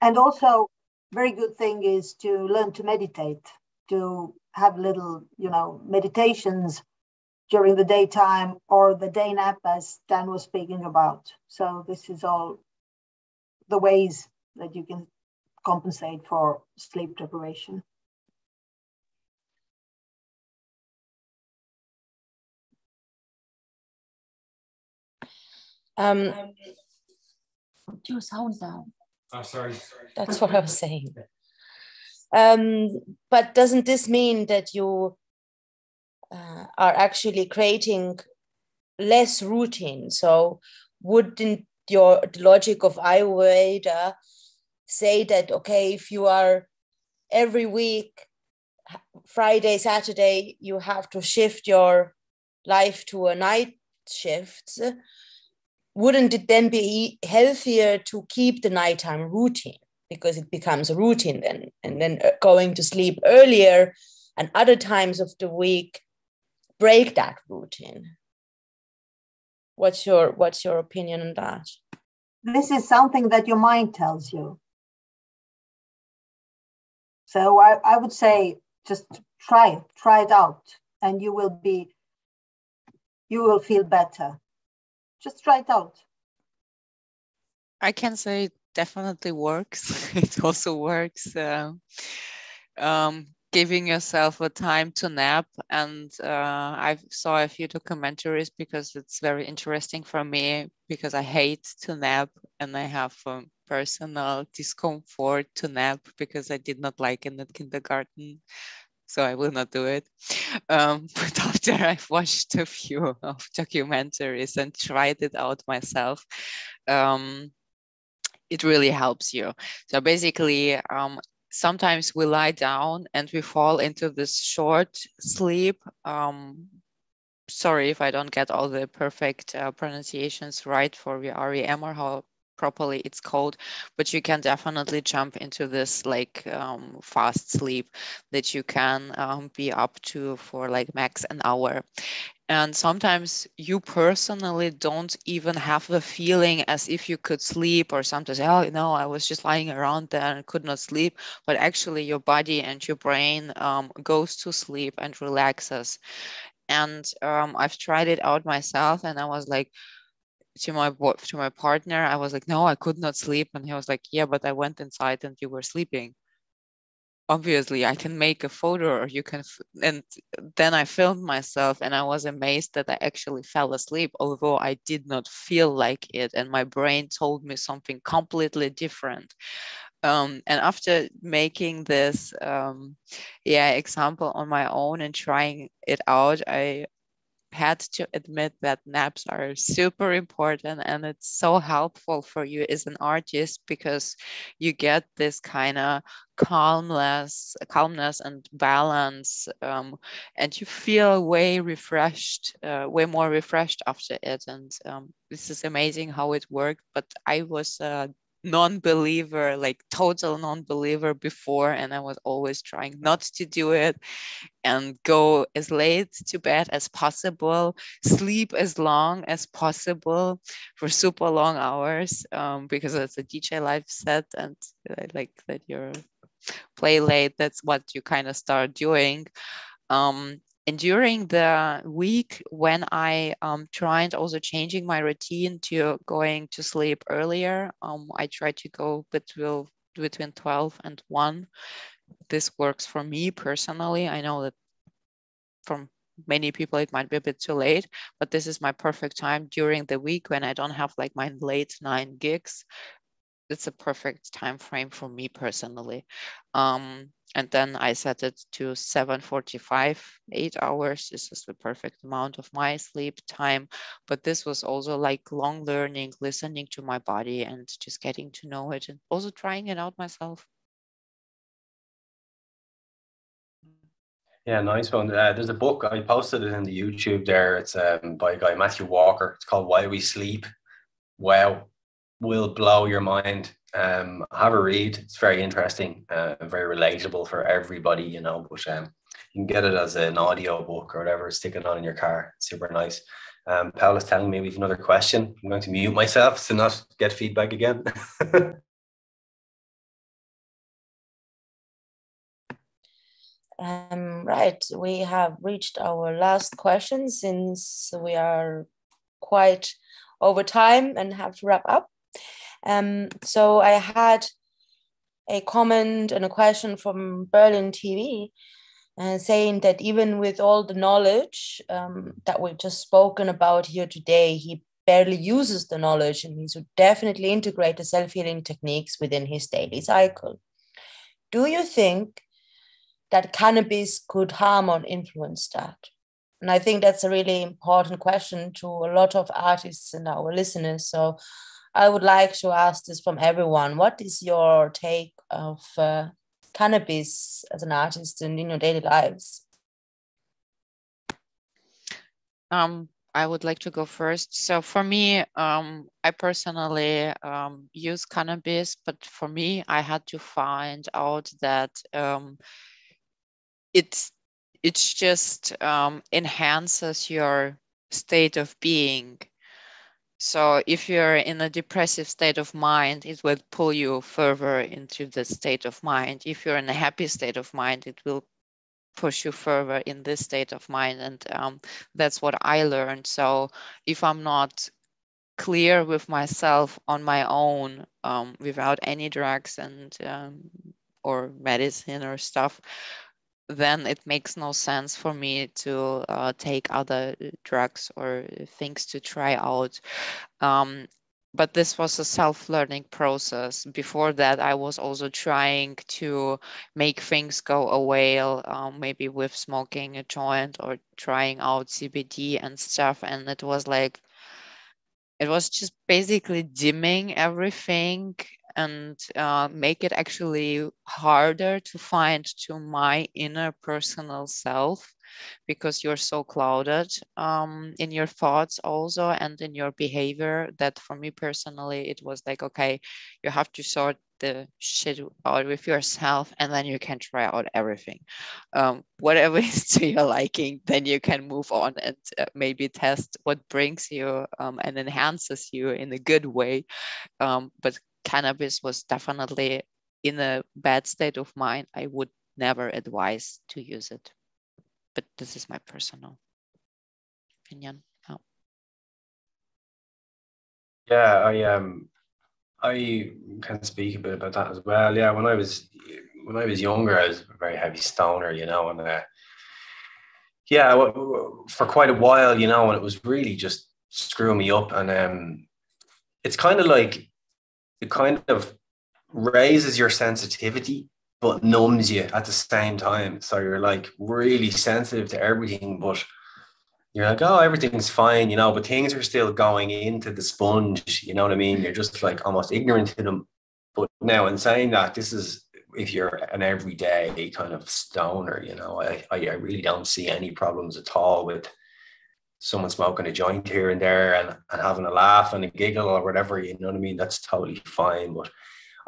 And also, very good thing is to learn to meditate to have little, you know, meditations during the daytime or the day nap as Dan was speaking about. So this is all the ways that you can compensate for sleep deprivation. Um, put your sound down. Oh, sorry. That's what I was saying. Um, but doesn't this mean that you uh, are actually creating less routine? So wouldn't your the logic of Ayurveda say that okay, if you are every week, Friday, Saturday, you have to shift your life to a night shift, wouldn't it then be healthier to keep the nighttime routine? Because it becomes a routine then and then uh, going to sleep earlier and other times of the week break that routine. What's your what's your opinion on that? This is something that your mind tells you. So I, I would say just try it try it out and you will be you will feel better just try it out. I can say it definitely works. It also works uh, um, giving yourself a time to nap. And uh, i saw a few documentaries because it's very interesting for me because i hate to nap and i have um, personal discomfort to nap because i did not like in the kindergarten so I will not do it. Um, but after I've watched a few of documentaries and tried it out myself, um, it really helps you. So basically, um, sometimes we lie down and we fall into this short sleep. Um, sorry if I don't get all the perfect uh, pronunciations right for the REM or how properly it's called but you can definitely jump into this like um, fast sleep that you can um, be up to for like max an hour. And sometimes you personally don't even have the feeling as if you could sleep or sometimes oh know, i was just lying around there and could not sleep but actually your body and your brain um, goes to sleep and relaxes. And um, i've tried it out myself and i was like to my to my partner i was like no i could not sleep. And he was like yeah but i went inside and you were sleeping. Obviously i can make a photo or you can and then i filmed myself and i was amazed that i actually fell asleep although i did not feel like it and my brain told me something completely different. Um, and after making this um, yeah example on my own and trying it out i had to admit that naps are super important and it's so helpful for you as an artist because you get this kind of calmness calmness and balance um, and you feel way refreshed uh, way more refreshed after it. And um, this is amazing how it worked but i was uh, non-believer like total non-believer before and i was always trying not to do it and go as late to bed as possible sleep as long as possible for super long hours um, because it's a dj live set and I like that you're play late. That's what you kind of start doing. Um, and during the week when I um, tried also changing my routine to going to sleep earlier, um, I try to go between between 12 and 1. This works for me personally. I know that from many people it might be a bit too late, but this is my perfect time during the week when I don't have like my late nine gigs. It's a perfect time frame for me personally. Um, and then I set it to 7.45, eight hours. This is the perfect amount of my sleep time. But this was also like long learning, listening to my body and just getting to know it and also trying it out myself. Yeah, nice one. Uh, there's a book I posted it in the YouTube there. It's um, by a guy Matthew Walker. It's called Why We Sleep. Wow, will blow your mind um, have a read. It's very interesting, uh, very relatable for everybody, you know. But um, you can get it as an audio book or whatever, stick it on in your car. super nice. Um, Paul is telling me we have another question. I'm going to mute myself to not get feedback again. um, right, we have reached our last question since we are quite over time and have to wrap up. Um, so I had a comment and a question from Berlin TV uh, saying that even with all the knowledge um, that we've just spoken about here today, he barely uses the knowledge and he should definitely integrate the self-healing techniques within his daily cycle. Do you think that cannabis could harm or influence that? And I think that's a really important question to a lot of artists and our listeners. So I would like to ask this from everyone. What is your take of uh, cannabis as an artist and in your daily lives? Um, I would like to go first. So for me, um, I personally um, use cannabis, but for me, I had to find out that um, it's it just um, enhances your state of being. So if you're in a depressive state of mind, it will pull you further into the state of mind. If you're in a happy state of mind, it will push you further in this state of mind. And um, that's what I learned. So if I'm not clear with myself on my own um, without any drugs and um, or medicine or stuff, then it makes no sense for me to uh, take other drugs or things to try out. Um, but this was a self-learning process. Before that, I was also trying to make things go away, um, maybe with smoking a joint or trying out CBD and stuff. And it was like, it was just basically dimming everything and uh, make it actually harder to find to my inner personal self because you're so clouded um, in your thoughts also and in your behavior that for me personally it was like okay you have to sort the shit out with yourself and then you can try out everything. Um, whatever is to your liking then you can move on and uh, maybe test what brings you um, and enhances you in a good way. Um, but cannabis was definitely in a bad state of mind, I would never advise to use it. But this is my personal opinion. Oh. Yeah, I um I can speak a bit about that as well. Yeah, when I was when I was younger, I was a very heavy stoner, you know, and uh, yeah, for quite a while, you know, and it was really just screwing me up. And um, it's kind of like it kind of raises your sensitivity but numbs you at the same time. So you're like really sensitive to everything, but you're like, oh, everything's fine, you know, but things are still going into the sponge, you know what I mean? You're just like almost ignorant to them. But now, in saying that, this is if you're an everyday kind of stoner, you know, I, I, I really don't see any problems at all with someone smoking a joint here and there and, and having a laugh and a giggle or whatever, you know what I mean? That's totally fine. But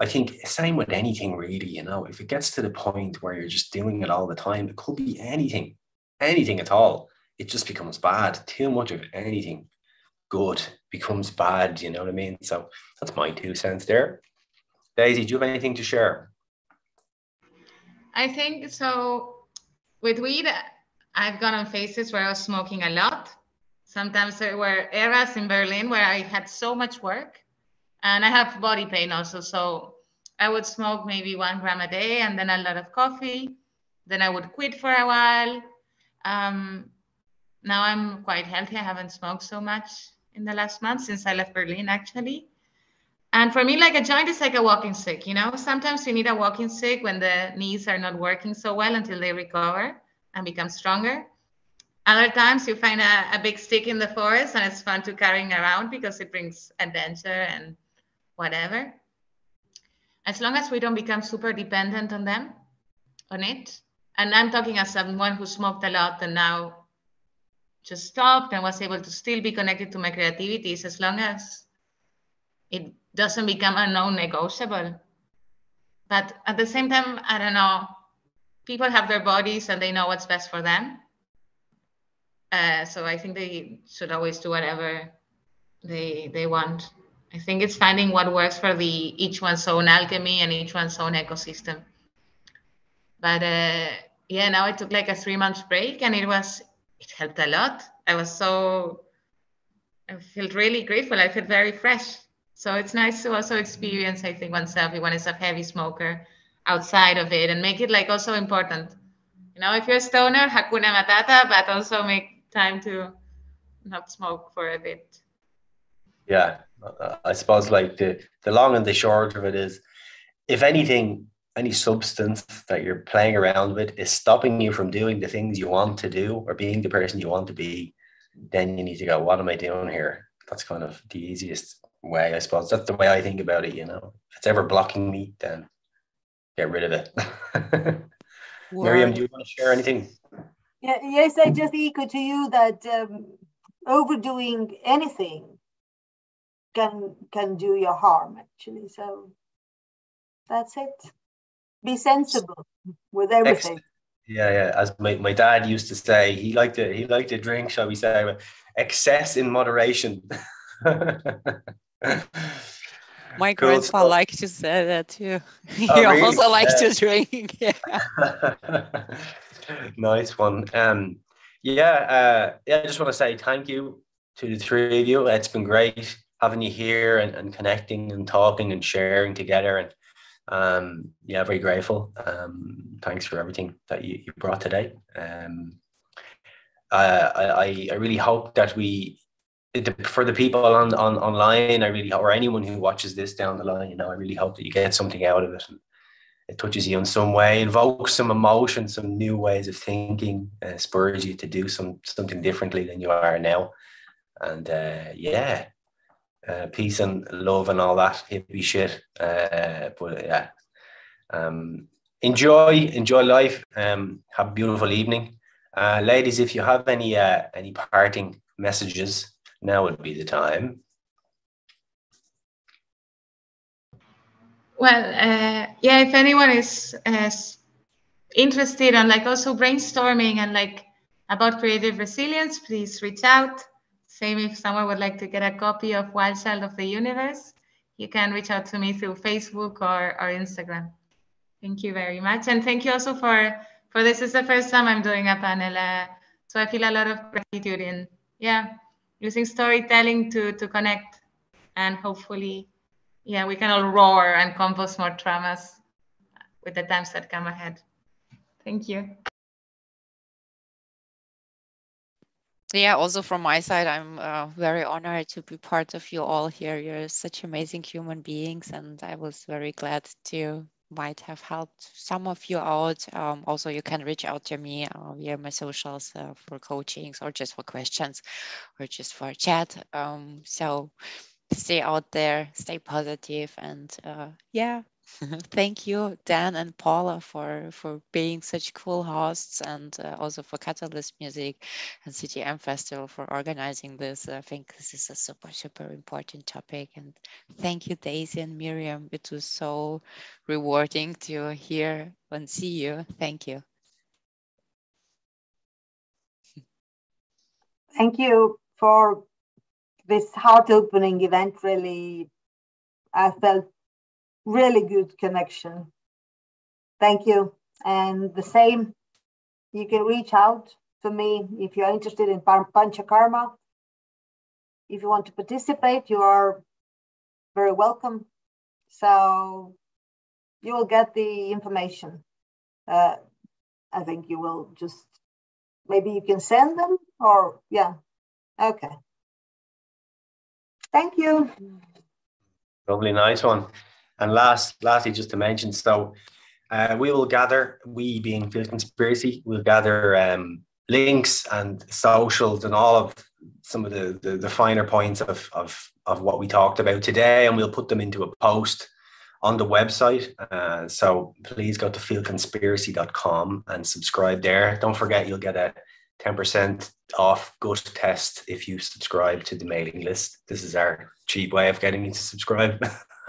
I think same with anything really, you know, if it gets to the point where you're just doing it all the time, it could be anything, anything at all. It just becomes bad. Too much of anything good becomes bad, you know what I mean? So that's my two cents there. Daisy, do you have anything to share? I think so. With weed, I've gone on phases where I was smoking a lot Sometimes there were eras in Berlin where I had so much work and I have body pain also. So I would smoke maybe one gram a day and then a lot of coffee. Then I would quit for a while. Um, now I'm quite healthy. I haven't smoked so much in the last month since I left Berlin, actually. And for me, like a joint is like a walking stick, you know? Sometimes you need a walking stick when the knees are not working so well until they recover and become stronger. Other times you find a, a big stick in the forest and it's fun to carrying around because it brings adventure and whatever. As long as we don't become super dependent on them, on it. And I'm talking as someone who smoked a lot and now just stopped and was able to still be connected to my creativities as long as it doesn't become a non-negotiable. But at the same time, I don't know, people have their bodies and they know what's best for them. Uh, so I think they should always do whatever they they want. I think it's finding what works for the each one's own alchemy and each one's own ecosystem. But uh, yeah, now I took like a three month break and it was it helped a lot. I was so I felt really grateful. I felt very fresh. So it's nice to also experience, I think, oneself if one is a heavy smoker outside of it and make it like also important. You know, if you're a stoner, Hakuna Matata, but also make time to not smoke for a bit. Yeah, I suppose like the the long and the short of it is, if anything, any substance that you're playing around with is stopping you from doing the things you want to do or being the person you want to be, then you need to go, what am I doing here? That's kind of the easiest way, I suppose. That's the way I think about it, you know. If it's ever blocking me, then get rid of it. Miriam, do you want to share anything? Yeah, yes, I just echo to you that um, overdoing anything can can do you harm actually. So that's it be sensible with everything. Yeah, yeah. As my, my dad used to say, he liked to he liked to drink, shall we say, excess in moderation. my cool. grandpa liked to say that too. he oh, really? also likes yeah. to drink. Yeah. Nice one. Um, yeah, uh, yeah. I just want to say thank you to the three of you. It's been great having you here and, and connecting and talking and sharing together and um, yeah, very grateful. Um, thanks for everything that you, you brought today. Um, uh, I, I really hope that we, for the people on, on online, I really, or anyone who watches this down the line, you know, I really hope that you get something out of it. And it touches you in some way, invokes some emotion, some new ways of thinking, uh, spurs you to do some something differently than you are now. And uh, yeah, uh, peace and love and all that hippie shit. Uh, but yeah, um, enjoy enjoy life. Um, have a beautiful evening, uh, ladies. If you have any uh, any parting messages, now would be the time. Well, uh, yeah. If anyone is interested on like also brainstorming and like about creative resilience, please reach out. Same if someone would like to get a copy of Wild Child of the Universe, you can reach out to me through Facebook or, or Instagram. Thank you very much. And thank you also for, for this is the first time I'm doing a panel. Uh, so I feel a lot of gratitude in, yeah, using storytelling to, to connect and hopefully, yeah, we can all roar and compose more traumas with the times that come ahead. Thank you. yeah also from my side i'm uh, very honored to be part of you all here you're such amazing human beings and i was very glad to might have helped some of you out um, also you can reach out to me uh, via my socials uh, for coachings or just for questions or just for a chat um, so stay out there stay positive and uh, yeah Thank you, Dan and Paula, for for being such cool hosts, and uh, also for Catalyst Music and CTM Festival for organizing this. I think this is a super super important topic, and thank you, Daisy and Miriam. It was so rewarding to hear and see you. Thank you. Thank you for this heart-opening event. Really, I felt really good connection. Thank you. And the same, you can reach out to me if you're interested in Panchakarma. If you want to participate, you are very welcome. So you will get the information. Uh, I think you will just, maybe you can send them or, yeah. Okay. Thank you. Lovely, nice one. And last, lastly, just to mention, so uh, we will gather, we being Field Conspiracy, we'll gather um, links and socials and all of some of the, the, the, finer points of, of, of what we talked about today, and we'll put them into a post on the website. Uh, so please go to fieldconspiracy.com and subscribe there. Don't forget, you'll get a 10% off gut test if you subscribe to the mailing list. This is our cheap way of getting you to subscribe.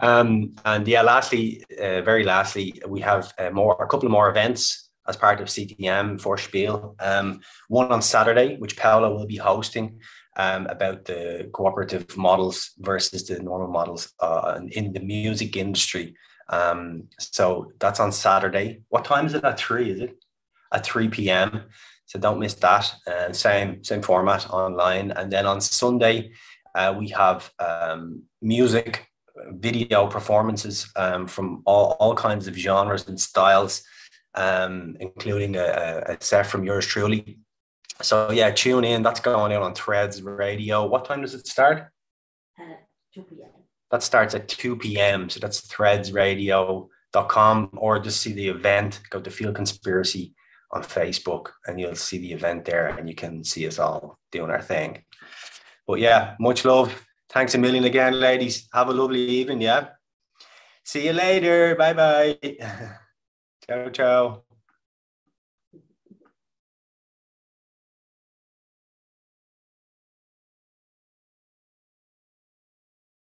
um, and yeah, lastly, uh, very lastly, we have uh, more a couple more events as part of CTM Vorspiel. Um, one on Saturday, which Paula will be hosting. Um, about the cooperative models versus the normal models uh, in the music industry. Um, so that's on Saturday. What time is it? At three, is it? At 3 p.m. So don't miss that. And uh, same same format online. And then on Sunday, uh, we have um, music, video performances um, from all, all kinds of genres and styles, um, including a, a, set from yours truly. so yeah, tune in. That's going out on Threads Radio. What time does it start? Uh, 2 p.m. That starts at 2 p.m. So that's threadsradio.com or just see the event. Go to Field Conspiracy on Facebook and you'll see the event there and you can see us all doing our thing. But yeah, much love. Thanks a million again, ladies. Have a lovely evening. Yeah. See you later. Bye bye. ciao, ciao.